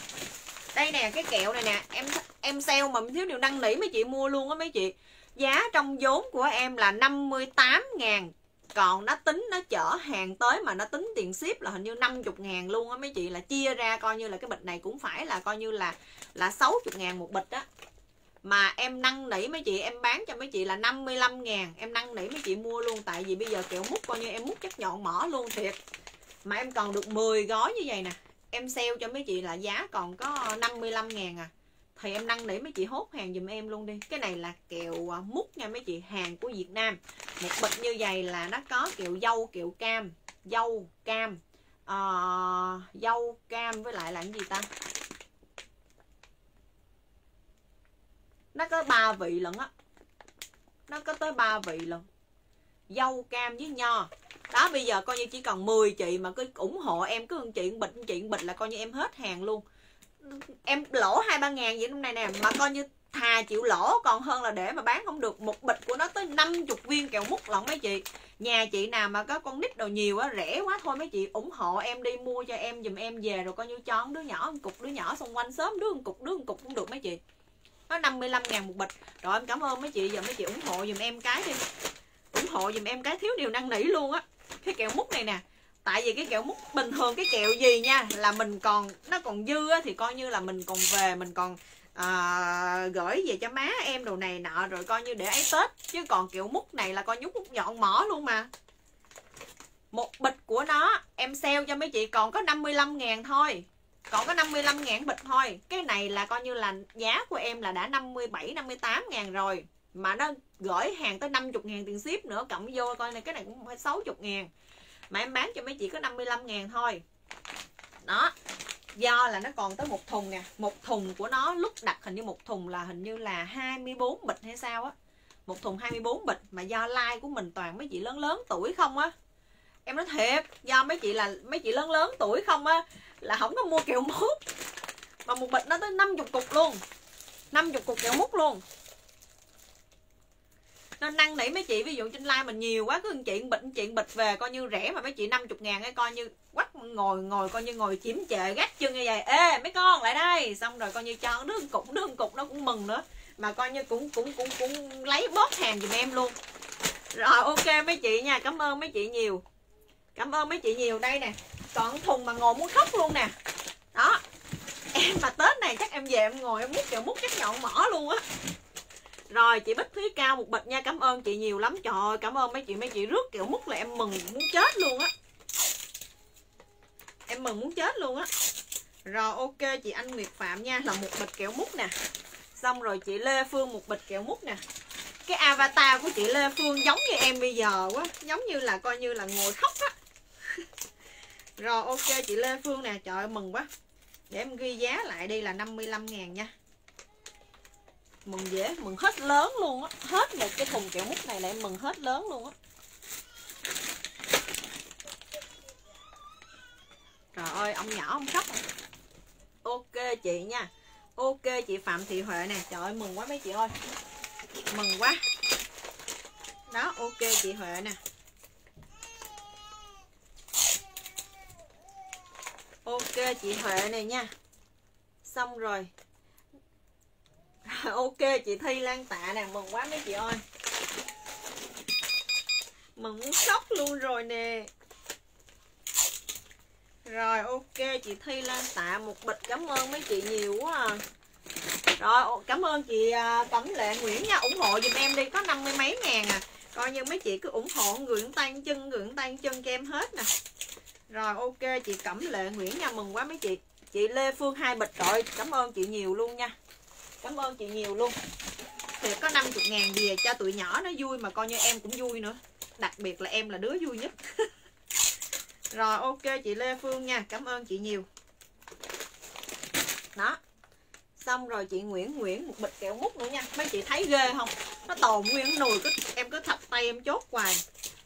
đây nè, cái kẹo này nè, em em sale mà thiếu điều năn nỉ mấy chị mua luôn á mấy chị. Giá trong vốn của em là 58 ngàn, còn nó tính, nó chở hàng tới mà nó tính tiền ship là hình như 50 ngàn luôn á mấy chị, là chia ra coi như là cái bịch này cũng phải là coi như là là 60 ngàn một bịch á. Mà em năn nỉ mấy chị, em bán cho mấy chị là 55 ngàn, em năn nỉ mấy chị mua luôn, tại vì bây giờ kẹo mút coi như em mút chắc nhọn mỏ luôn thiệt. Mà em còn được 10 gói như vậy nè em sale cho mấy chị là giá còn có 55 ngàn à. Thì em năn để mấy chị hốt hàng dùm em luôn đi. Cái này là kẹo à, mút nha mấy chị hàng của Việt Nam. Một bịch như vậy là nó có kẹo dâu kẹo cam dâu cam uh, dâu cam với lại là cái gì ta? Nó có ba vị lận á. Nó có tới ba vị lận. Dâu cam với nho đó, bây giờ coi như chỉ còn 10 chị mà cứ ủng hộ em, cứ chuyện bịch chuyện bịch là coi như em hết hàng luôn. Em lỗ hai, ba ngàn vậy hôm nay nè, mà coi như thà chịu lỗ còn hơn là để mà bán không được. Một bịch của nó tới 50 viên kẹo mút lận mấy chị. Nhà chị nào mà có con nít đồ nhiều á, rẻ quá thôi mấy chị, ủng hộ em đi, mua cho em dùm em về rồi coi như cho đứa nhỏ, một cục đứa nhỏ xung quanh sớm, đứa một cục, đứa một cục cũng được mấy chị. Nó 55 ngàn một bịch. Rồi em cảm ơn mấy chị, giờ mấy chị ủng hộ dùm em cái đi. Ủng hộ dùm em cái thiếu điều năn nỉ luôn á cái kẹo mút này nè. Tại vì cái kẹo mút bình thường cái kẹo gì nha là mình còn nó còn dư á, thì coi như là mình còn về mình còn à, gửi về cho má em đồ này nọ rồi coi như để ấy tết. Chứ còn kẹo mút này là coi nhút mút nhọn mỏ luôn mà. Một bịch của nó em sale cho mấy chị còn có 55 ngàn thôi. Còn có 55 ngàn bịch thôi. Cái này là coi như là giá của em là đã 57 58 ngàn rồi mà nó gửi hàng tới 50 ngàn tiền ship nữa, cộng vô coi này, cái này cũng phải 60 ngàn. Mà em bán cho mấy chị có 55 ngàn thôi. Đó, do là nó còn tới một thùng nè. Một thùng của nó lúc đặt hình như một thùng là hình như là 24 bịch hay sao á. Một thùng 24 bịch mà do like của mình toàn mấy chị lớn lớn tuổi không á. Em nói thiệt, do mấy chị là, mấy chị lớn lớn tuổi không á, là không có mua kẹo mút mà một bịch nó tới 50 cục luôn. 50 cục kẹo mút luôn nên năn nỉ mấy chị, ví dụ trên like mình nhiều quá, cứ chuyện bịch chuyện bịch về, coi như rẻ mà mấy chị 50 ngàn ấy coi như quắt ngồi ngồi coi như ngồi chiếm chệ gác chân như vậy. Ê, mấy con lại đây. Xong rồi coi như cho đứa cục đứa cục nó cũng mừng nữa. Mà coi như cũng cũng cũng cũng lấy bớt hàng giùm em luôn. Rồi, ok mấy chị nha. Cảm ơn mấy chị nhiều. Cảm ơn mấy chị nhiều. Đây nè, còn thùng mà ngồi muốn khóc luôn nè. Đó. Em mà tết này chắc em về em ngồi em mút kẹo mút chắc nhọn mỏ luôn á rồi, chị bích thúy cao, một bịch nha, cảm ơn chị nhiều lắm. Trời ơi, cảm ơn mấy chị mấy chị rước kiểu mút là em mừng muốn chết luôn á. Em mừng muốn chết luôn á. Rồi, ok, chị anh Nguyệt Phạm nha, là một bịch kẹo mút nè. Xong rồi chị Lê Phương, một bịch kẹo mút nè. Cái avatar của chị Lê Phương giống như em bây giờ quá, giống như là coi như là ngồi khóc á. Rồi, ok, chị Lê Phương nè, trời ơi, mừng quá. Để em ghi giá lại đi là 55 ngàn nha mừng dễ mừng hết lớn luôn á. Hết một cái thùng kẹo mút này lại mừng hết lớn luôn á. Trời ơi, ông nhỏ, ông khóc. Ok chị nha. Ok chị phạm thị huệ nè. Trời ơi, mừng quá mấy chị ơi. Mừng quá. Đó, ok chị huệ nè. Ok chị huệ này nha. Xong rồi. ok, chị thi lan tạ nè, mừng quá mấy chị ơi. Mừng muốn sốc luôn rồi nè. Rồi, ok, chị Thi Lan tạ một bịch, cảm ơn mấy chị nhiều quá à. Rồi cảm ơn chị à, Cẩm Lệ Nguyễn nha, ủng hộ giùm em đi, có năm mươi mấy ngàn à. Coi như mấy chị cứ ủng hộ người tay chân người tay chân cho em hết nè. Rồi, ok, chị Cẩm Lệ Nguyễn nha, mừng quá mấy chị. Chị Lê Phương hai bịch rồi cảm ơn chị nhiều luôn nha cảm ơn chị nhiều luôn. Thì có 50 ngàn về cho tụi nhỏ nó vui mà coi như em cũng vui nữa. Đặc biệt là em là đứa vui nhất. Rồi ok chị Lê Phương nha. Cảm ơn chị nhiều. Đó. Xong rồi chị Nguyễn Nguyễn một bịch kẹo mút nữa nha. Mấy chị thấy ghê không? Nó tồn nguyên nồi, cứ em cứ thập tay em chốt hoài.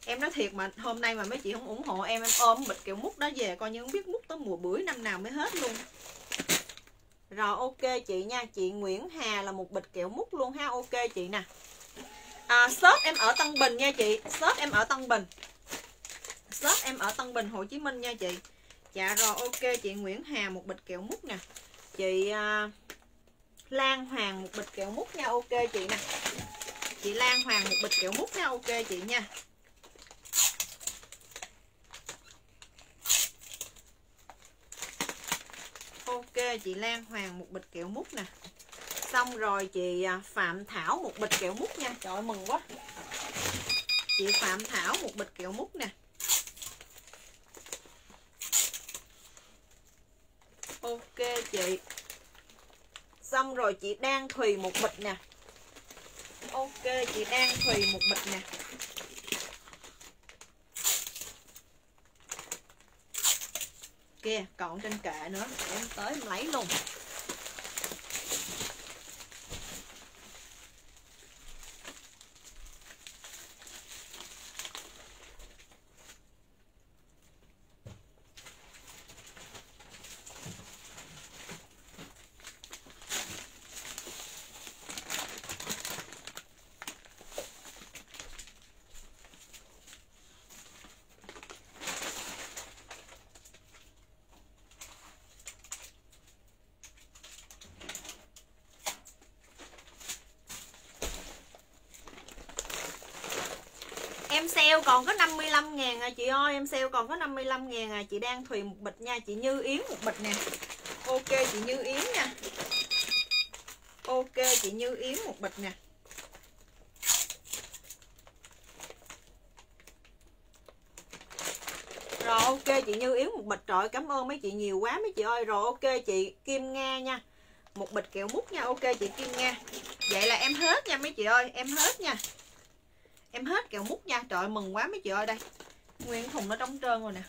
Em nói thiệt mà hôm nay mà mấy chị không ủng hộ em em ôm bịch kẹo mút đó về coi như không biết mút tới mùa bưởi năm nào mới hết luôn rồi ok chị nha. Chị Nguyễn Hà là một bịch kẹo mút luôn ha. Ok chị nè. À, shop em ở Tân Bình nha chị. Shop em ở Tân Bình. Shop em ở Tân Bình Hồ Chí Minh nha chị. Dạ rồi ok chị Nguyễn Hà một bịch kẹo mút nè. Chị uh, Lan Hoàng một bịch kẹo mút nha. Ok chị nè. Chị Lan Hoàng một bịch kẹo mút nha. Ok chị nha. Ok chị Lan Hoàng một bịch kẹo mút nè. Xong rồi chị à, Phạm Thảo một bịch kẹo mút nha. Trời ơi, mừng quá. Chị Phạm Thảo một bịch kẹo mút nè. Ok chị. Xong rồi chị Đan thùy một bịch nè. Ok chị Đan thùy một bịch nè. Kia còn trên kệ nữa để em tới em lấy luôn em sale còn có 55 ngàn à chị ơi, em sale còn có 55 ngàn à. Chị đang thùy một bịch nha, chị Như Yến một bịch nè. Ok, chị Như Yến nha. Ok, chị Như Yến một bịch nè. Rồi, ok, chị Như Yến một bịch. Rồi cảm ơn mấy chị nhiều quá mấy chị ơi. Rồi, ok, chị Kim Nga nha. Một bịch kẹo mút nha. Ok, chị Kim Nga. Vậy là em hết nha mấy chị ơi, Em hết nha. Em hết kẹo mút nha. Trời mừng quá mấy chị ơi đây nguyên thùng nó trống trơn rồi nè.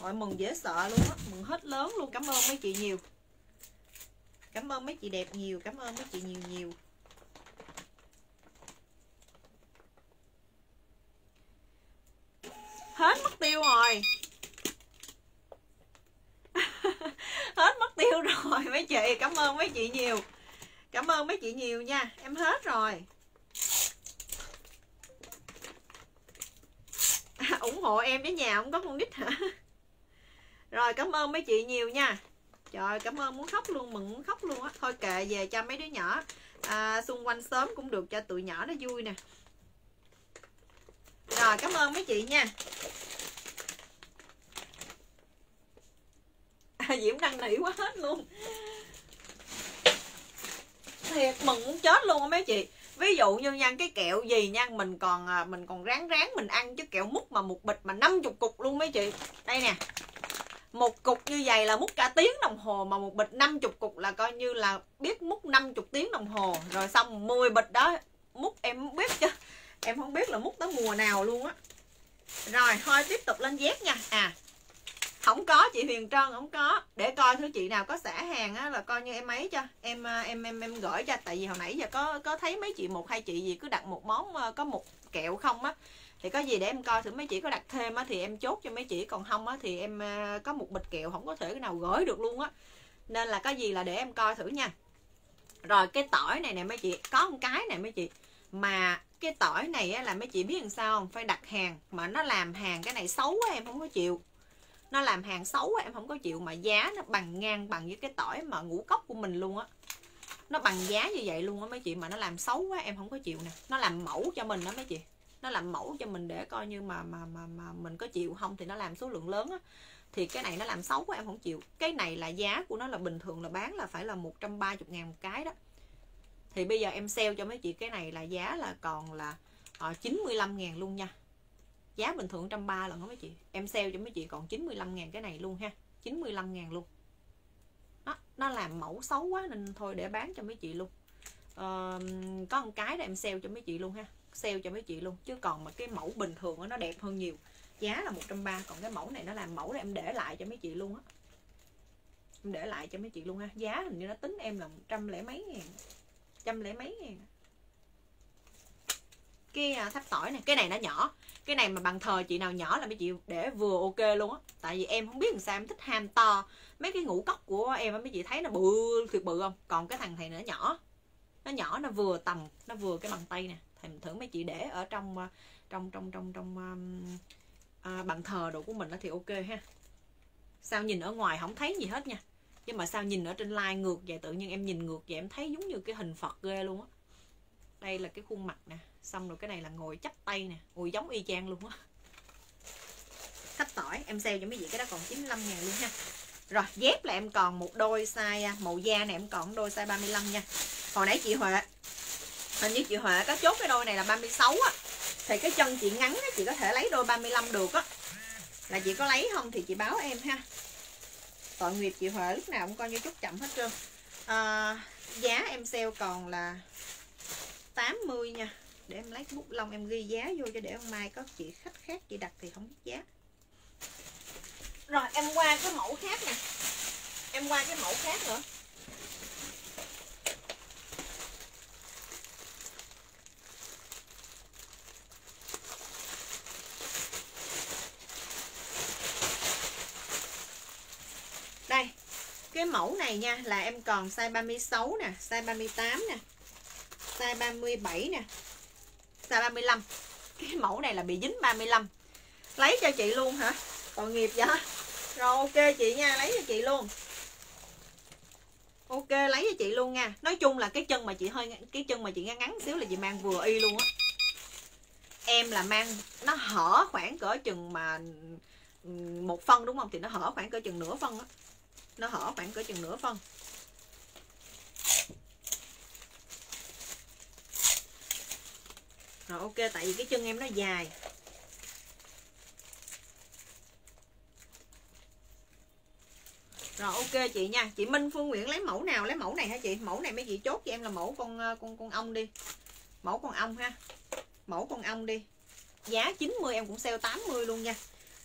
Mọi mừng dễ sợ luôn á. Mừng hết lớn luôn. Cảm ơn mấy chị nhiều. Cảm ơn mấy chị đẹp nhiều. Cảm ơn mấy chị nhiều nhiều. Hết mất tiêu rồi. Hết mất tiêu rồi, mấy chị. Cảm ơn mấy chị nhiều. Cảm ơn mấy chị nhiều nha. Em hết rồi. Ủng hộ em với nhà không có con nít hả? Rồi cảm ơn mấy chị nhiều nha. Trời cảm ơn muốn khóc luôn mừng muốn khóc luôn á. Thôi kệ về cho mấy đứa nhỏ. À, xung quanh sớm cũng được cho tụi nhỏ nó vui nè. Rồi cảm ơn mấy chị nha. À, diễm đăng nỉ quá hết luôn. Thiệt mừng muốn chết luôn á mấy chị ví dụ như nha, cái kẹo gì nha, mình còn à, mình còn ráng ráng mình ăn chứ kẹo mút mà một bịch mà 50 cục luôn mấy chị. Đây nè, một cục như vậy là mút cả tiếng đồng hồ mà một bịch 50 cục là coi như là biết mút 50 tiếng đồng hồ. Rồi xong 10 bịch đó mút em biết chứ, em không biết là mút tới mùa nào luôn á. Rồi, thôi tiếp tục lên dép nha. À không có chị Huyền Trân không có. Để coi thứ chị nào có xả hàng á là coi như em ấy cho. Em à, em em em gửi cho tại vì hồi nãy giờ có có thấy mấy chị một hai chị gì cứ đặt một món à, có một kẹo không á. Thì có gì để em coi thử mấy chị có đặt thêm á thì em chốt cho mấy chị. Còn không á thì em à, có một bịch kẹo không có thể cái nào gửi được luôn á. Nên là có gì là để em coi thử nha. Rồi cái tỏi này nè mấy chị. Có một cái nè mấy chị. Mà cái tỏi này á, là mấy chị biết làm sao không? Phải đặt hàng mà nó làm hàng cái này xấu quá em không có chịu nó làm hàng xấu em không có chịu mà giá nó bằng ngang bằng với cái tỏi mà ngũ cốc của mình luôn á. Nó bằng giá như vậy luôn á mấy chị mà nó làm xấu quá em không có chịu nè. Nó làm mẫu cho mình đó mấy chị. Nó làm mẫu cho mình để coi như mà mà mà mà mình có chịu không thì nó làm số lượng lớn á. Thì cái này nó làm xấu quá em không chịu. Cái này là giá của nó là bình thường là bán là phải là 130 ngàn một cái đó. Thì bây giờ em sale cho mấy chị cái này là giá là còn là uh, mươi 95 ngàn luôn nha giá bình thường 130 lần đó mấy chị. Em sale cho mấy chị còn 95 ngàn cái này luôn ha. 95 ngàn luôn. Đó, nó làm mẫu xấu quá nên thôi để bán cho mấy chị luôn. Ờ, có một cái để em sale cho mấy chị luôn ha. Sale cho mấy chị luôn. Chứ còn mà cái mẫu bình thường đó, nó đẹp hơn nhiều. Giá là 130 còn cái mẫu này nó làm mẫu để em để lại cho mấy chị luôn á. Em để lại cho mấy chị luôn ha. Giá hình như nó tính em là trăm lẻ mấy ngàn. Trăm lẻ mấy ngàn cái à, tháp tỏi này. Cái này nó nhỏ. Cái này mà bằng thờ chị nào nhỏ là mấy chị để vừa ok luôn á. Tại vì em không biết làm sao em thích ham to. Mấy cái ngũ cốc của em mấy chị thấy nó bự thiệt bự không? Còn cái thằng này nó nhỏ. Nó nhỏ nó vừa tầm nó vừa cái bàn tay nè. Thì thử mấy chị để ở trong à, trong trong trong trong um, à, bàn thờ đồ của mình nó thì ok ha. Sao nhìn ở ngoài không thấy gì hết nha. Nhưng mà sao nhìn ở trên like ngược vậy? Tự nhiên em nhìn ngược vậy em thấy giống như cái hình phật ghê luôn á đây là cái khuôn mặt nè. Xong rồi cái này là ngồi chắp tay nè. Ngồi giống y chang luôn á. Khách tỏi em sale cho mấy vị cái đó còn 95 ngàn luôn nha. Rồi dép là em còn một đôi size à, màu da này em còn đôi size 35 nha. Hồi nãy chị Huệ hình như chị Huệ có chốt cái đôi này là 36 á. Thì cái chân chị ngắn á, chị có thể lấy đôi 35 được á. Là chị có lấy không thì chị báo em ha. Tội nghiệp chị Huệ lúc nào cũng coi như chút chậm hết trơn. À, giá em sale còn là 80 nha. Để em lấy bút lông em ghi giá vô cho để hôm mai có chị khách khác chị đặt thì không biết giá. Rồi em qua cái mẫu khác nè. Em qua cái mẫu khác nữa. Đây cái mẫu này nha là em còn size 36 nè size 38 nè size 37 nè. Size 35 cái mẫu này là bị dính 35 lấy cho chị luôn hả? Tội nghiệp vậy? Rồi, ok chị nha, lấy cho chị luôn. Ok, lấy cho chị luôn nha. Nói chung là cái chân mà chị hơi, cái chân mà chị ngắn ngắn xíu là chị mang vừa y luôn á. Em là mang, nó hở khoảng cỡ chừng mà ừ, một phân đúng không? Thì nó hở khoảng cỡ chừng nửa phân á. Nó hở khoảng cỡ chừng nửa phân. Rồi, ok, tại vì cái chân em nó dài. Rồi, ok, chị nha. Chị Minh Phương Nguyễn lấy mẫu nào? Lấy mẫu này hả chị? Mẫu này mấy chị chốt cho em là mẫu con ờ, con con ong đi. Mẫu con ong ha. Mẫu con ong đi. Giá 90 em cũng sale 80 luôn nha.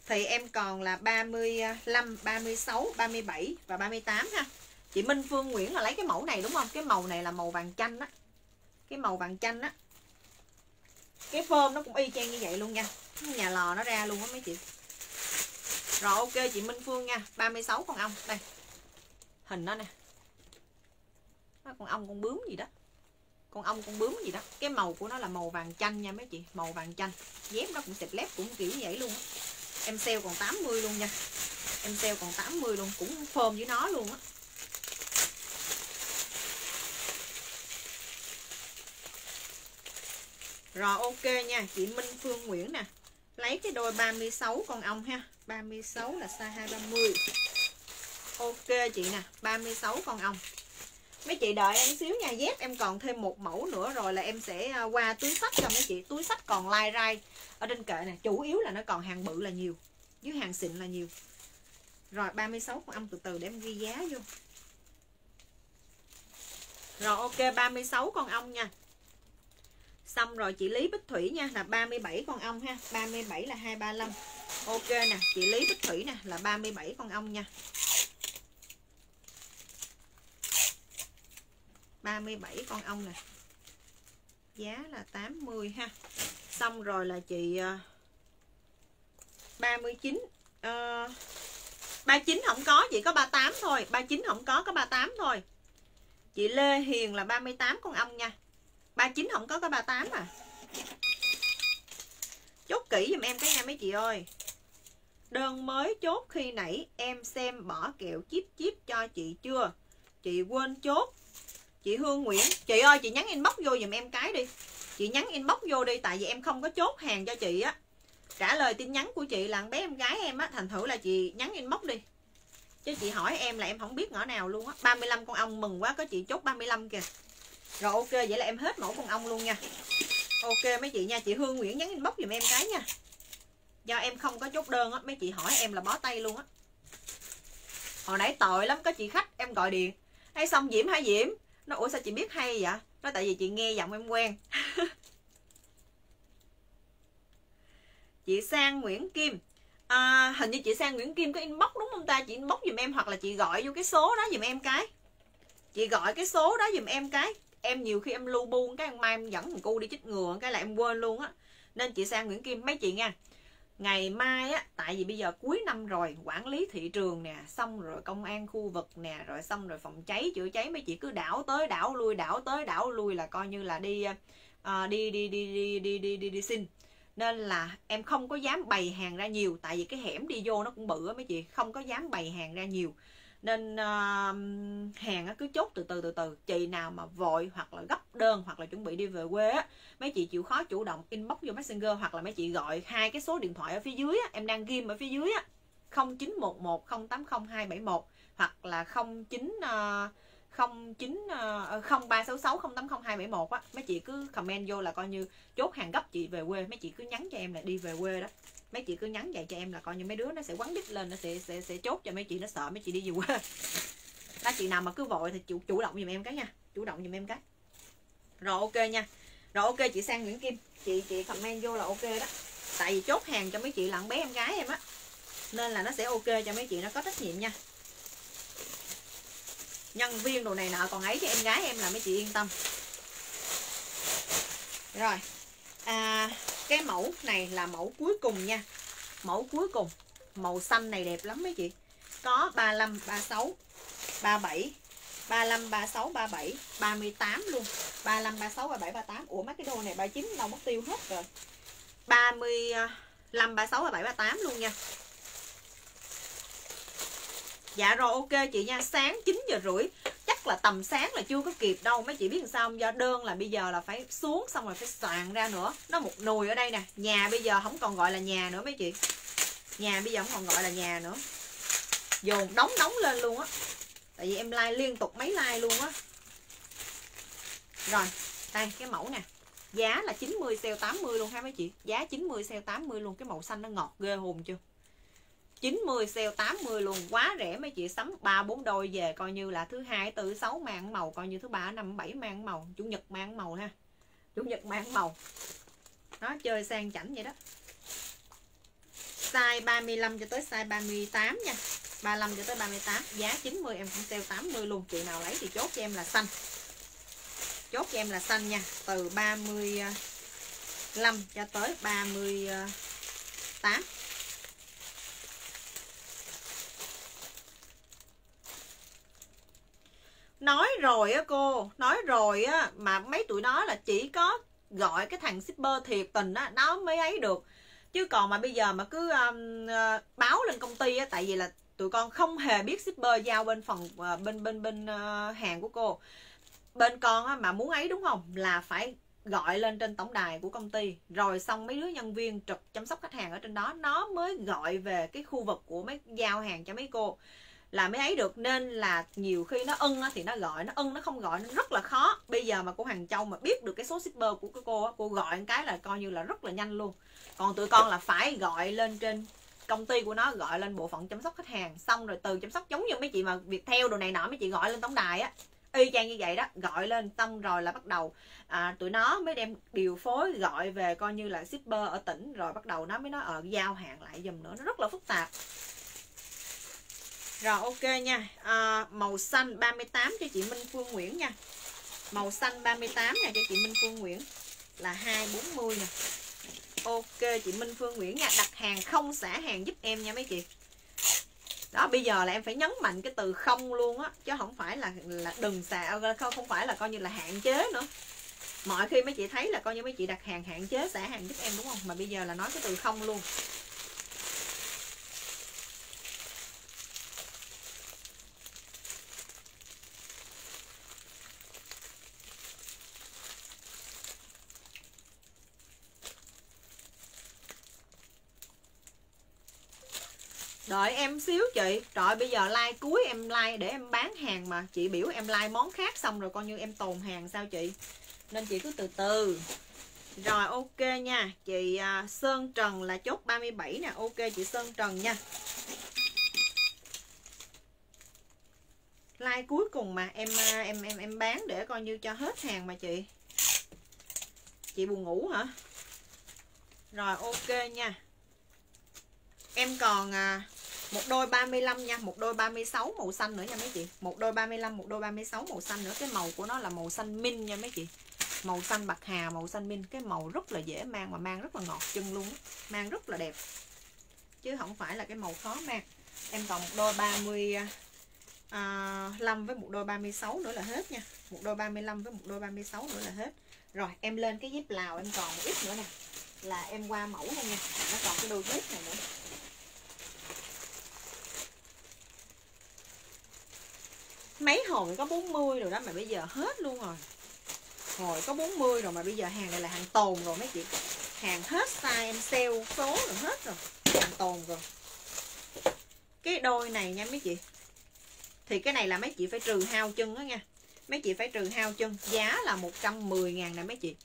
Thì em còn là 35 36 37 và 38 ha. Chị Minh Phương Nguyễn là lấy cái mẫu này, đúng không? Cái màu này là màu vàng chanh á. Cái màu vàng chanh á cái phơm nó cũng y chang như vậy luôn nha. Nhà lò nó ra luôn á mấy chị. Rồi, ok, chị Minh Phương nha. 36 con ong. Đây. Hình nó nè. Nó con ong con bướm gì đó. Con ong con bướm gì đó. Cái màu của nó là màu vàng chanh nha mấy chị. Màu vàng chanh. Dép nó cũng xịt lép cũng kiểu như vậy luôn á. Em sale còn 80 luôn nha. Em sale còn 80 luôn. Cũng phơm với nó luôn á. Rồi, ok nha. Chị Minh Phương Nguyễn nè. Lấy cái đôi 36 con ong ha. 36 là size 230 ok chị nè 36 con ong. Mấy chị đợi em xíu nha, dép em còn thêm một mẫu nữa rồi là em sẽ à, qua túi sách cho mấy chị. Túi sách còn lai rai ở trên kệ nè. Chủ yếu là nó còn hàng bự là nhiều với hàng xịn là nhiều. Rồi 36 con ong từ từ để em ghi giá vô. Rồi, ok 36 con ong nha. Xong rồi chị Lý Bích Thủy nha là 37 con ong ha. 37 là 235 Ok nè chị Lý Bích Thủy nè là 37 con ong nha. 37 con ong nè. Giá là 80 ha. Xong rồi là chị 39 uh, 39 không có Chị có 38 thôi. 39 không có có 38 thôi. Chị Lê Hiền là 38 con ong nha. 39 không có có 38 à. Chốt kỹ giùm em cái nha mấy chị ơi. Đơn mới chốt khi nãy Em xem bỏ kẹo chip chip cho chị chưa? Chị quên chốt. Chị Hương Nguyễn, Chị ơi, chị nhắn inbox vô giùm em cái đi. Chị nhắn inbox vô đi, Tại vì em không có chốt hàng cho chị á. Trả lời tin nhắn của chị là bé em gái em á, Thành thử là chị nhắn inbox đi. Chứ chị hỏi em là em không biết ngõ nào luôn á. 35 con ong mừng quá, có chị chốt 35 kìa rồi ok vậy là em hết mẫu con ong luôn nha. Ok mấy chị nha chị hương nguyễn nhắn inbox giùm em cái nha. Do em không có chốt đơn á mấy chị hỏi em là bó tay luôn á. Hồi nãy tội lắm có chị khách em gọi điện. Hay xong diễm hay diễm? Nó ủa sao chị biết hay vậy? Nó tại vì chị nghe giọng em quen. Chị sang nguyễn kim. À, hình như chị sang nguyễn kim có inbox đúng không ta? Chị inbox giùm em hoặc là chị gọi vô cái số đó giùm em cái. Chị gọi cái số đó giùm em cái em nhiều khi em lu bu cái mai em dẫn thằng cu đi chích ngừa cái là em quên luôn á. Nên chị sang nguyễn kim mấy chị nha. Ngày mai á tại vì bây giờ cuối năm rồi quản lý thị trường nè xong rồi công an khu vực nè rồi xong rồi phòng cháy chữa cháy mấy chị cứ đảo tới đảo lui đảo tới đảo lui là coi như là đi uh, đi, đi, đi đi đi đi đi đi xin. Nên là em không có dám bày hàng ra nhiều tại vì cái hẻm đi vô nó cũng bự á mấy chị không có dám bày hàng ra nhiều nên um, uh, hàng cứ chốt từ từ từ từ. Chị nào mà vội hoặc là gấp đơn hoặc là chuẩn bị đi về quê á mấy chị chịu khó chủ động inbox vô messenger hoặc là mấy chị gọi hai cái số điện thoại ở phía dưới á em đang ghim ở phía dưới á. 0911 080 271 hoặc là 09 uh, 09 uh, 0366 080271 á. Mấy chị cứ comment vô là coi như chốt hàng gấp chị về quê. Mấy chị cứ nhắn cho em là đi về quê đó mấy chị cứ nhắn vậy cho em là coi như mấy đứa nó sẽ quắn đít lên nó sẽ sẽ sẽ chốt cho mấy chị nó sợ mấy chị đi về quê. Các chị nào mà cứ vội thì chủ chủ động giùm em cái nha chủ động giùm em cái. Rồi ok nha. Rồi ok chị sang nguyễn kim. Chị chị comment vô là ok đó. Tại vì chốt hàng cho mấy chị lặng bé em gái em á. Nên là nó sẽ ok cho mấy chị nó có trách nhiệm nha. Nhân viên đồ này nọ còn ấy cho em gái em là mấy chị yên tâm. Rồi. À, cái mẫu này là mẫu cuối cùng nha. Mẫu cuối cùng. Màu xanh này đẹp lắm mấy chị. Có 35 36 37 35 36 37 38 luôn. 35 36 37 38 Ủa, mấy cái đồ này 39 đâu mất tiêu hết rồi. 35 36 37 38 luôn nha. Dạ rồi, ok chị nha. Sáng 9 giờ rưỡi Chắc là tầm sáng là chưa có kịp đâu, Mấy chị biết làm sao không? Do đơn là bây giờ là phải xuống, Xong rồi phải soạn ra nữa. Nó một nùi ở đây nè. Nhà bây giờ không còn gọi là nhà nữa mấy chị. Nhà bây giờ không còn gọi là nhà nữa. Dồn đóng đóng lên luôn á. Tại vì em like liên tục mấy like luôn á. Rồi, Đây, cái mẫu nè. Giá là 90 sale 80 luôn ha mấy chị. Giá 90 sale 80 luôn. Cái màu xanh nó ngọt ghê hồn chưa? 90 sale 80 luôn, quá rẻ mấy chị. Sắm 3 4 đôi về, coi như là thứ hai từ 6 mang màu, coi như thứ ba, năm, bảy mang màu. Chủ nhật mang màu ha. Chủ nhật mang màu. Nó chơi sang chảnh vậy đó. Size 35 cho tới size 38 nha. 35 cho tới 38 giá 90 em cũng sale 80 luôn. Chị nào lấy thì chốt cho em là xanh. Chốt cho em là xanh nha. Từ 35 cho tới 38 nói rồi á cô nói rồi á mà mấy tụi nó là chỉ có gọi cái thằng shipper thiệt tình á nó mới ấy được. Chứ còn mà bây giờ mà cứ um, uh, báo lên công ty á tại vì là tụi con không hề biết shipper giao bên phòng uh, bên bên bên uh, hàng của cô. Bên con á, mà muốn ấy đúng không? Là phải gọi lên trên tổng đài của công ty. Rồi xong mấy đứa nhân viên trực chăm sóc khách hàng ở trên đó nó mới gọi về cái khu vực của mấy giao hàng cho mấy cô là mới ấy được. Nên là nhiều khi nó ưng thì nó gọi nó ưng nó không gọi nó rất là khó. Bây giờ mà cô Hàng Châu mà biết được cái số shipper của cái cô cô gọi cái là coi như là rất là nhanh luôn. Còn tụi con là phải gọi lên trên công ty của nó gọi lên bộ phận chăm sóc khách hàng. Xong rồi từ chăm sóc giống như mấy chị mà việc theo đồ này nọ mấy chị gọi lên tổng đài á. Y chang như vậy đó gọi lên xong rồi là bắt đầu à, tụi nó mới đem điều phối gọi về coi như là shipper ở tỉnh rồi bắt đầu nó mới nói ở giao hàng lại dùm nữa. Nó rất là phức tạp rồi ok nha. À, màu xanh 38 cho chị Minh Phương Nguyễn nha. Màu xanh 38 nè cho chị Minh Phương Nguyễn. Là 240 nè. Ok chị Minh Phương Nguyễn nha. Đặt hàng không xả hàng giúp em nha mấy chị. Đó bây giờ là em phải nhấn mạnh cái từ không luôn á chứ không phải là là đừng xả không không phải là coi như là hạn chế nữa. Mọi khi mấy chị thấy là coi như mấy chị đặt hàng hạn chế xả hàng giúp em đúng không? Mà bây giờ là nói cái từ không luôn. Đợi em xíu chị. Trời bây giờ like cuối em like để em bán hàng mà. Chị biểu em like món khác xong rồi coi như em tồn hàng sao chị? Nên chị cứ từ từ. Rồi ok nha. Chị à, Sơn Trần là chốt 37 nè. Ok chị Sơn Trần nha. Like cuối cùng mà em à, em em em bán để coi như cho hết hàng mà chị. Chị buồn ngủ hả? Rồi ok nha. Em còn à, một đôi 35 nha một đôi 36 màu xanh nữa nha mấy chị. Một đôi 35 một đôi 36 màu xanh nữa. Cái màu của nó là màu xanh minh nha mấy chị. Màu xanh bạc hà màu xanh minh. Cái màu rất là dễ mang mà mang rất là ngọt chân luôn mang rất là đẹp. Chứ không phải là cái màu khó mang. Em còn một đôi 30 à, 5 với một đôi 36 nữa là hết nha. Một đôi 35 với một đôi 36 nữa là hết. Rồi em lên cái dép lào em còn một ít nữa nè. Là em qua mẫu luôn nha. Nó còn cái đôi dép này nữa. Mấy hồi có 40 rồi đó mà bây giờ hết luôn rồi. Hồi có 40 rồi mà bây giờ hàng này là hàng tồn rồi mấy chị. Hàng hết size em sale số rồi hết rồi. Hàng tồn rồi. Cái đôi này nha mấy chị. Thì cái này là mấy chị phải trừ hao chân đó nha. Mấy chị phải trừ hao chân. Giá là 110 ngàn nè mấy chị.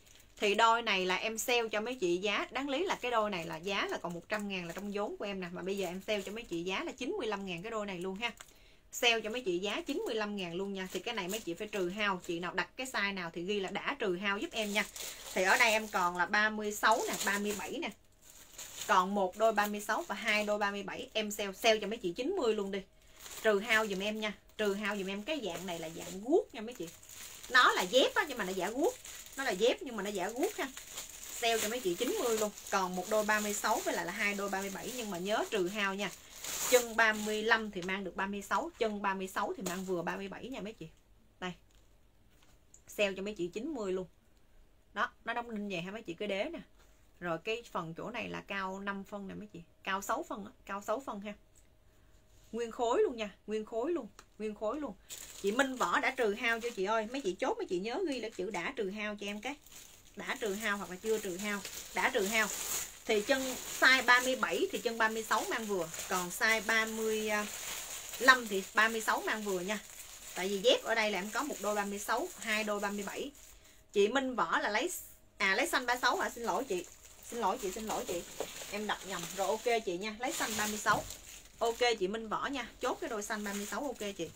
Thì đôi này là em sale cho mấy chị giá. Đáng lý là cái đôi này là giá là còn 100 ngàn là trong vốn của em nè. Mà bây giờ em sale cho mấy chị giá là 95 ngàn cái đôi này luôn ha sale cho mấy chị giá 95.000 luôn nha. Thì cái này mấy chị phải trừ hao. Chị nào đặt cái size nào thì ghi là đã trừ hao giúp em nha. Thì ở đây em còn là 36 nè 37 nè. Còn một đôi 36 và hai đôi 37 em sale sale cho mấy chị 90 luôn đi. Trừ hao dùm em nha. Trừ hao dùm em. Cái dạng này là dạng guốc nha mấy chị. Nó là dép á, nhưng mà nó giả guốc. Nó là dép nhưng mà nó giả guốc ha sale cho mấy chị 90 luôn. Còn một đôi 36 với lại là hai đôi 37 nhưng mà nhớ trừ hao nha chân 35 thì mang được 36 chân 36 thì mang vừa 37 nha mấy chị. Đây. Sale cho mấy chị 90 luôn. Đó, nó đóng đinh vậy ha mấy chị? Cái đế nè. Rồi cái phần chỗ này là cao 5 phân nè mấy chị. Cao 6 phân đó. cao 6 phân ha. Nguyên khối luôn nha, nguyên khối luôn, nguyên khối luôn. Chị Minh Võ đã trừ hao cho chị ơi? Mấy chị chốt mấy chị nhớ ghi là chữ đã trừ hao cho em cái. Đã trừ hao hoặc là chưa trừ hao. Đã trừ hao thì chân size 37 thì chân 36 mang vừa. Còn size 35 thì 36 mang vừa nha. Tại vì dép ở đây là em có một đôi 36 hai đôi 37 chị Minh Võ là lấy à lấy xanh 36 hả? Xin lỗi chị. Xin lỗi chị, xin lỗi chị. Em đọc nhầm. Rồi ok chị nha, lấy xanh 36 ok chị Minh Võ nha, chốt cái đôi xanh 36 ok chị.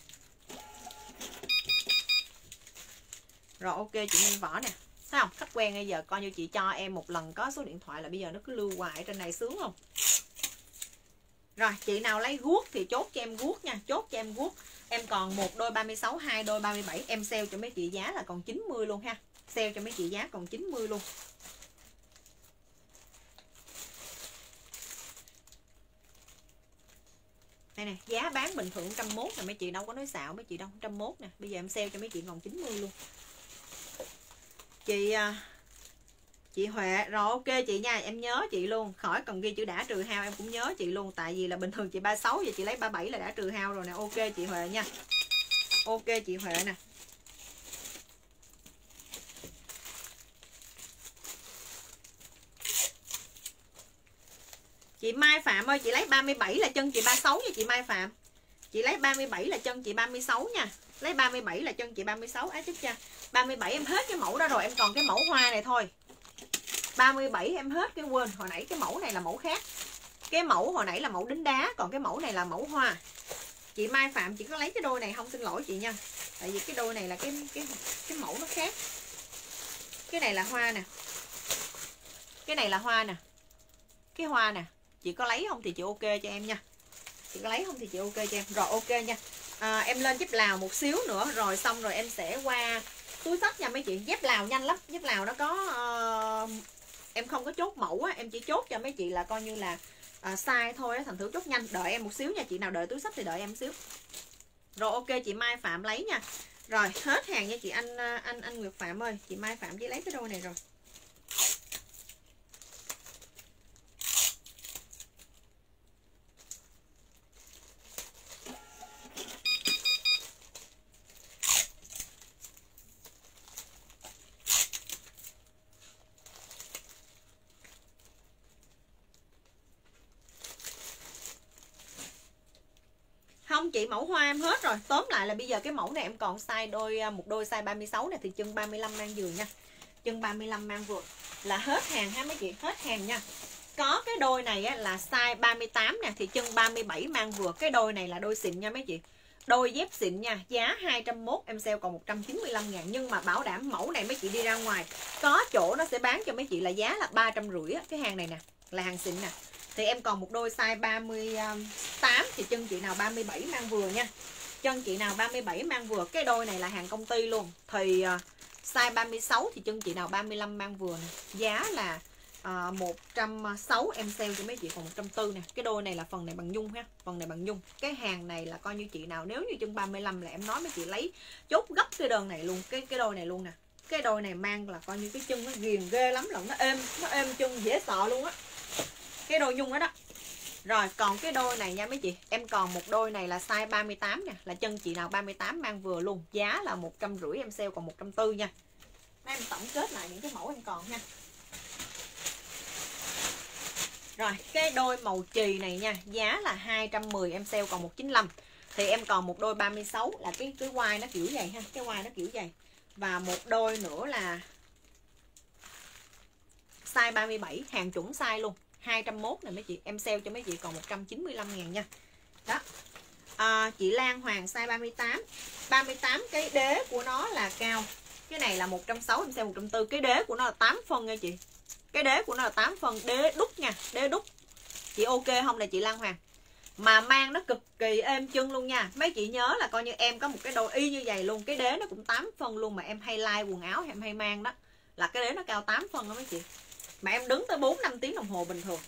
Rồi ok chị Minh Võ nè. Thấy không? Khách quen bây giờ coi như chị cho em một lần có số điện thoại là bây giờ nó cứ lưu hoài trên này sướng không? Rồi, chị nào lấy guốc thì chốt cho em guốc nha, chốt cho em guốc. Em còn một đôi 36, hai đôi 37, em sale cho mấy chị giá là còn 90 luôn ha. Sale cho mấy chị giá còn 90 luôn. Đây nè, giá bán bình thường 101 là mấy chị đâu có nói xạo mấy chị đâu, 101 nè. Bây giờ em sale cho mấy chị còn 90 luôn chị à, chị Huệ. Rồi ok chị nha em nhớ chị luôn. Khỏi cần ghi chữ đã trừ hao em cũng nhớ chị luôn. Tại vì là bình thường chị 36 giờ chị lấy 37 là đã trừ hao rồi nè. Ok chị Huệ nha. Ok chị Huệ nè. Chị Mai Phạm ơi, chị lấy 37 là chân chị 36 nha chị Mai Phạm. Chị lấy 37 là chân chị 36 nha lấy 37 là chân chị 36 á chút cha. 37 em hết cái mẫu đó rồi, em còn cái mẫu hoa này thôi. 37 em hết cái quên, hồi nãy cái mẫu này là mẫu khác. Cái mẫu hồi nãy là mẫu đính đá, còn cái mẫu này là mẫu hoa. Chị Mai Phạm chỉ có lấy cái đôi này không? Xin lỗi chị nha. Tại vì cái đôi này là cái cái cái mẫu nó khác. Cái này là hoa nè. Cái này là hoa nè. Cái hoa nè. Chị có lấy không thì chị ok cho em nha. Chị có lấy không thì chị ok cho em. Rồi, ok nha à, em lên dép lào một xíu nữa rồi xong rồi em sẽ qua túi sách nha mấy chị. Dép lào nhanh lắm dép lào nó có uh, em không có chốt mẫu á em chỉ chốt cho mấy chị là coi như là à, size thôi á thành thử chốt nhanh. Đợi em một xíu nha chị nào đợi túi sách thì đợi em một xíu. Rồi ok chị Mai Phạm lấy nha. Rồi hết hàng nha chị anh à, anh anh Nguyệt Phạm ơi. Chị Mai Phạm chỉ lấy cái đôi này rồi không chị mẫu hoa em hết rồi. Tóm lại là bây giờ cái mẫu này em còn size đôi à, một đôi size 36 này thì chân 35 mang vừa nha. Chân 35 mang vừa là hết hàng ha mấy chị? Hết hàng nha. Có cái đôi này á, là size 38 nè thì chân 37 mang vừa cái đôi này là đôi xịn nha mấy chị. Đôi dép xịn nha giá 201 em sale còn 195 ngàn. Nhưng mà bảo đảm mẫu này mấy chị đi ra ngoài có chỗ nó sẽ bán cho mấy chị là giá là ba trăm rưỡi cái hàng này nè là hàng xịn nè thì em còn một đôi size 38 thì chân chị nào 37 mang vừa nha. Chân chị nào 37 mang vừa cái đôi này là hàng công ty luôn. Thì uh, size 36 thì chân chị nào 35 mang vừa nè. Giá là à, uh, 160 em sale cho mấy chị còn 140 nè. Cái đôi này là phần này bằng nhung ha phần này bằng nhung. Cái hàng này là coi như chị nào nếu như chân 35 là em nói mấy chị lấy chốt gấp cái đơn này luôn cái cái đôi này luôn nè. Cái đôi này mang là coi như cái chân nó ghiền ghê lắm lận nó êm nó êm chân dễ sợ luôn á cái đôi nhung đó đó. Rồi, còn cái đôi này nha mấy chị. Em còn một đôi này là size 38 nè Là chân chị nào 38 mang vừa luôn. Giá là 150 em sale còn 140 nha. Đây em tổng kết lại những cái mẫu em còn nha. Rồi, cái đôi màu chì này nha. Giá là 210 em sale còn 195 Thì em còn một đôi 36 Là cái cái quai nó kiểu vậy ha. Cái quai nó kiểu vậy. Và một đôi nữa là Size 37 Hàng chuẩn size luôn. 201 này mấy chị. Em sale cho mấy chị còn 195 ngàn nha. Đó. À, chị Lan Hoàng size 38 38 cái đế của nó là cao. Cái này là 160 em sale 140 cái đế của nó là 8 phân nha chị. Cái đế của nó là 8 phân đế đúc nha đế đúc. Chị ok không là chị Lan Hoàng? Mà mang nó cực kỳ êm chân luôn nha. Mấy chị nhớ là coi như em có một cái đồ y như vậy luôn. Cái đế nó cũng 8 phân luôn mà em hay like quần áo em hay mang đó. Là cái đế nó cao 8 phân đó mấy chị mà em đứng tới 4 5 tiếng đồng hồ bình thường.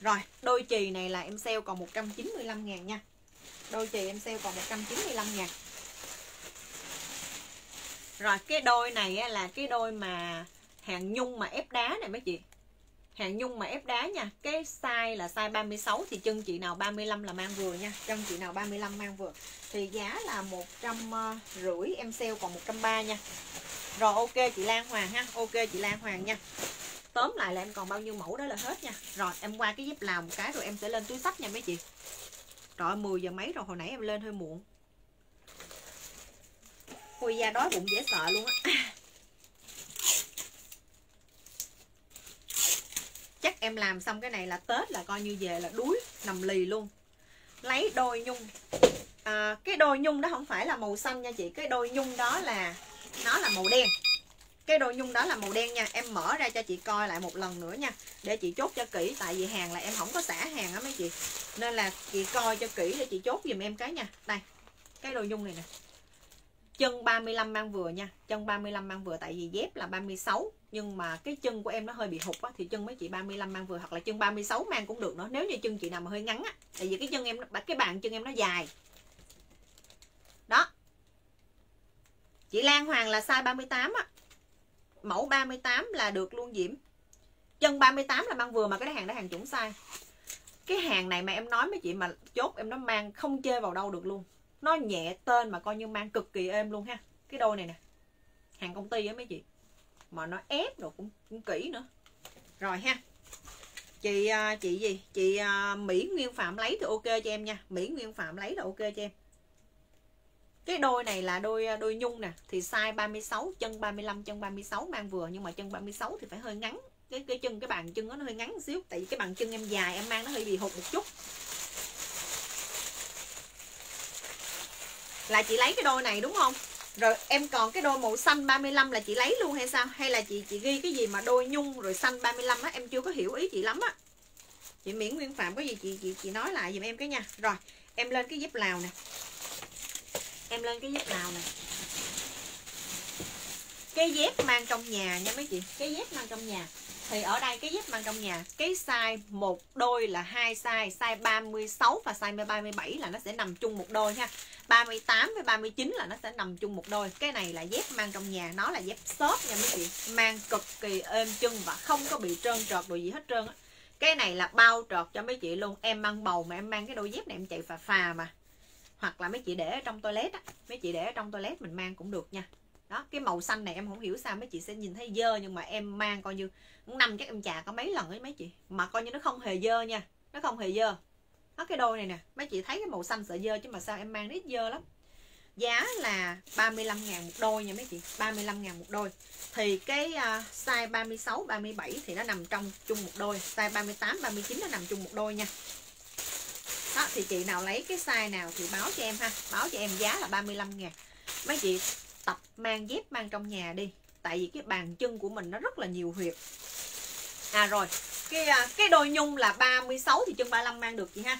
Rồi, đôi chì này là em sale còn 195 ngàn nha. Đôi chì em sale còn 195 ngàn. Rồi, cái đôi này là cái đôi mà hàng nhung mà ép đá này mấy chị. Hàng nhung mà ép đá nha. Cái size là size 36 thì chân chị nào 35 là mang vừa nha. Chân chị nào 35 mang vừa. Thì giá là một trăm ờ, rưỡi, em sale còn 130 nha rồi ok chị Lan Hoàng ha. Ok chị Lan Hoàng nha. Tóm lại là em còn bao nhiêu mẫu đó là hết nha. Rồi em qua cái dép lào một cái rồi em sẽ lên túi sách nha mấy chị. Rồi 10 giờ mấy rồi hồi nãy em lên hơi muộn. Ui da đói bụng dễ sợ luôn á. Chắc em làm xong cái này là Tết là coi như về là đuối Nằm lì luôn. Lấy đôi nhung. À, Cái đôi nhung đó không phải là màu xanh nha chị. Cái đôi nhung đó là nó là màu đen. Cái đôi nhung đó là màu đen nha. Em mở ra cho chị coi lại một lần nữa nha. Để chị chốt cho kỹ, tại vì hàng là em không có xả hàng á mấy chị. Nên là chị coi cho kỹ để chị chốt giùm em cái nha. Đây, cái đôi nhung này nè. Chân 35 mang vừa nha. Chân 35 mang vừa, tại vì dép là 36 nhưng mà cái chân của em nó hơi bị hụt á, thì chân mấy chị 35 mang vừa hoặc là chân 36 mang cũng được nữa. Nếu như chân chị nào mà hơi ngắn á, tại vì cái chân em cái bàn chân em nó dài. Đó chị Lan Hoàng là size 38 á. Mẫu 38 là được luôn Diễm. Chân 38 là mang vừa mà cái hàng đó hàng chuẩn size. Cái hàng này mà em nói mấy chị mà chốt em nó mang không chê vào đâu được luôn. Nó nhẹ tên mà coi như mang cực kỳ êm luôn ha. Cái đôi này nè. Hàng công ty á mấy chị. Mà nó ép rồi cũng, cũng kỹ nữa. Rồi ha. Chị à, chị gì? Chị à, Mỹ Nguyên Phạm lấy thì ok cho em nha. Mỹ Nguyên Phạm lấy là ok cho em cái đôi này là đôi à, đôi nhung nè, thì size 36 chân 35 chân 36 mang vừa, nhưng mà chân 36 thì phải hơi ngắn. Cái cái chân, cái bàn chân nó hơi ngắn xíu, tại vì cái bàn chân em dài, em mang nó hơi bị hụt một chút. Là chị lấy cái đôi này đúng không? Rồi em còn cái đôi màu xanh 35 là chị lấy luôn hay sao? Hay là chị chị ghi cái gì mà đôi nhung rồi xanh 35 á? Em chưa có hiểu ý chị lắm á. Chị miễn nguyên phạm, có gì chị chị chị nói lại giùm em cái nha. Rồi, em lên cái dép lào nè em lên cái dép nào nè. Cái dép mang trong nhà nha mấy chị. Cái dép mang trong nhà. Thì ở đây cái dép mang trong nhà, cái size một đôi là hai size size 36 và size 37 là nó sẽ nằm chung một đôi ha 38 với 39 là nó sẽ nằm chung một đôi. Cái này là dép mang trong nhà, nó là dép xốp nha mấy chị. Mang cực kỳ êm chân và không có bị trơn trọt đồ gì hết trơn á. Cái này là bao trọt cho mấy chị luôn. Em mang bầu mà em mang cái đôi dép này em chạy phà phà mà hoặc là mấy chị để ở trong toilet á mấy chị để ở trong toilet mình mang cũng được nha. Đó cái màu xanh này em không hiểu sao mấy chị sẽ nhìn thấy dơ nhưng mà em mang coi như năm chắc em chà có mấy lần ấy mấy chị. Mà coi như nó không hề dơ nha nó không hề dơ. Nó cái đôi này nè mấy chị thấy cái màu xanh sợ dơ chứ mà sao em mang nó ít dơ lắm. Giá là 35 ngàn một đôi nha mấy chị 35 ngàn một đôi. Thì cái uh, size 36 37 thì nó nằm trong chung một đôi size 38 39 nó nằm chung một đôi nha đó thì chị nào lấy cái size nào thì báo cho em ha. Báo cho em giá là 35 ngàn. Mấy chị tập mang dép mang trong nhà đi. Tại vì cái bàn chân của mình nó rất là nhiều huyệt. À rồi. Cái à, cái đôi nhung là 36 thì chân 35 mang được chị ha.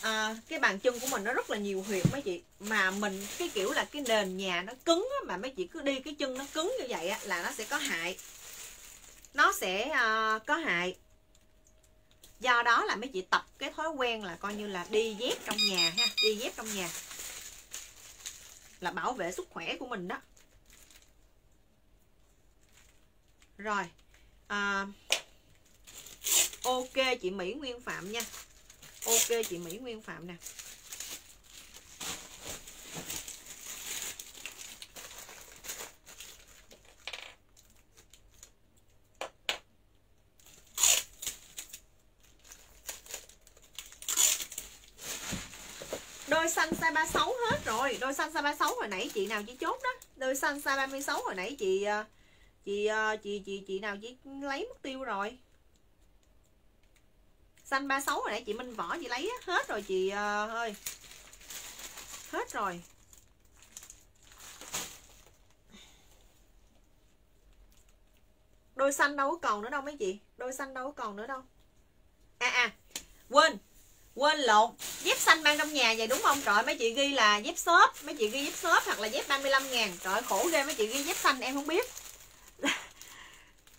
À, cái bàn chân của mình nó rất là nhiều huyệt mấy chị. Mà mình cái kiểu là cái nền nhà nó cứng á, mà mấy chị cứ đi cái chân nó cứng như vậy á, là nó sẽ có hại. Nó sẽ uh, có hại do đó là mấy chị tập cái thói quen là coi như là đi dép trong nhà ha đi dép trong nhà. Là bảo vệ sức khỏe của mình đó. Rồi à, ok chị Mỹ Nguyên Phạm nha. Ok chị Mỹ Nguyên Phạm nè. Đôi xanh size 36 hết rồi. Đôi xanh size 36 hồi nãy chị nào chỉ chốt đó. Đôi xanh size 36 hồi nãy chị ờ, chị ờ, chị chị chị nào chỉ lấy mất tiêu rồi. Xanh 36 hồi nãy chị Minh Võ chị lấy hết rồi chị ờ, ơi. Hết rồi. Đôi xanh đâu có còn nữa đâu mấy chị. Đôi xanh đâu có còn nữa đâu. À à quên quên lộn. Dép xanh mang trong nhà vậy đúng không? Trời mấy chị ghi là dép xốp. Mấy chị ghi dép xốp hoặc là dép 35 ngàn. Trời khổ ghê, mấy chị ghi dép xanh em không biết.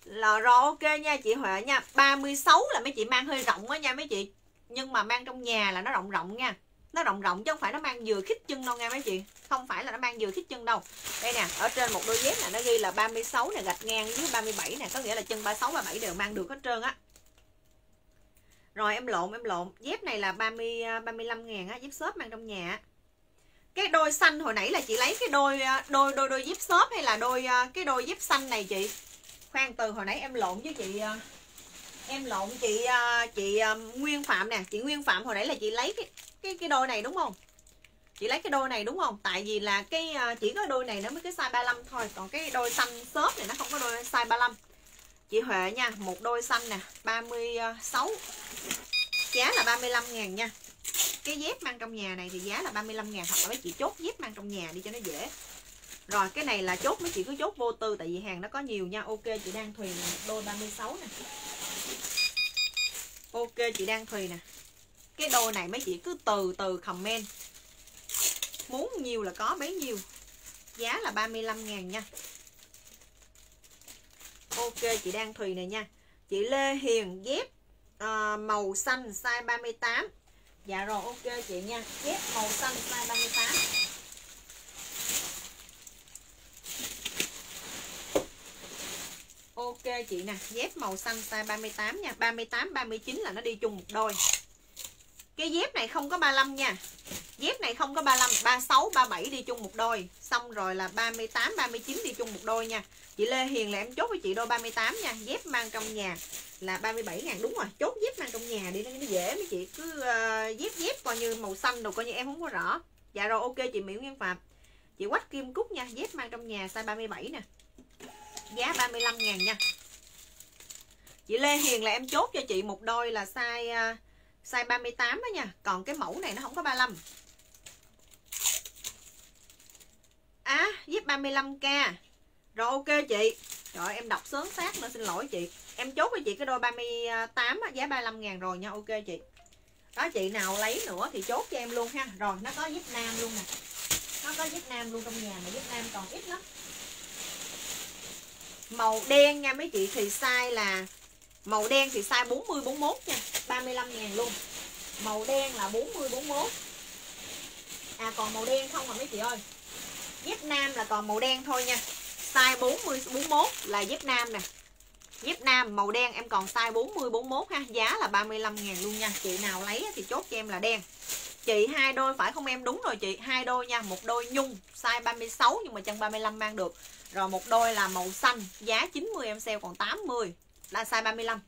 Là rồi, ok nha chị Huệ nha. 36 là mấy chị mang hơi rộng á nha mấy chị. Nhưng mà mang trong nhà là nó rộng rộng nha. Nó rộng rộng chứ không phải nó mang vừa khít chân đâu nha mấy chị. Không phải là nó mang vừa khít chân đâu. Đây nè, ở trên một đôi dép này nó ghi là 36 nè, gạch ngang dưới 37 nè. Có nghĩa là chân 36 37 đều mang được hết trơn á rồi, em lộn em lộn. Dép này là 30 35 à, ngàn á, dép xốp mang trong nhà cái đôi xanh hồi nãy là chị lấy cái đôi à, đôi đôi đôi dép xốp hay là đôi à, cái đôi dép xanh này chị? Khoan, từ hồi nãy em lộn với chị em lộn chị chị Nguyên Phạm nè. Chị Nguyên Phạm hồi nãy là chị lấy cái cái cái đôi này đúng không? Chị lấy cái đôi này đúng không? Tại vì là cái chỉ có đôi này nó mới cái size 35 thôi. Còn cái đôi xanh xốp này nó không có đôi size 35 chị Huệ nha, một đôi xanh nè 36 giá là 35 ngàn nha. Cái dép mang trong nhà này thì giá là 35 ngàn hoặc là mấy chị chốt dép mang trong nhà đi cho nó dễ. Rồi, cái này là chốt, mấy chị cứ chốt vô tư tại vì hàng nó có nhiều nha. Ok, chị đang thùy nè, đôi 36 nè. Ok, chị đang thùy nè. Cái đôi này mấy chị cứ từ từ comment. Muốn nhiều là có bấy nhiêu. Giá là 35 ngàn nha. Ok, chị đang thùy này nha. Chị Lê Hiền, dép à, màu xanh size 38 dạ rồi ok chị nha dép màu xanh size 38 Ok chị nè, dép màu xanh size 38 nha, 38 39 là nó đi chung một đôi. Cái dép này không có 35 nha. Dép này không có 35, 36 37 đi chung một đôi. Xong rồi là 38 39 đi chung một đôi nha. Chị Lê Hiền là em chốt với chị đôi 38 nha, dép mang trong nhà là 37 ngàn đúng rồi chốt dép mang trong nhà đi nó dễ mấy chị. Cứ uh, dép dép coi như màu xanh rồi coi như em không có rõ. Dạ rồi ok chị Miễu Nguyên Phạm. Chị quách kim cúc nha dép mang trong nhà size 37 nè. Giá 35 ngàn nha. Chị Lê Hiền là em chốt cho chị một đôi là size uh, size 38 đó nha. Còn cái mẫu này nó không có 35 á à, dép 35k rồi ok chị. Rồi em đọc sớm sát nữa xin lỗi chị em chốt với chị cái đôi 38 á, giá 35 ngàn rồi nha ok chị. Đó chị nào lấy nữa thì chốt cho em luôn ha. Rồi nó có giúp nam luôn nè. Nó có giúp nam luôn trong nhà mà giúp nam còn ít lắm. Màu đen nha mấy chị thì size là màu đen thì size 40 41 nha. 35 ngàn luôn. Màu đen là 40 41 à còn màu đen không mà mấy chị ơi? Dép nam là còn màu đen thôi nha. Size 40 41 là dép nam nè dép nam, màu đen, em còn size 40 41 ha, giá là 35 000 luôn nha. Chị nào lấy thì chốt cho em là đen. Chị hai đôi phải không em? Đúng rồi chị, hai đôi nha, một đôi nhung, size 36 nhưng mà chân 35 mang được. Rồi một đôi là màu xanh, giá 90 em sale còn 80 là size 35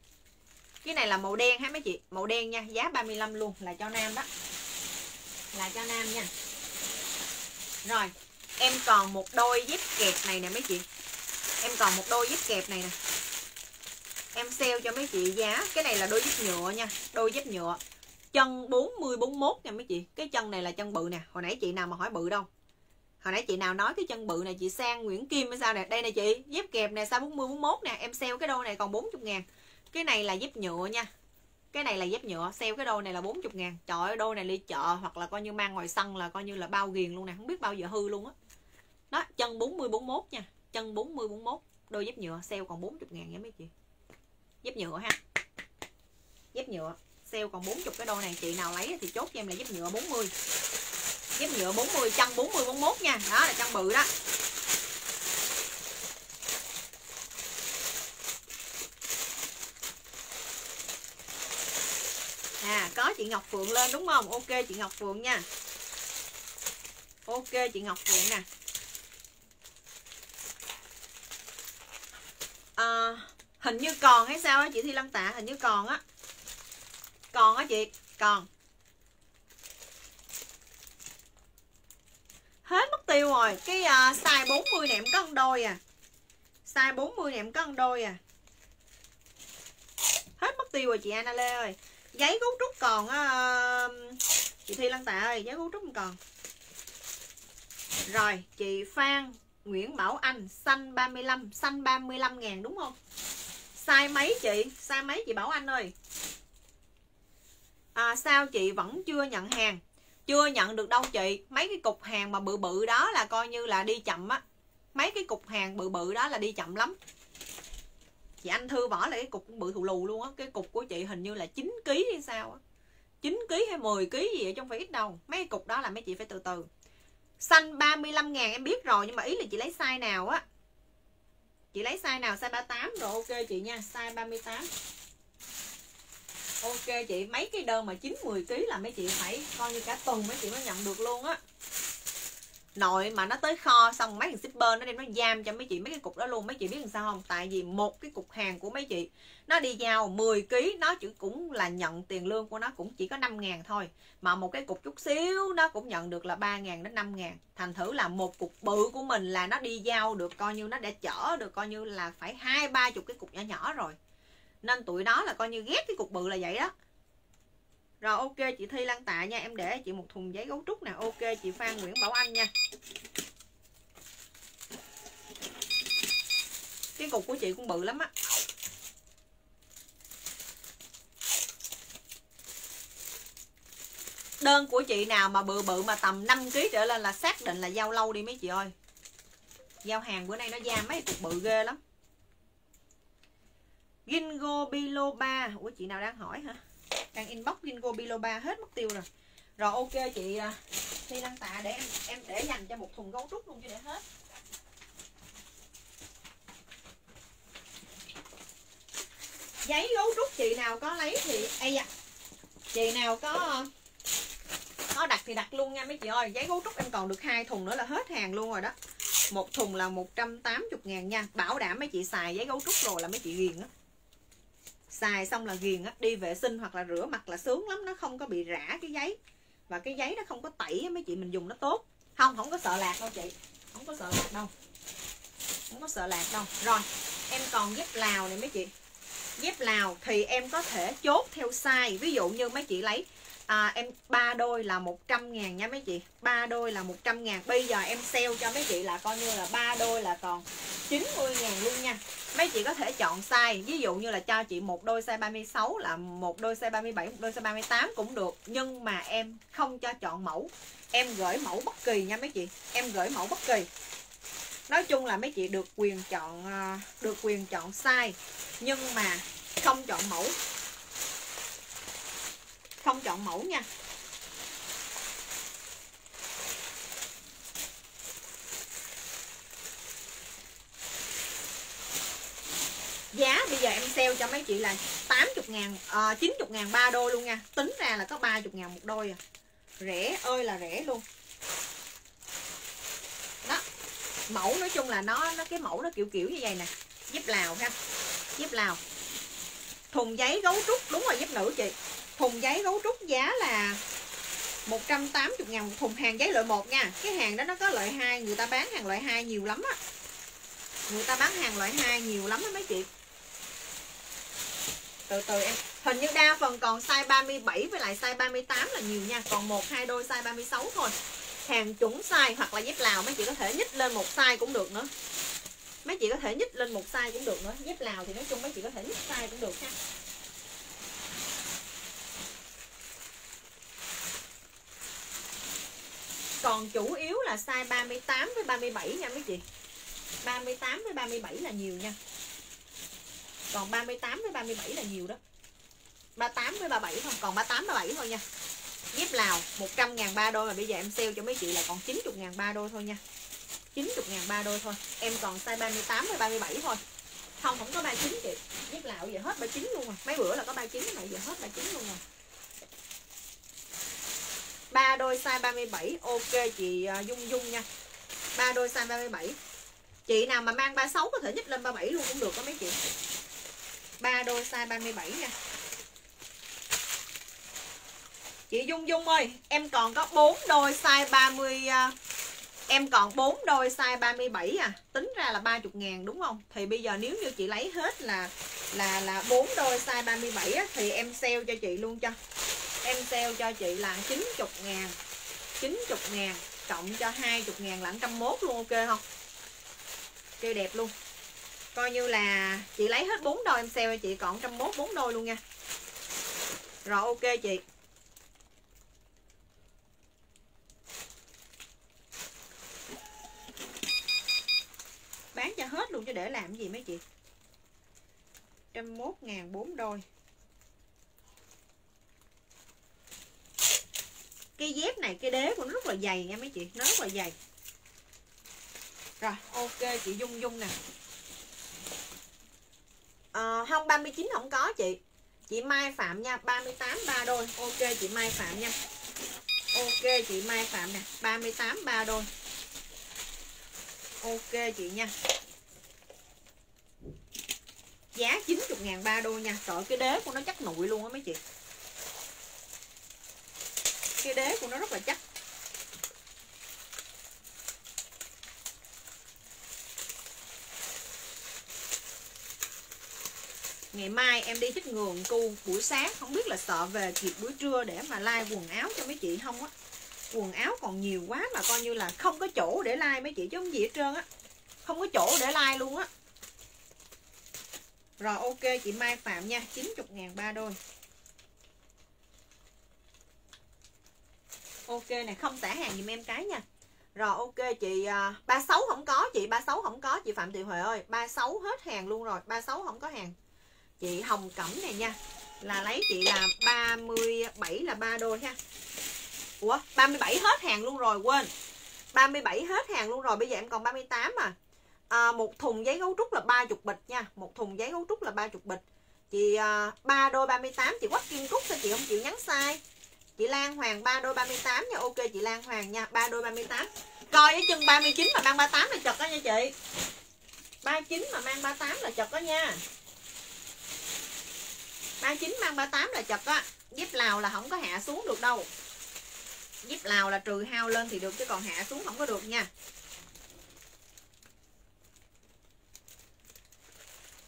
cái này là màu đen ha mấy chị, màu đen nha, giá 35 luôn, là cho nam đó. Là cho nam nha. Rồi, em còn một đôi dép kẹp này nè mấy chị. Em còn một đôi dép kẹp này nè em sale cho mấy chị giá. Cái này là đôi dép nhựa nha. Đôi dép nhựa. Chân 40 41 nha mấy chị. Cái chân này là chân bự nè. Hồi nãy chị nào mà hỏi bự đâu? Hồi nãy chị nào nói cái chân bự này chị sang, Nguyễn Kim hay sao nè? Đây nè chị. Dép kẹp nè, sao 40 41 nè. Em sale cái đôi này còn 40 ngàn. Cái này là dép nhựa nha. Cái này là dép nhựa. Sale cái đôi này là 40 ngàn. Trời ơi, đôi này đi chợ hoặc là coi như mang ngoài sân là coi như là bao ghiền luôn nè. Không biết bao giờ hư luôn á. Đó. đó chân 40 41 nha. Chân 40 41 đôi dép nhựa, sale còn 40 ngàn nha mấy chị dép nhựa ha. Dép nhựa sale còn 40 cái đôi này chị nào lấy thì chốt cho em là dép nhựa 40 dép nhựa 40 chân 40 41 nha. Đó là chân bự đó. À có chị Ngọc Phượng lên đúng không? Ok chị Ngọc Phượng nha. Ok chị Ngọc Phượng nè. À, hình như còn hay sao á chị Thi lăng Tạ? Hình như còn á. Còn á chị còn. Hết mất tiêu rồi. Cái uh, size 40 này em có đôi à. Size 40 này em có đôi à. Hết mất tiêu rồi chị Anna Lê ơi. Giấy gấu trúc còn á uh, chị Thi Lăng Tạ ơi giấy gấu trúc còn. Rồi chị Phan Nguyễn Bảo Anh xanh 35 xanh 35 ngàn đúng không? Size mấy chị? Size mấy chị Bảo Anh ơi? À, sao chị vẫn chưa nhận hàng? Chưa nhận được đâu chị. Mấy cái cục hàng mà bự bự đó là coi như là đi chậm á. Mấy cái cục hàng bự bự đó là đi chậm lắm. Chị anh thư bỏ lại cái cục bự thù lù luôn á. Cái cục của chị hình như là 9 kg hay sao á. 9 kg hay 10 kg gì vậy trong phải ít đâu. Mấy cái cục đó là mấy chị phải từ từ. Xanh 35 ngàn em biết rồi nhưng mà ý là chị lấy size nào á chị lấy size nào? Size 38 rồi, ok chị nha. Size 38 ok chị. Mấy cái đơn mà 9 10 kg là mấy chị phải coi như cả tuần mấy chị mới nhận được luôn á nội mà nó tới kho xong mấy thằng shipper nó đem nó giam cho mấy chị mấy cái cục đó luôn. Mấy chị biết làm sao không? Tại vì một cái cục hàng của mấy chị, nó đi giao 10 kg nó chỉ cũng là nhận tiền lương của nó cũng chỉ có 5 ngàn thôi. Mà một cái cục chút xíu, nó cũng nhận được là 3 ngàn đến 5 ngàn. Thành thử là một cục bự của mình là nó đi giao được coi như nó đã chở được coi như là phải hai, ba chục cái cục nhỏ nhỏ rồi. Nên tụi nó là coi như ghét cái cục bự là vậy đó rồi, ok, chị Thi Lan Tạ nha, Em để chị một thùng giấy gấu trúc nè. Ok, chị Phan Nguyễn Bảo Anh nha. Cái cục của chị cũng bự lắm á. Đơn của chị nào mà bự bự mà tầm 5 kg trở lên là xác định là giao lâu đi mấy chị ơi. Giao hàng bữa nay nó ra mấy cục bự ghê lắm. Gingo Biloba. Ủa, chị nào đang hỏi hả? Càng inbox Gingo Biloba hết mất tiêu rồi. Rồi, ok chị à, Thi Đăng Tạ để em em để dành cho một thùng gấu trúc luôn cho để hết. Giấy gấu trúc chị nào có lấy thì, ây da, chị nào có có đặt thì đặt luôn nha mấy chị ơi. Giấy gấu trúc em còn được hai thùng nữa là hết hàng luôn rồi đó. Một thùng là 180 ngàn nha, bảo đảm mấy chị xài giấy gấu trúc rồi là mấy chị ghiền á xài xong là ghiền á, đi vệ sinh hoặc là rửa mặt là sướng lắm, nó không có bị rã cái giấy. Và cái giấy nó không có tẩy mấy chị mình dùng nó tốt. Không không có sợ lạc đâu chị. Không có sợ lạc đâu. Không có sợ lạc đâu. Rồi, em còn dép lào này mấy chị. Dép lào thì em có thể chốt theo size. Ví dụ như mấy chị lấy à, em ba đôi là 100 ngàn nha mấy chị. Ba đôi là 100 ngàn. Bây giờ em sale cho mấy chị là coi như là ba đôi là còn 90 ngàn luôn nha. Mấy chị có thể chọn size. Ví dụ như là cho chị một đôi size 36 là một đôi size 37 một đôi size 38 cũng được. Nhưng mà em không cho chọn mẫu. Em gửi mẫu bất kỳ nha mấy chị. Em gửi mẫu bất kỳ. Nói chung là mấy chị được quyền chọn à, được quyền chọn size. Nhưng mà không chọn mẫu không chọn mẫu nha. Giá bây giờ em sale cho mấy chị là 80 ngàn ờ, à, 90 ngàn ba đôi luôn nha. Tính ra là có 30 ngàn một đôi à. Rẻ ơi là rẻ luôn. Đó mẫu nói chung là nó nó cái mẫu nó kiểu kiểu như vậy nè. Dép lào ha dép lào. Thùng giấy gấu trúc đúng rồi dép nữ chị thùng giấy gấu trúc giá là 180 ngàn một thùng hàng giấy loại 1 nha. Cái hàng đó nó có loại 2 người ta bán hàng loại 2 nhiều lắm á. Người ta bán hàng loại 2 nhiều lắm á mấy chị. Từ từ em. Hình như đa phần còn size 37 với lại size 38 là nhiều nha. Còn một, hai đôi size 36 thôi. Hàng chuẩn size hoặc là dép lào, mấy chị có thể nhích lên một size cũng được nữa. Mấy chị có thể nhích lên một size cũng được nữa. Dép lào thì nói chung mấy chị có thể nhích size cũng được ha. Còn chủ yếu là size 38 với 37 nha mấy chị 38 với 37 là nhiều nha còn 38 với 37 là nhiều đó 38 với 37 không còn 38 37 thôi nha dép Lào 100 ngàn ba đôi mà bây giờ em sale cho mấy chị là còn 90 ngàn ba đôi thôi nha 90 ngàn ba đôi thôi em còn size 38 với 37 thôi không không có 39 chị dép Lào giờ hết 39 luôn rồi mấy bữa là có 39 mà giờ hết 39 luôn rồi ba đôi size 37 ok chị à, Dung Dung nha. Ba đôi size 37 chị nào mà mang 36 có thể nhích lên 37 luôn cũng được đó mấy chị. Ba đôi size 37 nha. Chị Dung Dung ơi em còn có 4 đôi size 30 à, em còn 4 đôi size 37 à. Tính ra là 30 ngàn đúng không? Thì bây giờ nếu như chị lấy hết là là là 4 đôi size 37 á, thì em sale cho chị luôn cho em sale cho chị là 90 ngàn. 90 ngàn, cộng cho 20 ngàn là 101 luôn, ok không? Kêu đẹp luôn. Coi như là chị lấy hết 4 đôi em sale cho chị còn 101 4 đôi luôn nha. Rồi, ok chị. Bán cho hết luôn chứ để làm cái gì mấy chị? 101 ngàn 4 đôi. Cái dép này cái đế của nó rất là dày nha mấy chị nó rất là dày. Rồi. Ok chị Dung Dung nè. À, không 39 không có chị. Chị Mai Phạm nha 38 ba đôi. Ok chị Mai Phạm nha. Ok chị Mai Phạm nè 38 ba đôi. Ok chị nha. Giá 90 ngàn ba đôi nha. Sợ cái đế của nó chắc nụi luôn á mấy chị cái đế của nó rất là chắc. Ngày mai em đi chích ngường cu buổi sáng, không biết là sợ về kịp buổi trưa để mà like quần áo cho mấy chị không á. Quần áo còn nhiều quá mà coi như là không có chỗ để like mấy chị, chứ không gì hết trơn á. Không có chỗ để like luôn á. Rồi ok, chị Mai Phạm nha 90 ngàn ba đôi. Ok này không xả hàng giùm em cái nha. Rồi ok chị à, uh, 36 không có chị 36 không có chị Phạm Thị Huệ ơi 36 hết hàng luôn rồi 36 không có hàng. Chị Hồng Cẩm này nha là lấy chị là 37 là 3 đôi ha. Ủa 37 hết hàng luôn rồi quên. 37 hết hàng luôn rồi bây giờ em còn 38 à, à một thùng giấy gấu trúc là 30 bịch nha một thùng giấy gấu trúc là 30 bịch. Chị uh, 3 đôi 38 chị quách kim cúc sao chị không chịu nhắn sai chị Lan Hoàng 3 đôi 38 nha. Ok chị Lan Hoàng nha. 3 đôi 38 coi cái chân 39 mà mang 38 là chật đó nha chị. 39 mà mang 38 là chật đó nha. 39 mang 38 là chật á. Dép lào là không có hạ xuống được đâu. Dép lào là trừ hao lên thì được chứ còn hạ xuống không có được nha.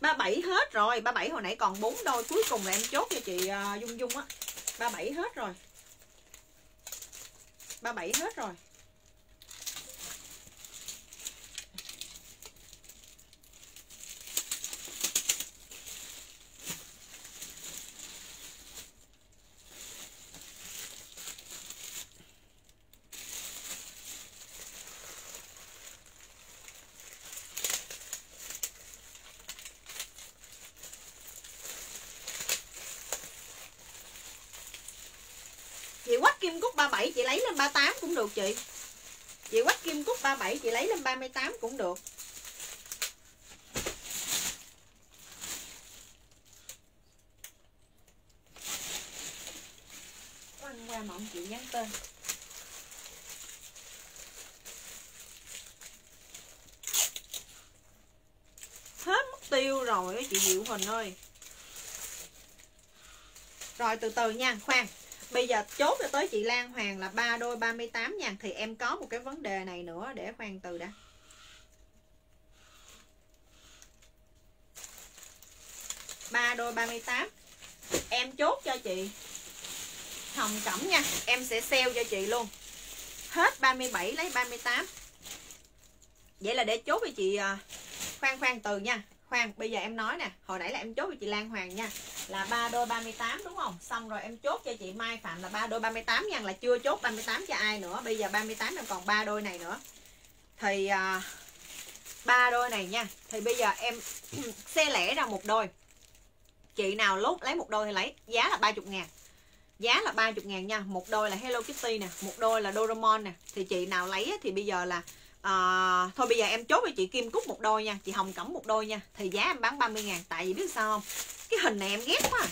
37 hết rồi. 37 hồi nãy còn 4 đôi cuối cùng là em chốt cho chị uh, Dung Dung á. 37 hết rồi. 37 hết rồi chị quách kim cúc 37 chị lấy lên 38 cũng được chị. Chị quách kim cúc 37 chị lấy lên 38 cũng được. Quăng qua mà ông chị nhắn tên. Hết mất tiêu rồi á chị Diệu Huỳnh ơi. Rồi, từ từ nha, khoan. Bây giờ chốt cho tới chị Lan Hoàng là ba đôi 38 nha. Thì em có một cái vấn đề này nữa Để khoan từ đã. Ba đôi 38 Em chốt cho chị Hồng Cẩm nha. Em sẽ sale cho chị luôn. Hết 37 lấy 38 Vậy là để chốt cho chị à, Khoan khoan từ nha khoan, bây giờ em nói nè. Hồi nãy là em chốt cho chị Lan Hoàng nha. Là ba đôi 38 đúng không? Xong rồi em chốt cho chị Mai Phạm là ba đôi 38 nha. Là chưa chốt 38 cho ai nữa. Bây giờ 38 em còn ba đôi này nữa. Thì ba ba đôi này nha. Thì bây giờ em xe lẻ ra một đôi. Chị nào lốt lấy một đôi thì lấy. Giá là 30 ngàn. Giá là 30 ngàn nha. Một đôi là Hello Kitty nè. Một đôi là Doraemon nè. Thì chị nào lấy thì bây giờ là à, thôi bây giờ em chốt với chị Kim Cúc một đôi nha. Chị Hồng Cẩm một đôi nha. Thì giá em bán 30 ngàn tại vì biết sao không? Cái hình này em ghét quá.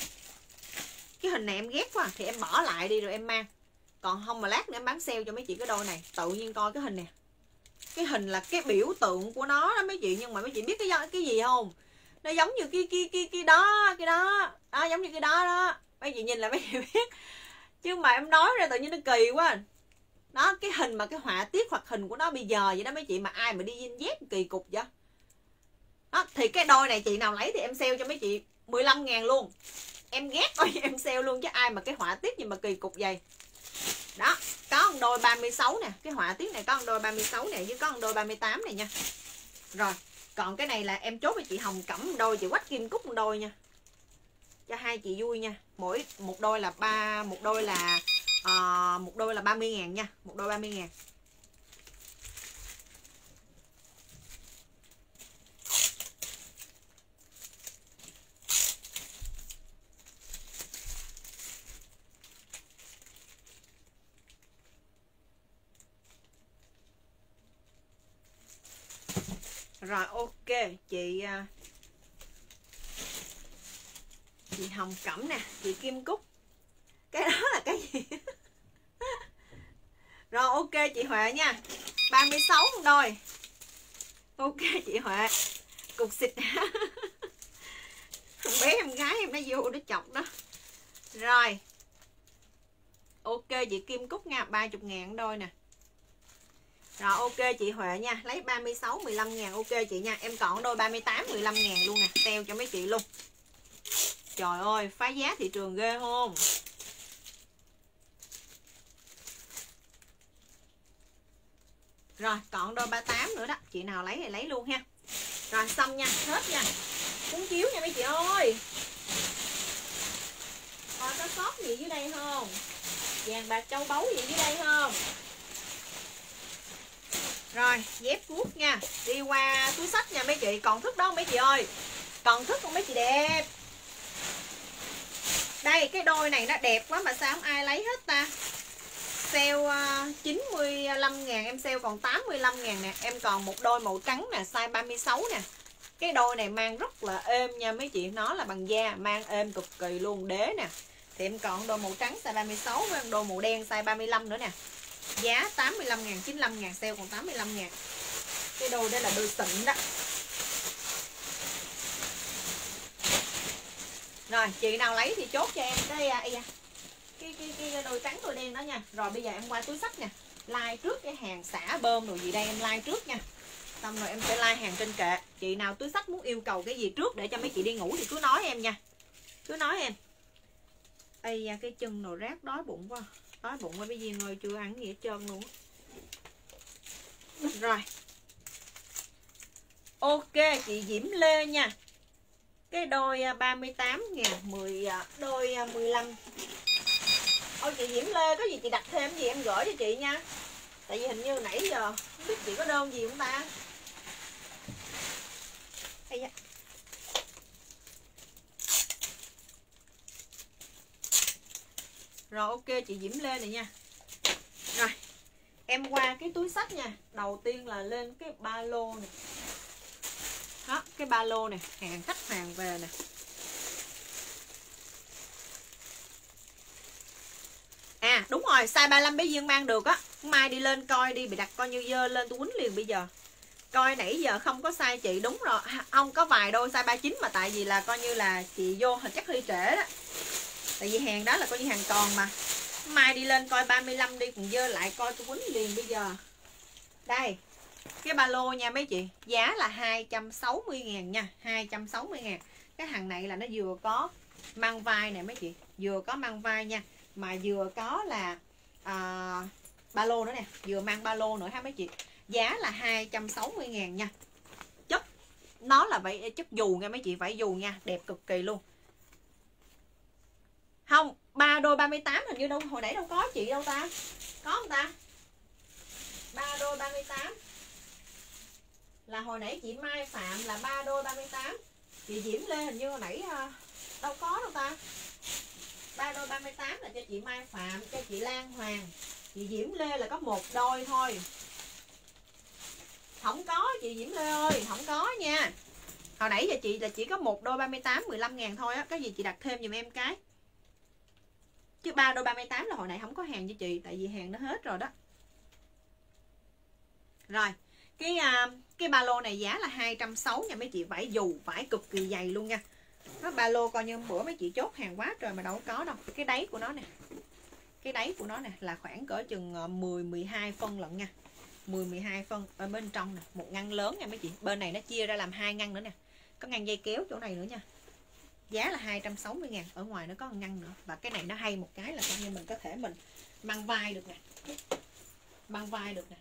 Cái hình này em ghét quá. Thì em bỏ lại đi rồi em mang. Còn không mà lát nữa em bán sale cho mấy chị cái đôi này. Tự nhiên coi cái hình nè. Cái hình là cái biểu tượng của nó đó mấy chị. Nhưng mà mấy chị biết cái cái gì không? Nó giống như cái cái cái cái đó cái đó. Đó giống như cái đó đó. Mấy chị nhìn là mấy chị biết. Chứ mà em nói ra tự nhiên nó kỳ quá đó, cái hình mà cái họa tiết hoặc hình của nó bây giờ vậy đó mấy chị, mà ai mà đi dinh dép kỳ cục vậy? Đó, thì cái đôi này chị nào lấy thì em sale cho mấy chị 15 ngàn luôn. Em ghét coi em sale luôn chứ ai mà cái họa tiết gì mà kỳ cục vậy? Đó, có một đôi 36 nè, cái họa tiết này có một đôi 36 nè với có một đôi 38 này nha. Rồi, còn cái này là em chốt với chị Hồng Cẩm đôi, chị Quách Kim Cúc một đôi nha. Cho hai chị vui nha. Mỗi một đôi là ba, một đôi là à, một đôi là 30 ngàn nha một đôi 30 ngàn. Rồi ok chị ờ, Chị Hồng Cẩm nè Chị Kim Cúc. Cái đó là cái gì? Rồi, ok, chị Huệ nha. 36 đôi. Ok, chị Huệ. Cục xịt. Thằng bé em gái em nó vô nó chọc đó. Rồi. Ok, chị Kim Cúc nha 30 ngàn đôi nè. Rồi, ok, chị Huệ nha. Lấy 36 15 ngàn. Ok, chị nha. Em còn đôi 38 15 ngàn luôn nè. Teo cho mấy chị luôn. Trời ơi, phá giá thị trường ghê không? Rồi, còn đôi 38 nữa đó. Chị nào lấy thì lấy luôn ha. Rồi, xong nha, hết nha. Cuốn chiếu nha mấy chị ơi. Coi có sót gì dưới đây không? Vàng bạc châu báu gì dưới đây không? Rồi, dép cuốc nha. Đi qua túi sách nha mấy chị. Còn thức đó mấy chị ơi? Còn thức không mấy chị đẹp? Đây, cái đôi này nó đẹp quá mà sao không ai lấy hết ta? Sale ờ, 95 ngàn Em sale còn 85 ngàn nè. Em còn một đôi màu trắng nè Size 36 nè. Cái đôi này mang rất là êm nha mấy chị Nó là bằng da Mang êm cực kỳ luôn Đế nè. Thì em còn đôi màu trắng size 36 Với đôi màu đen size 35 nữa nè. Giá 85 ngàn 95 ngàn sale còn 85 ngàn. Cái đôi đây là đôi xịn đó. Rồi chị nào lấy thì chốt cho em cái uh, cái cái cái đôi trắng đôi đen đó nha. Rồi bây giờ em qua túi sách nè. Like trước cái hàng xả bơm đồ gì đây em like trước nha. Xong rồi em sẽ like hàng trên kệ. Chị nào túi sách muốn yêu cầu cái gì trước để cho mấy chị đi ngủ thì cứ nói em nha. Cứ nói em. Ây da cái chân nồi rác đói bụng quá. Đói bụng quá bây giờ ngồi chưa ăn gì hết trơn luôn rồi. Ok chị Diễm Lê nha. Cái đôi 38 à, ngàn 10 à, đôi à, 15 Ôi, chị Diễm Lê, có gì chị đặt thêm gì em gửi cho chị nha. Tại vì hình như nãy giờ, không biết chị có đơn gì không ta? Ây da. Rồi, ok, chị Diễm Lê này nha. Rồi, Em qua cái túi sách nha. Đầu tiên là lên cái ba lô này. Đó, cái ba lô này, Hàng khách hàng về nè. À đúng rồi, size 35 bé Dương mang được á. Mai đi lên coi đi, bị đặt coi như dơ lên tôi quýnh liền bây giờ. Coi nãy giờ không có size chị, đúng rồi Không có vài đôi size 39 mà tại vì là coi như là chị vô hình chắc hơi trễ đó. Tại vì hàng đó là coi như hàng còn mà. Mai đi lên coi 35 đi cùng dơ lại coi tôi quýnh liền bây giờ. Đây, Cái ba lô nha mấy chị, Giá là 260 ngàn nha 260 ngàn. Cái hàng này là nó vừa có mang vai nè mấy chị, Vừa có mang vai nha mà vừa có là à, ba lô nữa nè vừa mang ba lô nữa ha mấy chị. Giá là 260 ngàn nha. Chất nó là vậy chất dù nha mấy chị phải dù nha đẹp cực kỳ luôn. Không ba đôi 38 hình như đâu hồi nãy đâu có chị đâu ta? Có không ta? Ba đôi 38 là hồi nãy chị Mai Phạm là ba đôi 38 chị Diễm Lê hình như hồi nãy à, đâu có đâu ta? Ba đôi 38 là cho chị Mai Phạm cho chị Lan Hoàng. Chị Diễm Lê là có một đôi thôi. Không có chị Diễm Lê ơi không có nha. Hồi nãy giờ chị là chỉ có một đôi 38 15 ngàn thôi á. Cái gì chị đặt thêm giùm em cái. Chứ ba đôi 38 là hồi nãy không có hàng cho chị tại vì hàng nó hết rồi đó. Rồi cái uh, cái ba lô này giá là 260 nha mấy chị vải dù vải cực kỳ dày luôn nha nó ba lô coi như bữa mấy chị chốt hàng quá trời mà đâu có đâu. Cái đáy của nó nè. Cái đáy của nó nè là khoảng cỡ chừng ờ, 10 12 phân lận nha. 10 12 phân ở bên trong nè. Một ngăn lớn nha mấy chị. Bên này nó chia ra làm hai ngăn nữa nè. Có ngăn dây kéo chỗ này nữa nha. Giá là 260 ngàn. Ở ngoài nó có ngăn nữa. Và cái này nó hay một cái là coi như mình có thể mình mang vai được nè. Mang vai được nè.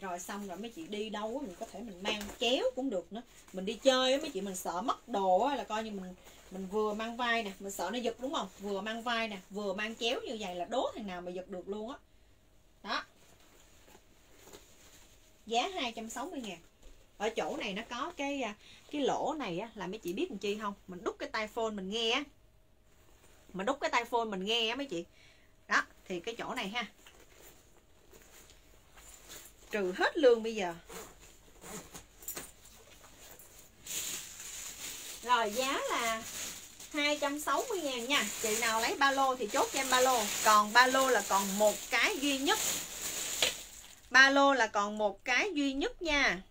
Rồi xong rồi mấy chị đi đâu mình có thể mình mang chéo cũng được nữa. Mình đi chơi mấy chị, mình sợ mất đồ là coi như mình mình vừa mang vai nè, mình sợ nó giật đúng không? Vừa mang vai nè, vừa mang chéo như vậy là đố thằng nào mà giật được luôn á. Đó. đó giá 260 ngàn. Ở chỗ này nó có cái à, cái lỗ này á, là mấy chị biết làm chi không? Mình đút cái tai phone mình nghe á. Mình đút cái tai phone mình nghe á mấy chị. Đó, thì cái chỗ này ha. Trừ hết lương bây giờ. Rồi, giá là 260 ngàn nha. Chị nào lấy ba lô thì chốt cho em ba lô. Còn ba lô là còn một cái duy nhất. Ba lô là còn một cái duy nhất nha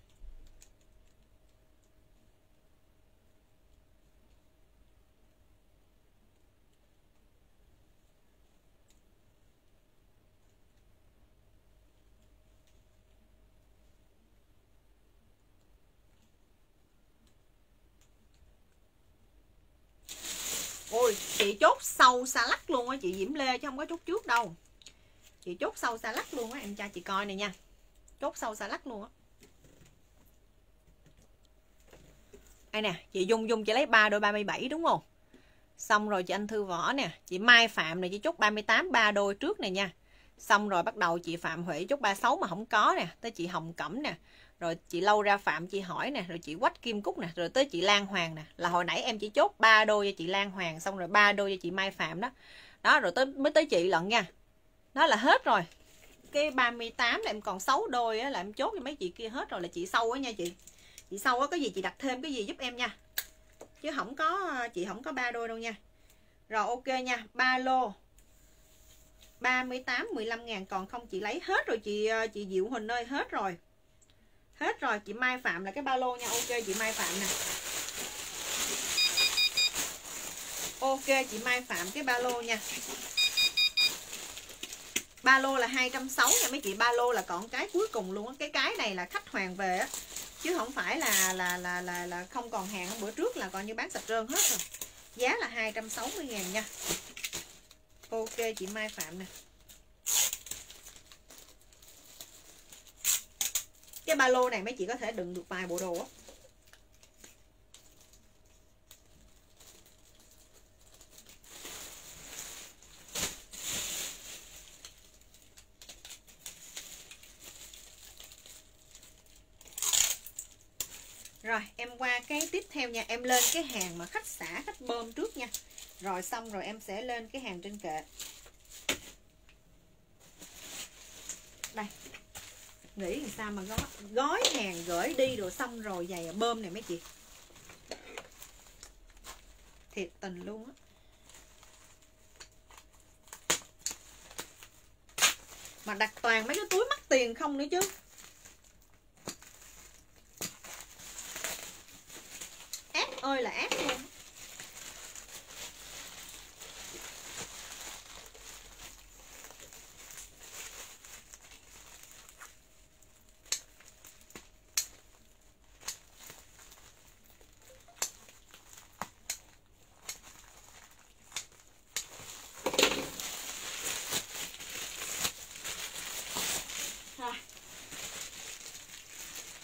ôi chị chốt sâu xa lắc luôn á, chị Diễm Lê, chứ không có chốt trước đâu. Chị chốt sâu xa lắc luôn á, em cho chị coi này nha. Chốt sâu xa lắc luôn á. Đây nè, chị Dung Dung chị lấy 3 đôi 37 đúng không? Xong rồi chị anh Thư Võ nè, chị Mai Phạm này chị chốt 38 ba đôi trước này nha. Xong rồi bắt đầu chị Phạm Huệ chốt 36 mà không có nè, tới chị Hồng Cẩm nè rồi chị lâu ra phạm chị hỏi nè rồi chị quách kim cúc nè rồi tới chị lan hoàng nè. Là hồi nãy em chỉ chốt ba đôi cho chị lan hoàng xong rồi ba đôi cho chị mai phạm đó. Đó rồi tới mới tới chị lận nha. Đó là hết rồi. Cái 38 là em còn 6 đôi á, là em chốt cho mấy chị kia hết rồi là chị sâu á nha chị. Chị sâu á có gì chị đặt thêm cái gì giúp em nha. Chứ không có chị không có ba đôi đâu nha. Rồi ok nha ba lô. 38 15 ngàn còn không chị lấy hết rồi chị ờ, chị Diệu Huỳnh ơi hết rồi hết rồi, chị Mai Phạm là cái ba lô nha. Ok, chị Mai Phạm nè. Ok, chị Mai Phạm cái ba lô nha. Ba lô là 260 nha. Mấy chị, ba lô là còn cái cuối cùng luôn á. Cái cái này là khách hoàng về á. Chứ không phải là là là là là không còn hàng bữa trước là coi như bán sạch trơn hết rồi. Giá là 260 ngàn nha. Ok, chị Mai Phạm nè. Cái ba lô này mấy chị có thể đựng được vài bộ đồ á. Rồi, em qua cái tiếp theo nha. Em lên cái hàng mà khách xả, khách bơm trước nha. Rồi xong rồi em sẽ lên cái hàng trên kệ. Đây. Nghĩ làm sao mà gói, gói hàng gửi đi rồi xong rồi giày bơm này mấy chị. Thiệt tình luôn á. Mà đặt toàn mấy cái túi mắc tiền không nữa chứ. Ác ơi là ác luôn Rồi.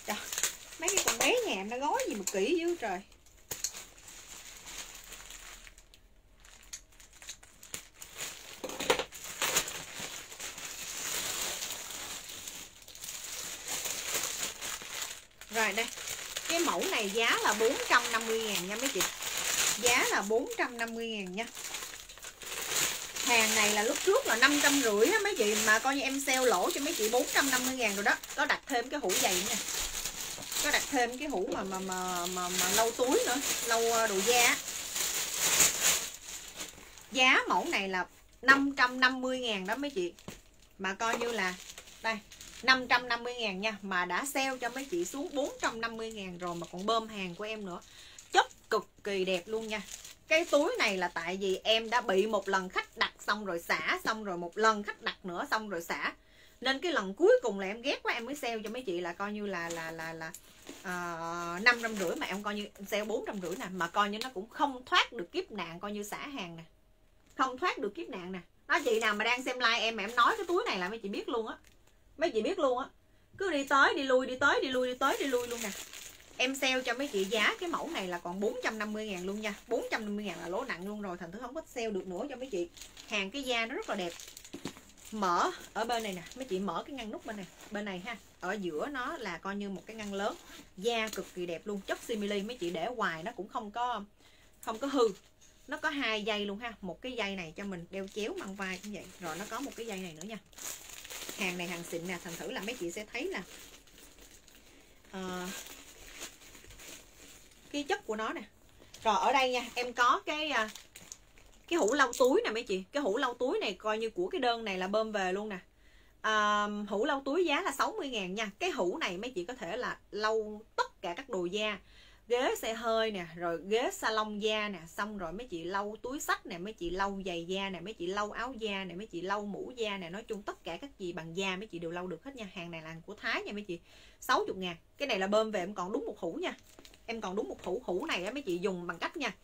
Trời, mấy cái con bé nhà em nó gói gì mà kỹ dữ trời Rồi đây Cái mẫu này giá là 450 ngàn nha mấy chị. Giá là 450 ngàn nha. Hàng này là lúc trước là 550 á mấy chị Mà coi như em sale lỗ cho mấy chị 450 ngàn rồi đó. Có đặt thêm cái hũ dày nha Có đặt thêm cái hũ mà mà mà, mà, mà lâu túi nữa Lâu ờ, đồ da Giá mẫu này là 550 ngàn đó mấy chị. Mà coi như là 550 ngàn nha, Mà đã sale cho mấy chị xuống 450 ngàn rồi Mà còn bơm hàng của em nữa. Chất cực kỳ đẹp luôn nha. Cái túi này là tại vì em đã bị một lần khách đặt xong rồi xả, Xong rồi một lần khách đặt nữa xong rồi xả. Nên cái lần cuối cùng là em ghét quá, Em mới sale cho mấy chị là coi như là là là là ờ, năm trăm rưỡi mà em coi như em sale bốn trăm rưỡi nè, mà coi như nó cũng không thoát được kiếp nạn, coi như xả hàng nè. Không thoát được kiếp nạn nè. Nó chị nào mà đang xem like em mà em nói cái túi này là mấy chị biết luôn á mấy chị biết luôn á. Cứ đi tới, đi lui, đi tới, đi lui, đi tới, đi lui luôn nè. Em sale cho mấy chị giá, cái mẫu này là còn 450 ngàn luôn nha. 450 ngàn là lỗ nặng luôn rồi, thành thứ không có sale được nữa cho mấy chị. Hàng cái da nó rất là đẹp. Mở, ở bên này nè, mấy chị mở cái ngăn nút bên này bên này ha. Ở giữa nó là coi như một cái ngăn lớn, da cực kỳ đẹp luôn, chất simili, mấy chị để hoài nó cũng không có không có hư. Nó có hai dây luôn ha, một cái dây này cho mình đeo chéo mang vai như vậy. Rồi nó có một cái dây này nữa nha hàng này hàng xịn nè thành thử là mấy chị sẽ thấy là uh, cái chất của nó nè. Rồi ở đây nha em có cái uh, cái hũ lau túi nè mấy chị. Cái hũ lau túi này coi như của cái đơn này là bơm về luôn nè. À, hũ lau túi giá là 60 ngàn nha. Cái hũ này mấy chị có thể là lau tất cả các đồ da ghế xe hơi nè rồi ghế salon da nè xong rồi mấy chị lau túi sách nè mấy chị lau giày da nè mấy chị lau áo da nè mấy chị lau mũ da nè nói chung tất cả các gì bằng da mấy chị đều lau được hết nha. Hàng này là hàng của Thái nha mấy chị 60 ngàn. Cái này là bơm về em còn đúng một hũ nha. Em còn đúng một hũ hũ này á mấy chị dùng bằng cách nha.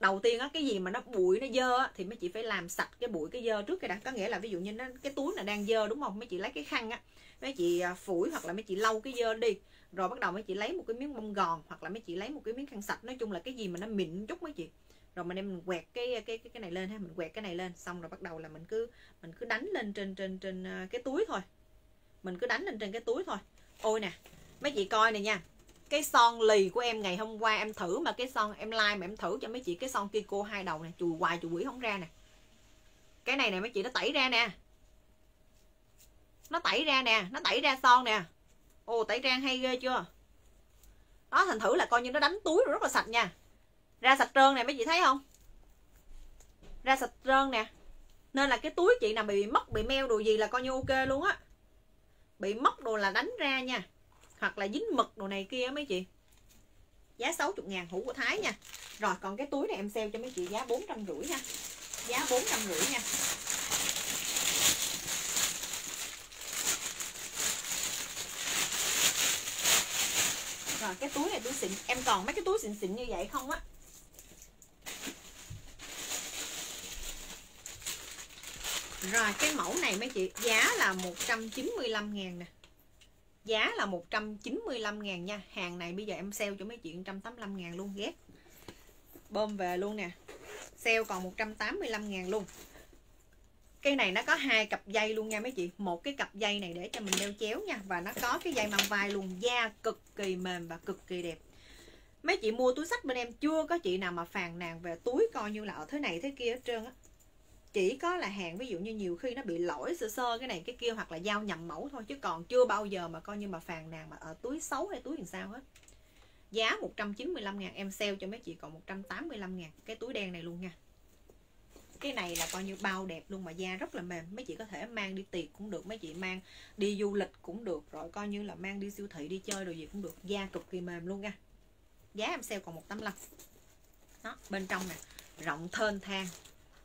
Đầu tiên á cái gì mà nó bụi nó dơ á, thì mấy chị phải làm sạch cái bụi cái dơ trước cái đã. Có nghĩa là ví dụ như nó cái túi là đang dơ đúng không? Mấy chị lấy cái khăn á mấy chị à, phủi hoặc là mấy chị lau cái dơ đi rồi bắt đầu mấy chị lấy một cái miếng bông gòn hoặc là mấy chị lấy một cái miếng khăn sạch. Nói chung là cái gì mà nó mịn chút mấy chị. Rồi mình em mình quẹt cái cái cái cái này lên ha, mình quẹt cái này lên. Xong rồi bắt đầu là mình cứ mình cứ đánh lên trên trên trên à, cái túi thôi. Mình cứ đánh lên trên cái túi thôi. Ôi nè, mấy chị coi này nha. Cái son lì của em ngày hôm qua em thử mà cái son em like mà em thử cho mấy chị cái son Kiko hai đầu này chùi hoài chùi quỷ không ra nè. Cái này nè mấy chị nó tẩy ra nè. Nó tẩy ra nè, nó tẩy ra son nè ồ, tẩy trang hay ghê chưa? Đó, thành thử là coi như nó đánh túi rất là sạch nha. Ra sạch trơn nè, mấy chị thấy không? Ra sạch trơn nè. Nên là cái túi chị nào bị mất bị meo đồ gì là coi như ok luôn á. Bị mất đồ là đánh ra nha. Hoặc là dính mực đồ này kia mấy chị. Giá 60 ngàn hũ của Thái nha. Rồi, còn cái túi này em sale cho mấy chị giá 450 nha. Giá 450 nha. Rồi, cái túi này túi xịn, em còn mấy cái túi xịn xịn như vậy không á? Rồi, cái mẫu này mấy chị, giá là 195 ngàn nè. Giá là 195 ngàn nha. Hàng này bây giờ em sale cho mấy chị 185 ngàn luôn, ghét. Bơm về luôn nè. Sale còn 185 ngàn luôn. Cái này nó có hai cặp dây luôn nha mấy chị. Một cái cặp dây này để cho mình đeo chéo nha. Và nó có cái dây mang vai luôn. Da cực kỳ mềm và cực kỳ đẹp. Mấy chị mua túi sách bên em, chưa có chị nào mà phàn nàn về túi coi như là ở thế này thế kia hết trơn á. Chỉ có là hàng, ví dụ như nhiều khi nó bị lỗi sơ sơ cái này cái kia hoặc là giao nhầm mẫu thôi, chứ còn chưa bao giờ mà coi như mà phàn nàn mà ở túi xấu hay túi làm sao hết. Giá 195 ngàn, em sale cho mấy chị còn 185 ngàn. Cái túi đen này luôn nha cái này là coi như bao đẹp luôn mà da rất là mềm. Mấy chị có thể mang đi tiệc cũng được, mấy chị mang đi du lịch cũng được, rồi coi như là mang đi siêu thị đi chơi đồ gì cũng được. Da cực kỳ mềm luôn nha. Giá em sale còn 185 đó, bên trong nè, rộng thênh thang,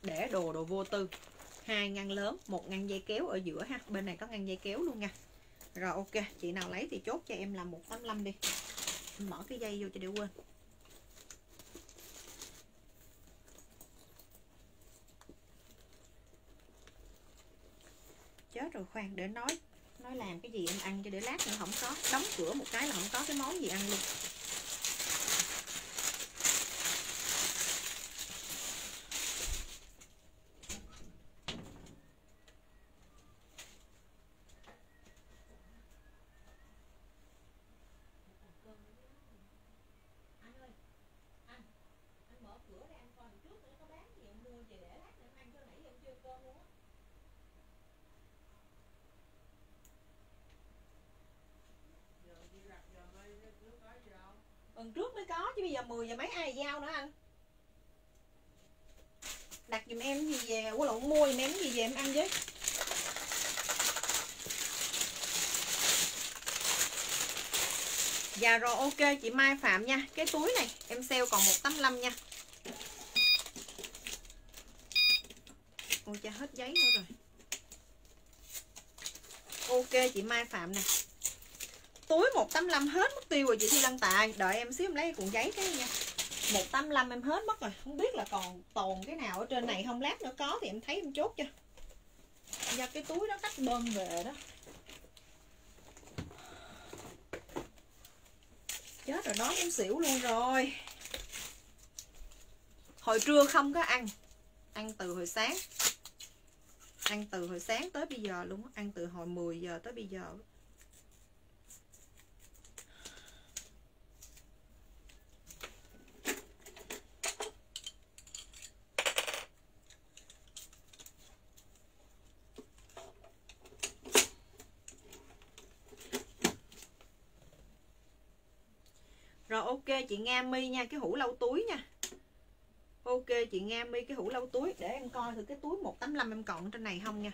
để đồ đồ vô tư. Hai ngăn lớn, một ngăn dây kéo ở giữa ha. Bên này có ngăn dây kéo luôn nha. Rồi ok, chị nào lấy thì chốt cho em là 185 đi. Mở cái dây vô cho để quên. Chết rồi, khoan, để nói nói làm cái gì em ăn cho để lát nữa không có, đóng cửa một cái là không có cái món gì ăn luôn Tuần trước mới có chứ bây giờ 10 giờ mấy ai giao nữa anh? Đặt giùm em gì về quá lộn mua giùm em gì về em ăn với. Dạ rồi, ok, chị Mai Phạm nha. Cái túi này, em sale còn 185 nha. Ôi, cha, hết giấy nữa rồi. Ok, chị Mai Phạm nè túi 185 hết mất tiêu rồi, chị Thi Lăng Tài. Đợi em xíu em lấy cuộn giấy cái nha. 185 em hết mất rồi. Không biết là còn tồn cái nào ở trên này không. Lát nữa có thì em thấy em chốt cho. Do cái túi đó cắt bơm về đó. Chết rồi đó cũng xỉu luôn rồi. Hồi trưa không có ăn. Ăn từ hồi sáng. Ăn từ hồi sáng tới bây giờ luôn ăn từ hồi 10 giờ tới bây giờ ok, chị Nga Mi nha, Cái hũ lâu túi nha. Ok, chị Nga Mi, cái hũ lâu túi. Để em coi thử cái túi 185 em còn trên này không nha.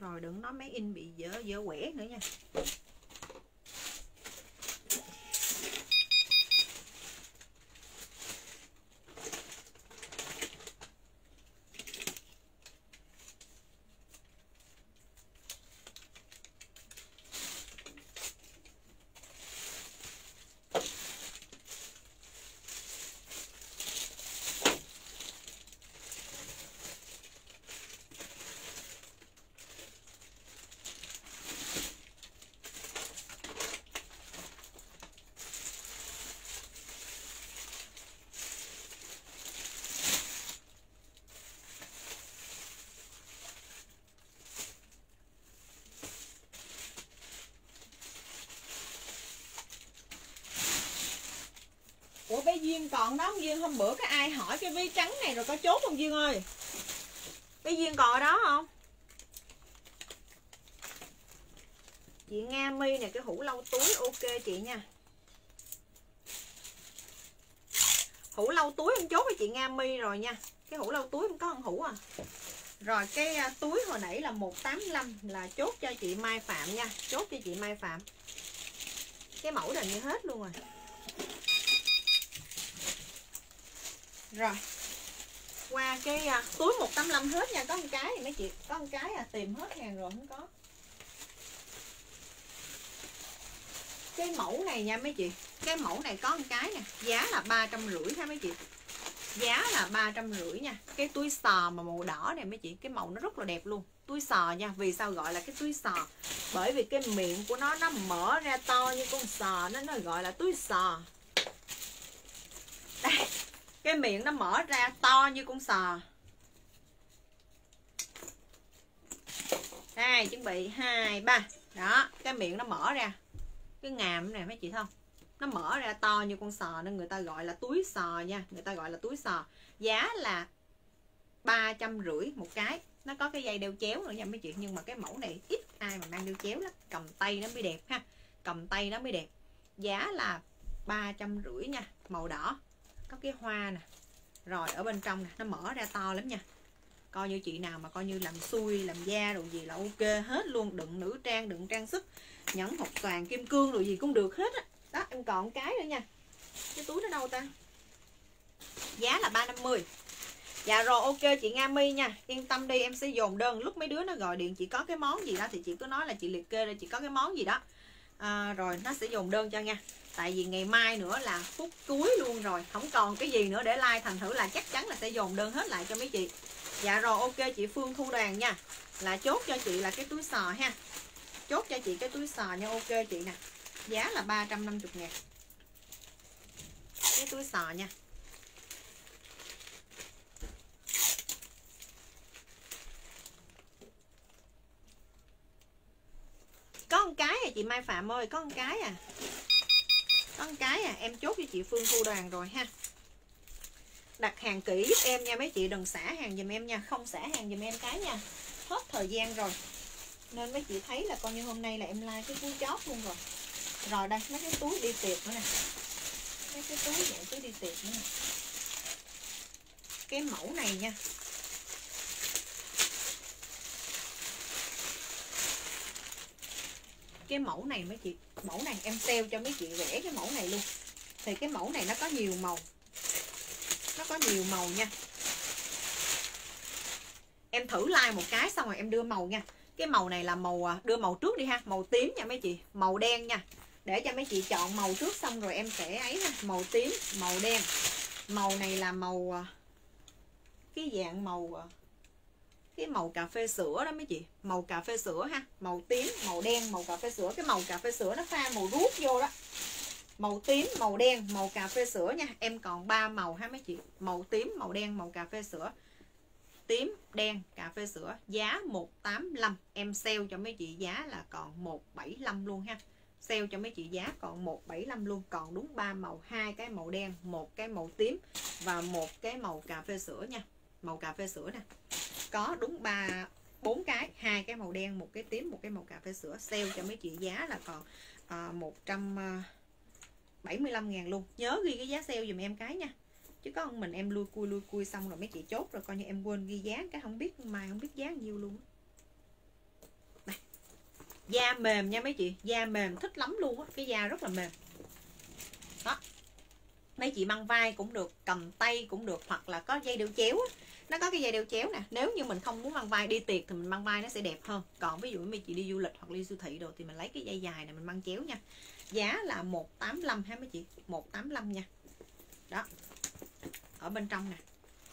Rồi đừng nói máy in bị dở dở quẻ nữa nha Ủa bé Duyên còn đó, ông Duyên, hôm bữa cái ai hỏi cái vi trắng này rồi có chốt không Duyên ơi? Cái Duyên còn ở đó không? Chị Nga Mi nè, cái hũ lâu túi, ok chị nha. Hũ lâu túi em chốt với chị Nga Mi rồi nha. Cái hũ lâu túi em có ăn hũ à. Rồi cái à, túi hồi nãy là 185 là chốt cho chị Mai Phạm nha. Chốt cho chị Mai Phạm. Cái mẫu này như hết luôn rồi. Rồi. Qua cái à, túi 185 hết nha. Có một cái thì mấy chị có một cái à tìm hết hàng rồi không có. Cái mẫu này nha mấy chị. Cái mẫu này có một cái nè. Giá là ba trăm rưỡi ha mấy chị. Giá là ba trăm rưỡi nha. Cái túi sò mà màu đỏ này mấy chị cái màu nó rất là đẹp luôn. Túi sò nha. Vì sao gọi là cái túi sò? Bởi vì cái miệng của nó nó mở ra to như con sò. Nó nó gọi là túi sò cái miệng nó mở ra to như con sò. Đây chuẩn bị. Hai, ba. Đó, cái miệng nó mở ra. Cái ngàm này mấy chị thấy không? Nó mở ra to như con sò nên người ta gọi là túi sò nha. Người ta gọi là túi sò. Giá là ba trăm rưỡi một cái. Nó có cái dây đeo chéo nữa nha, mấy chị. Nhưng mà cái mẫu này ít ai mà mang đeo chéo lắm. Cầm tay nó mới đẹp ha. Cầm tay nó mới đẹp. Giá là ba trăm rưỡi nha, màu đỏ có cái hoa nè. Rồi ở bên trong nè nó mở ra to lắm nha. Coi như chị nào mà coi như làm xui làm da đồ gì là ok hết luôn. Đựng nữ trang đựng trang sức nhẫn hộp toàn kim cương đồ gì cũng được hết á. Đó em còn cái nữa nha. Cái túi nó đâu ta? Giá là 350 Dạ rồi ok chị Nga My nha. Yên tâm đi em sẽ dồn đơn. Lúc mấy đứa nó gọi điện chị có cái món gì đó Thì chị cứ nói là chị liệt kê ra chị có cái món gì đó. À, Rồi nó sẽ dồn đơn cho nha. Tại vì ngày mai nữa là phút cuối luôn rồi, Không còn cái gì nữa để like Thành thử là chắc chắn là sẽ dồn đơn hết lại cho mấy chị. Dạ rồi, ok, chị Phương Thu Đoàn nha. Là chốt cho chị là cái túi sò ha. Chốt cho chị cái túi sò nha, ok chị nè. Giá là 350 ngàn. Cái túi sò nha. Có một cái à chị Mai Phạm ơi, có một cái à có một cái à em chốt cho chị Phương Thu Đoàn rồi ha. Đặt hàng kỹ giúp em nha, mấy chị đừng xả hàng giùm em nha, không xả hàng giùm em cái nha. Hết thời gian rồi. Nên mấy chị thấy là coi như hôm nay là em like cái túi chót luôn rồi. Rồi đây, mấy cái túi đi tiệc nữa nè. Mấy cái túi dạng túi đi tiệc nữa nè. Cái mẫu này nha. Cái mẫu này mấy chị, mẫu này em sale cho mấy chị vẽ cái mẫu này luôn. Thì cái mẫu này nó có nhiều màu, nó có nhiều màu nha. Em thử like một cái xong rồi em đưa màu nha. Cái màu này là màu à, đưa màu trước đi ha, màu tím nha mấy chị, màu đen nha. Để cho mấy chị chọn màu trước xong rồi em sẽ ấy ha, màu tím, màu đen. Màu này là màu à, cái dạng màu à, cái màu cà phê sữa đó mấy chị. Màu cà phê sữa ha. Màu tím, màu đen, màu cà phê sữa. Cái màu cà phê sữa nó pha màu ruốc vô đó. Màu tím, màu đen, màu cà phê sữa nha. Em còn ba màu ha mấy chị. Màu tím, màu đen, màu cà phê sữa. Tím, đen, cà phê sữa. Giá 185 em sale cho mấy chị giá là còn 175 luôn ha. Sale cho mấy chị giá còn 175 luôn. Còn đúng ba màu. Hai cái màu đen, một cái màu tím và một cái màu cà phê sữa nha. Màu cà phê sữa nè có đúng ba bốn cái hai cái màu đen một cái tím một cái màu cà phê sữa sale cho mấy chị giá là còn ờ, à, 175 ờ, ngàn luôn. Nhớ ghi cái giá sale dùm em cái nha. Chứ có mình em lui cui lui cui xong rồi mấy chị chốt rồi coi như em quên ghi giá cái không biết mai không biết giá nhiêu luôn này da mềm nha mấy chị da mềm thích lắm luôn á cái da rất là mềm. Đó mấy chị mang vai cũng được cầm tay cũng được hoặc là có dây đeo chéo á nó có cái dây đeo chéo nè. Nếu như mình không muốn mang vai đi tiệc thì mình mang vai nó sẽ đẹp hơn. Còn ví dụ mấy chị đi du lịch hoặc đi siêu thị đồ thì mình lấy cái dây dài này mình mang chéo nha. Giá là 185 ha mấy chị? 185 nha. Đó. Ở bên trong nè.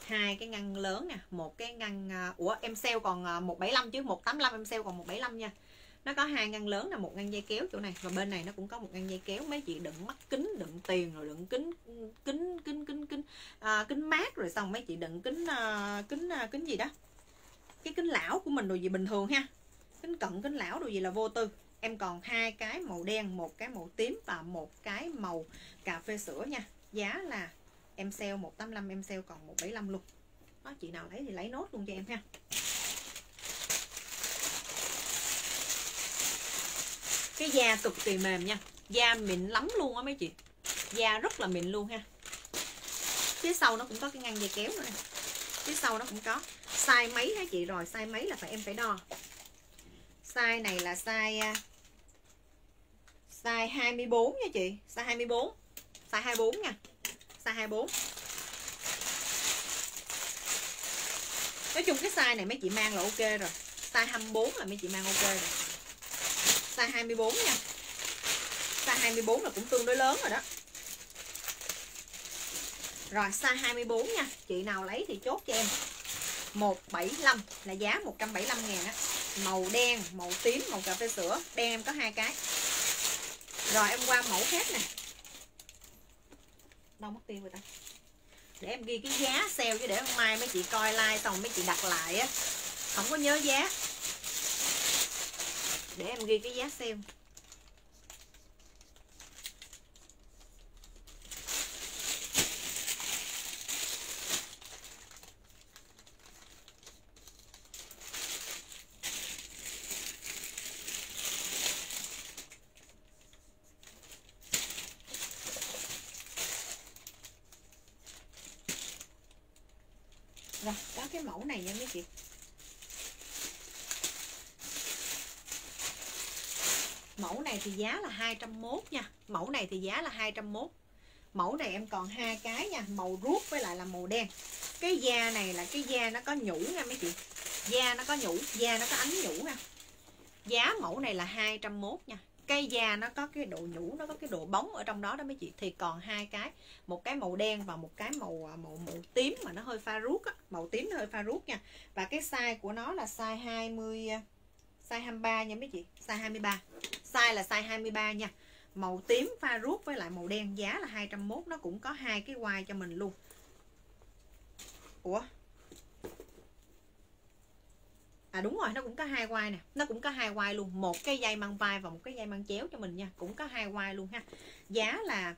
Hai cái ngăn lớn nè. Một cái ngăn uh, ủa em sale còn à, uh, 175 chứ. 185 em sale còn 175 nha nó có hai ngăn lớn là một ngăn dây kéo chỗ này. Và bên này nó cũng có một ngăn dây kéo. Mấy chị đựng mắt kính đựng tiền rồi đựng kính kính kính kính kính à, kính mát rồi xong mấy chị đựng kính à, kính à, kính gì đó. Cái kính lão của mình đồ gì bình thường ha. Kính cận kính lão đồ gì là vô tư. Em còn hai cái màu đen một cái màu tím và một cái màu cà phê sữa nha. Giá là em sale 185 em sale còn 175 luôn. Đó chị nào lấy thì lấy nốt luôn cho em ha. Cái da cực kỳ mềm nha. Da mịn lắm luôn á mấy chị. Da rất là mịn luôn ha. Phía sau nó cũng có cái ngăn dây kéo nữa nè. Phía sau nó cũng có. Size mấy hả chị? Rồi size mấy là phải em phải đo. Size này là size à, size 24 nha chị. Size 24 size 24 nha. Size 24 nói chung cái size này mấy chị mang là ok rồi. Size 24 là mấy chị mang ok rồi size 24 nha. Size 24 là cũng tương đối lớn rồi đó. Rồi size 24 nha. Chị nào lấy thì chốt cho em. 175 là giá 175 ngàn á. Màu đen, màu tím, màu cà phê sữa. Đen em có hai cái. Rồi em qua mẫu khác nè. Đâu mất tiêu rồi ta? Để em ghi cái giá sale chứ để mai mấy chị coi like Xong mấy chị đặt lại á. Không có nhớ giá. Để em ghi cái giá xem Rồi, có cái mẫu này nha mấy chị Mẫu này thì giá là 201 nha. Mẫu này thì giá là 201 Mẫu này em còn hai cái nha Màu ruốc với lại là màu đen. Cái da này là cái da nó có nhũ nha mấy chị. Da nó có nhũ Da nó có ánh nhũ nha. Giá mẫu này là 201 nha. Cây da nó có cái độ nhũ Nó có cái độ bóng ở trong đó đó mấy chị. Thì còn hai cái Một cái màu đen và một cái màu à, màu, màu tím Mà nó hơi pha ruốc á. Màu tím nó hơi pha ruốc nha. Và cái size của nó là size 20 à, Size 23 nha mấy chị. Size 23 Size là size 23 nha. Màu tím pha ruốc với lại màu đen Giá là 201 Nó cũng có hai cái quai cho mình luôn. Ủa? À đúng rồi, nó cũng có hai quai nè. Nó cũng có hai quai luôn. Một cái dây mang vai và một cái dây mang chéo cho mình nha. Cũng có hai quai luôn ha. Giá là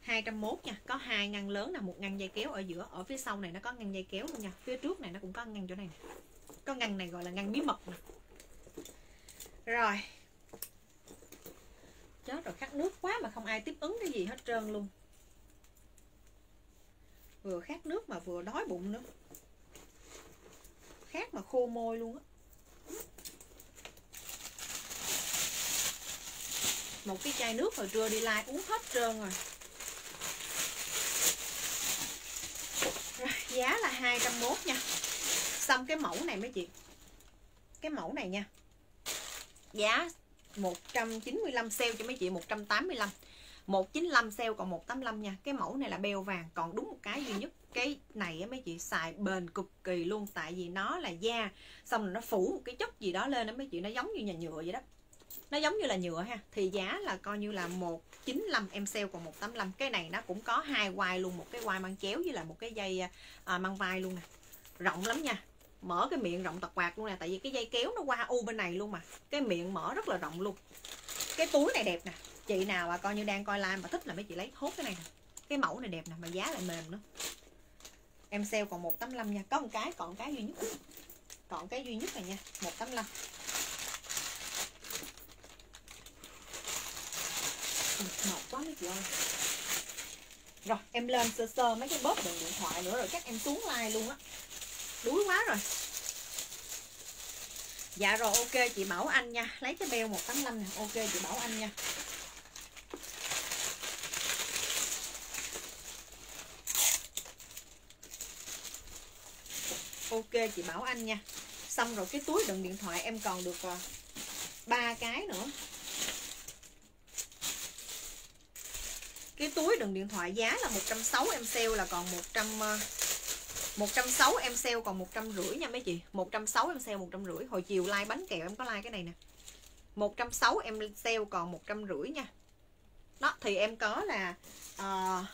201 nha. Có hai ngăn lớn là một ngăn dây kéo ở giữa. Ở phía sau này nó có ngăn dây kéo luôn nha. Phía trước này nó cũng có ngăn chỗ này nè. Có ngăn này gọi là ngăn bí mật nè. Rồi. Chết rồi khát nước quá mà không ai tiếp ứng cái gì hết trơn luôn. Vừa khát nước mà vừa đói bụng nữa. Khát mà khô môi luôn á. Một cái chai nước hồi trưa đi lai uống hết trơn rồi. Rồi, giá là 201 nha. Xong cái mẫu này mấy chị. Cái mẫu này nha. Giá 195 sale cho mấy chị 185 195 sale còn 185 nha. Cái mẫu này là beo vàng Còn đúng một cái duy nhất. Cái này á mấy chị xài bền cực kỳ luôn Tại vì nó là da Xong rồi nó phủ một cái chất gì đó lên đó mấy chị Nó giống như nhà nhựa vậy đó. Nó giống như là nhựa ha Thì giá là coi như là 195 em sale còn 185 Cái này nó cũng có hai quai luôn Một cái quai mang chéo với lại một cái dây à, mang vai luôn nè. Rộng lắm nha mở cái miệng rộng tật quạt luôn nè, tại vì cái dây kéo nó qua u bên này luôn mà. Cái miệng mở rất là rộng luôn. Cái túi này đẹp nè. Chị nào mà coi như đang coi live mà thích là mấy chị lấy hốt cái này nè. Cái mẫu này đẹp nè, mà giá lại mềm nữa. Em sale còn 185 nha. Có một cái, còn cái duy nhất. Còn cái duy nhất này nha 185 mệt quá mấy chị ơi. Rồi, em lên sơ sơ mấy cái bóp đường điện thoại nữa rồi chắc em xuống like luôn á đuối quá rồi. Dạ rồi, ok, chị Bảo Anh nha. Lấy cái beo 185 nè. Ok, chị Bảo Anh nha. Ok, chị Bảo Anh nha. Xong rồi cái túi đựng điện thoại em còn được ờ, ba cái nữa. Cái túi đựng điện thoại giá là 160 em sale là còn 100 160 em sale còn 150 nha mấy chị. 160 em sale 150 Hồi chiều like bánh kẹo em có like cái này nè. 160 em sale còn 150 nha. Đó thì em có là uh,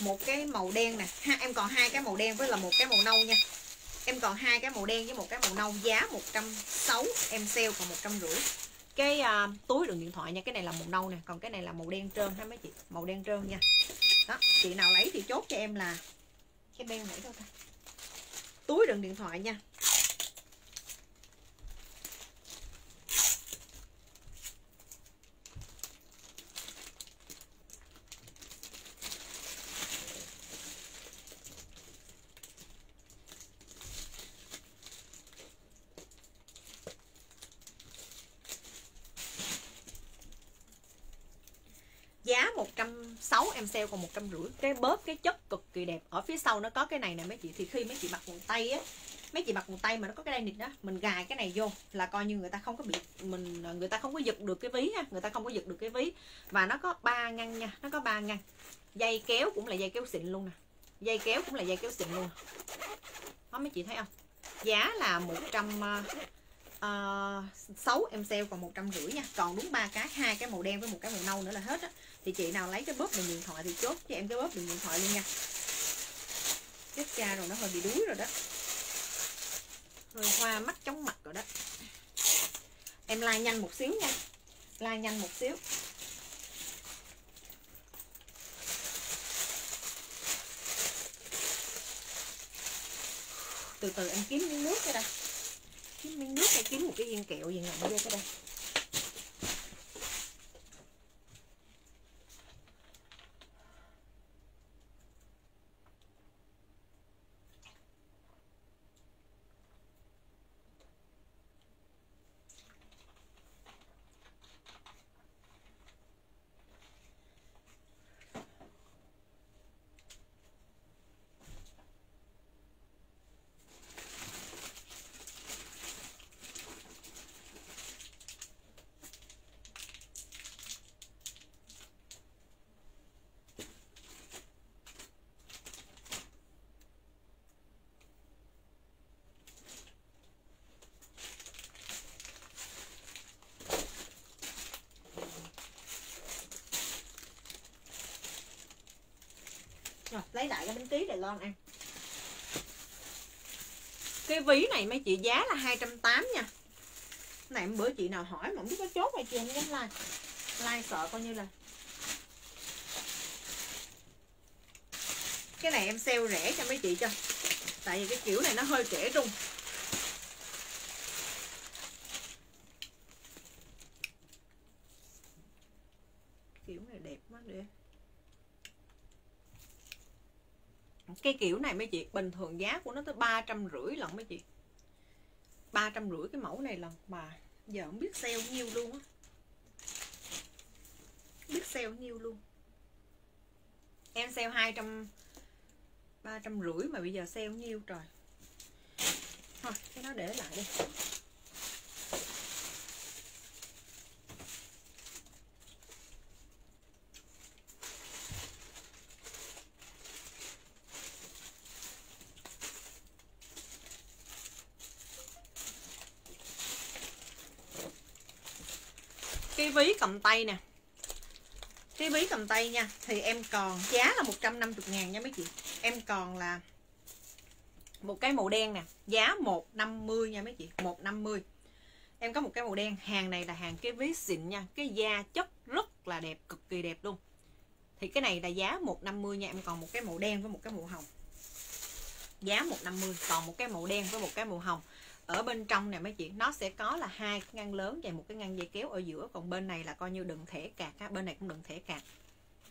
Một cái màu đen nè. Ha, Em còn hai cái màu đen với là một cái màu nâu nha. Em còn hai cái màu đen với một cái màu nâu. Giá 160 em sale còn 150 Cái uh, túi đựng điện thoại nha Cái này là màu nâu nè. Còn cái này là màu đen trơn ha mấy chị. Màu đen trơn nha. Đó chị nào lấy thì chốt cho em là cái beo này thôi ta. Túi đựng điện thoại nha. Giá 160 em sale còn 150 cái bóp, cái chất kỳ đẹp. Ở phía sau nó có cái này nè mấy chị thì khi mấy chị mặc quần tây á mấy chị mặc quần tây mà nó có cái đai nịt đó mình gài cái này vô là coi như người ta không có bị mình à, người ta không có giật được cái ví ha người ta không có giật được cái ví. Và nó có ba ngăn nha nó có ba ngăn. Dây kéo cũng là dây kéo xịn luôn nè. Dây kéo cũng là dây kéo xịn luôn. Đó mấy chị thấy không? Giá là 100 uh, 6 em sale còn một trăm rưỡi nha. Còn đúng ba cái hai cái màu đen với một cái màu nâu nữa là hết á. Thì chị nào lấy cái bóp đường điện thoại thì chốt cho em cái bóp đường điện thoại luôn nha chết cha rồi, nó hơi bị đuối rồi đó. Hơi hoa mắt chóng mặt rồi đó. Em lai nhanh một xíu nha. Lai nhanh một xíu. Từ từ em kiếm miếng nước cái đây. Kiếm miếng nước hay kiếm một cái viên kẹo gì ngậm vô cái đây. Rồi cái bánh tí đài loan ăn. Cái ví này mấy chị giá là 280 nha. Này bữa chị nào hỏi mà không biết có chốt hay chưa, không dám like. Like sợ coi như là cái này em sale rẻ cho mấy chị cho tại vì cái kiểu này nó hơi trẻ trung kiểu này đẹp quá để cái kiểu này mấy chị? Bình thường giá của nó tới ba trăm rưỡi lần mấy chị. ba trăm rưỡi cái mẫu này lần mà giờ không biết sale nhiêu luôn á. Biết sale nhiêu luôn. Em sale hai trăm, ba trăm rưỡi mà bây giờ sale nhiêu trời? Thôi, cái nó để lại đi cái ví cầm tay nè. Cái ví cầm tay nha, thì em còn giá là 150 ngàn nha mấy chị. Em còn là một cái màu đen nè, giá 150 nha mấy chị 150 em có một cái màu đen, hàng này là hàng cái ví xịn nha, cái da chất rất là đẹp, cực kỳ đẹp luôn. Thì cái này là giá 150 nha, em còn một cái màu đen với một cái màu hồng. Giá 150 còn một cái màu đen với một cái màu hồng ở bên trong nè mấy chị, nó sẽ có là hai cái ngăn lớn và một cái ngăn dây kéo ở giữa. Còn bên này là coi như đựng thẻ cạc ha. bên này cũng đựng thẻ cạc.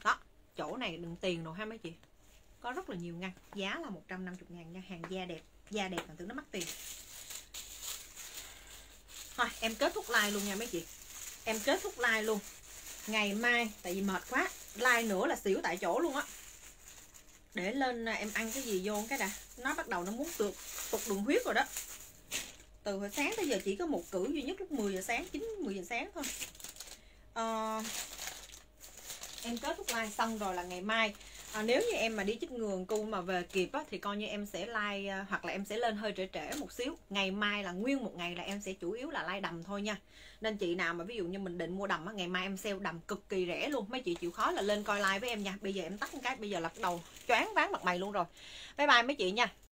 Đó, chỗ này đựng tiền rồi ha mấy chị. Có rất là nhiều ngăn, giá là 150 ngàn nha, hàng da đẹp da đẹp mà tưởng nó mắc tiền. Thôi, em kết thúc like luôn nha mấy chị. Em kết thúc like luôn. Ngày mai, tại vì mệt quá, like nữa là xỉu tại chỗ luôn á. Để lên à, em ăn cái gì vô cái đã. Nó bắt đầu nó muốn tụt tụt đường huyết rồi đó từ hồi sáng tới giờ chỉ có một cử duy nhất lúc 10 giờ sáng 9 10 giờ sáng thôi. À, em kết thúc like xong rồi là ngày mai. À, nếu như em mà đi chích ngừa cu mà về kịp á, thì coi như em sẽ like ờ, hoặc là em sẽ lên hơi trễ trễ một xíu. Ngày mai là nguyên một ngày là em sẽ chủ yếu là like đầm thôi nha. Nên chị nào mà ví dụ như mình định mua đầm á, ngày mai em sale đầm cực kỳ rẻ luôn. Mấy chị chịu khó là lên coi like với em nha. Bây giờ em tắt cái bây giờ là bắt đầu choáng váng mặt mày luôn rồi. Bye bye mấy chị nha.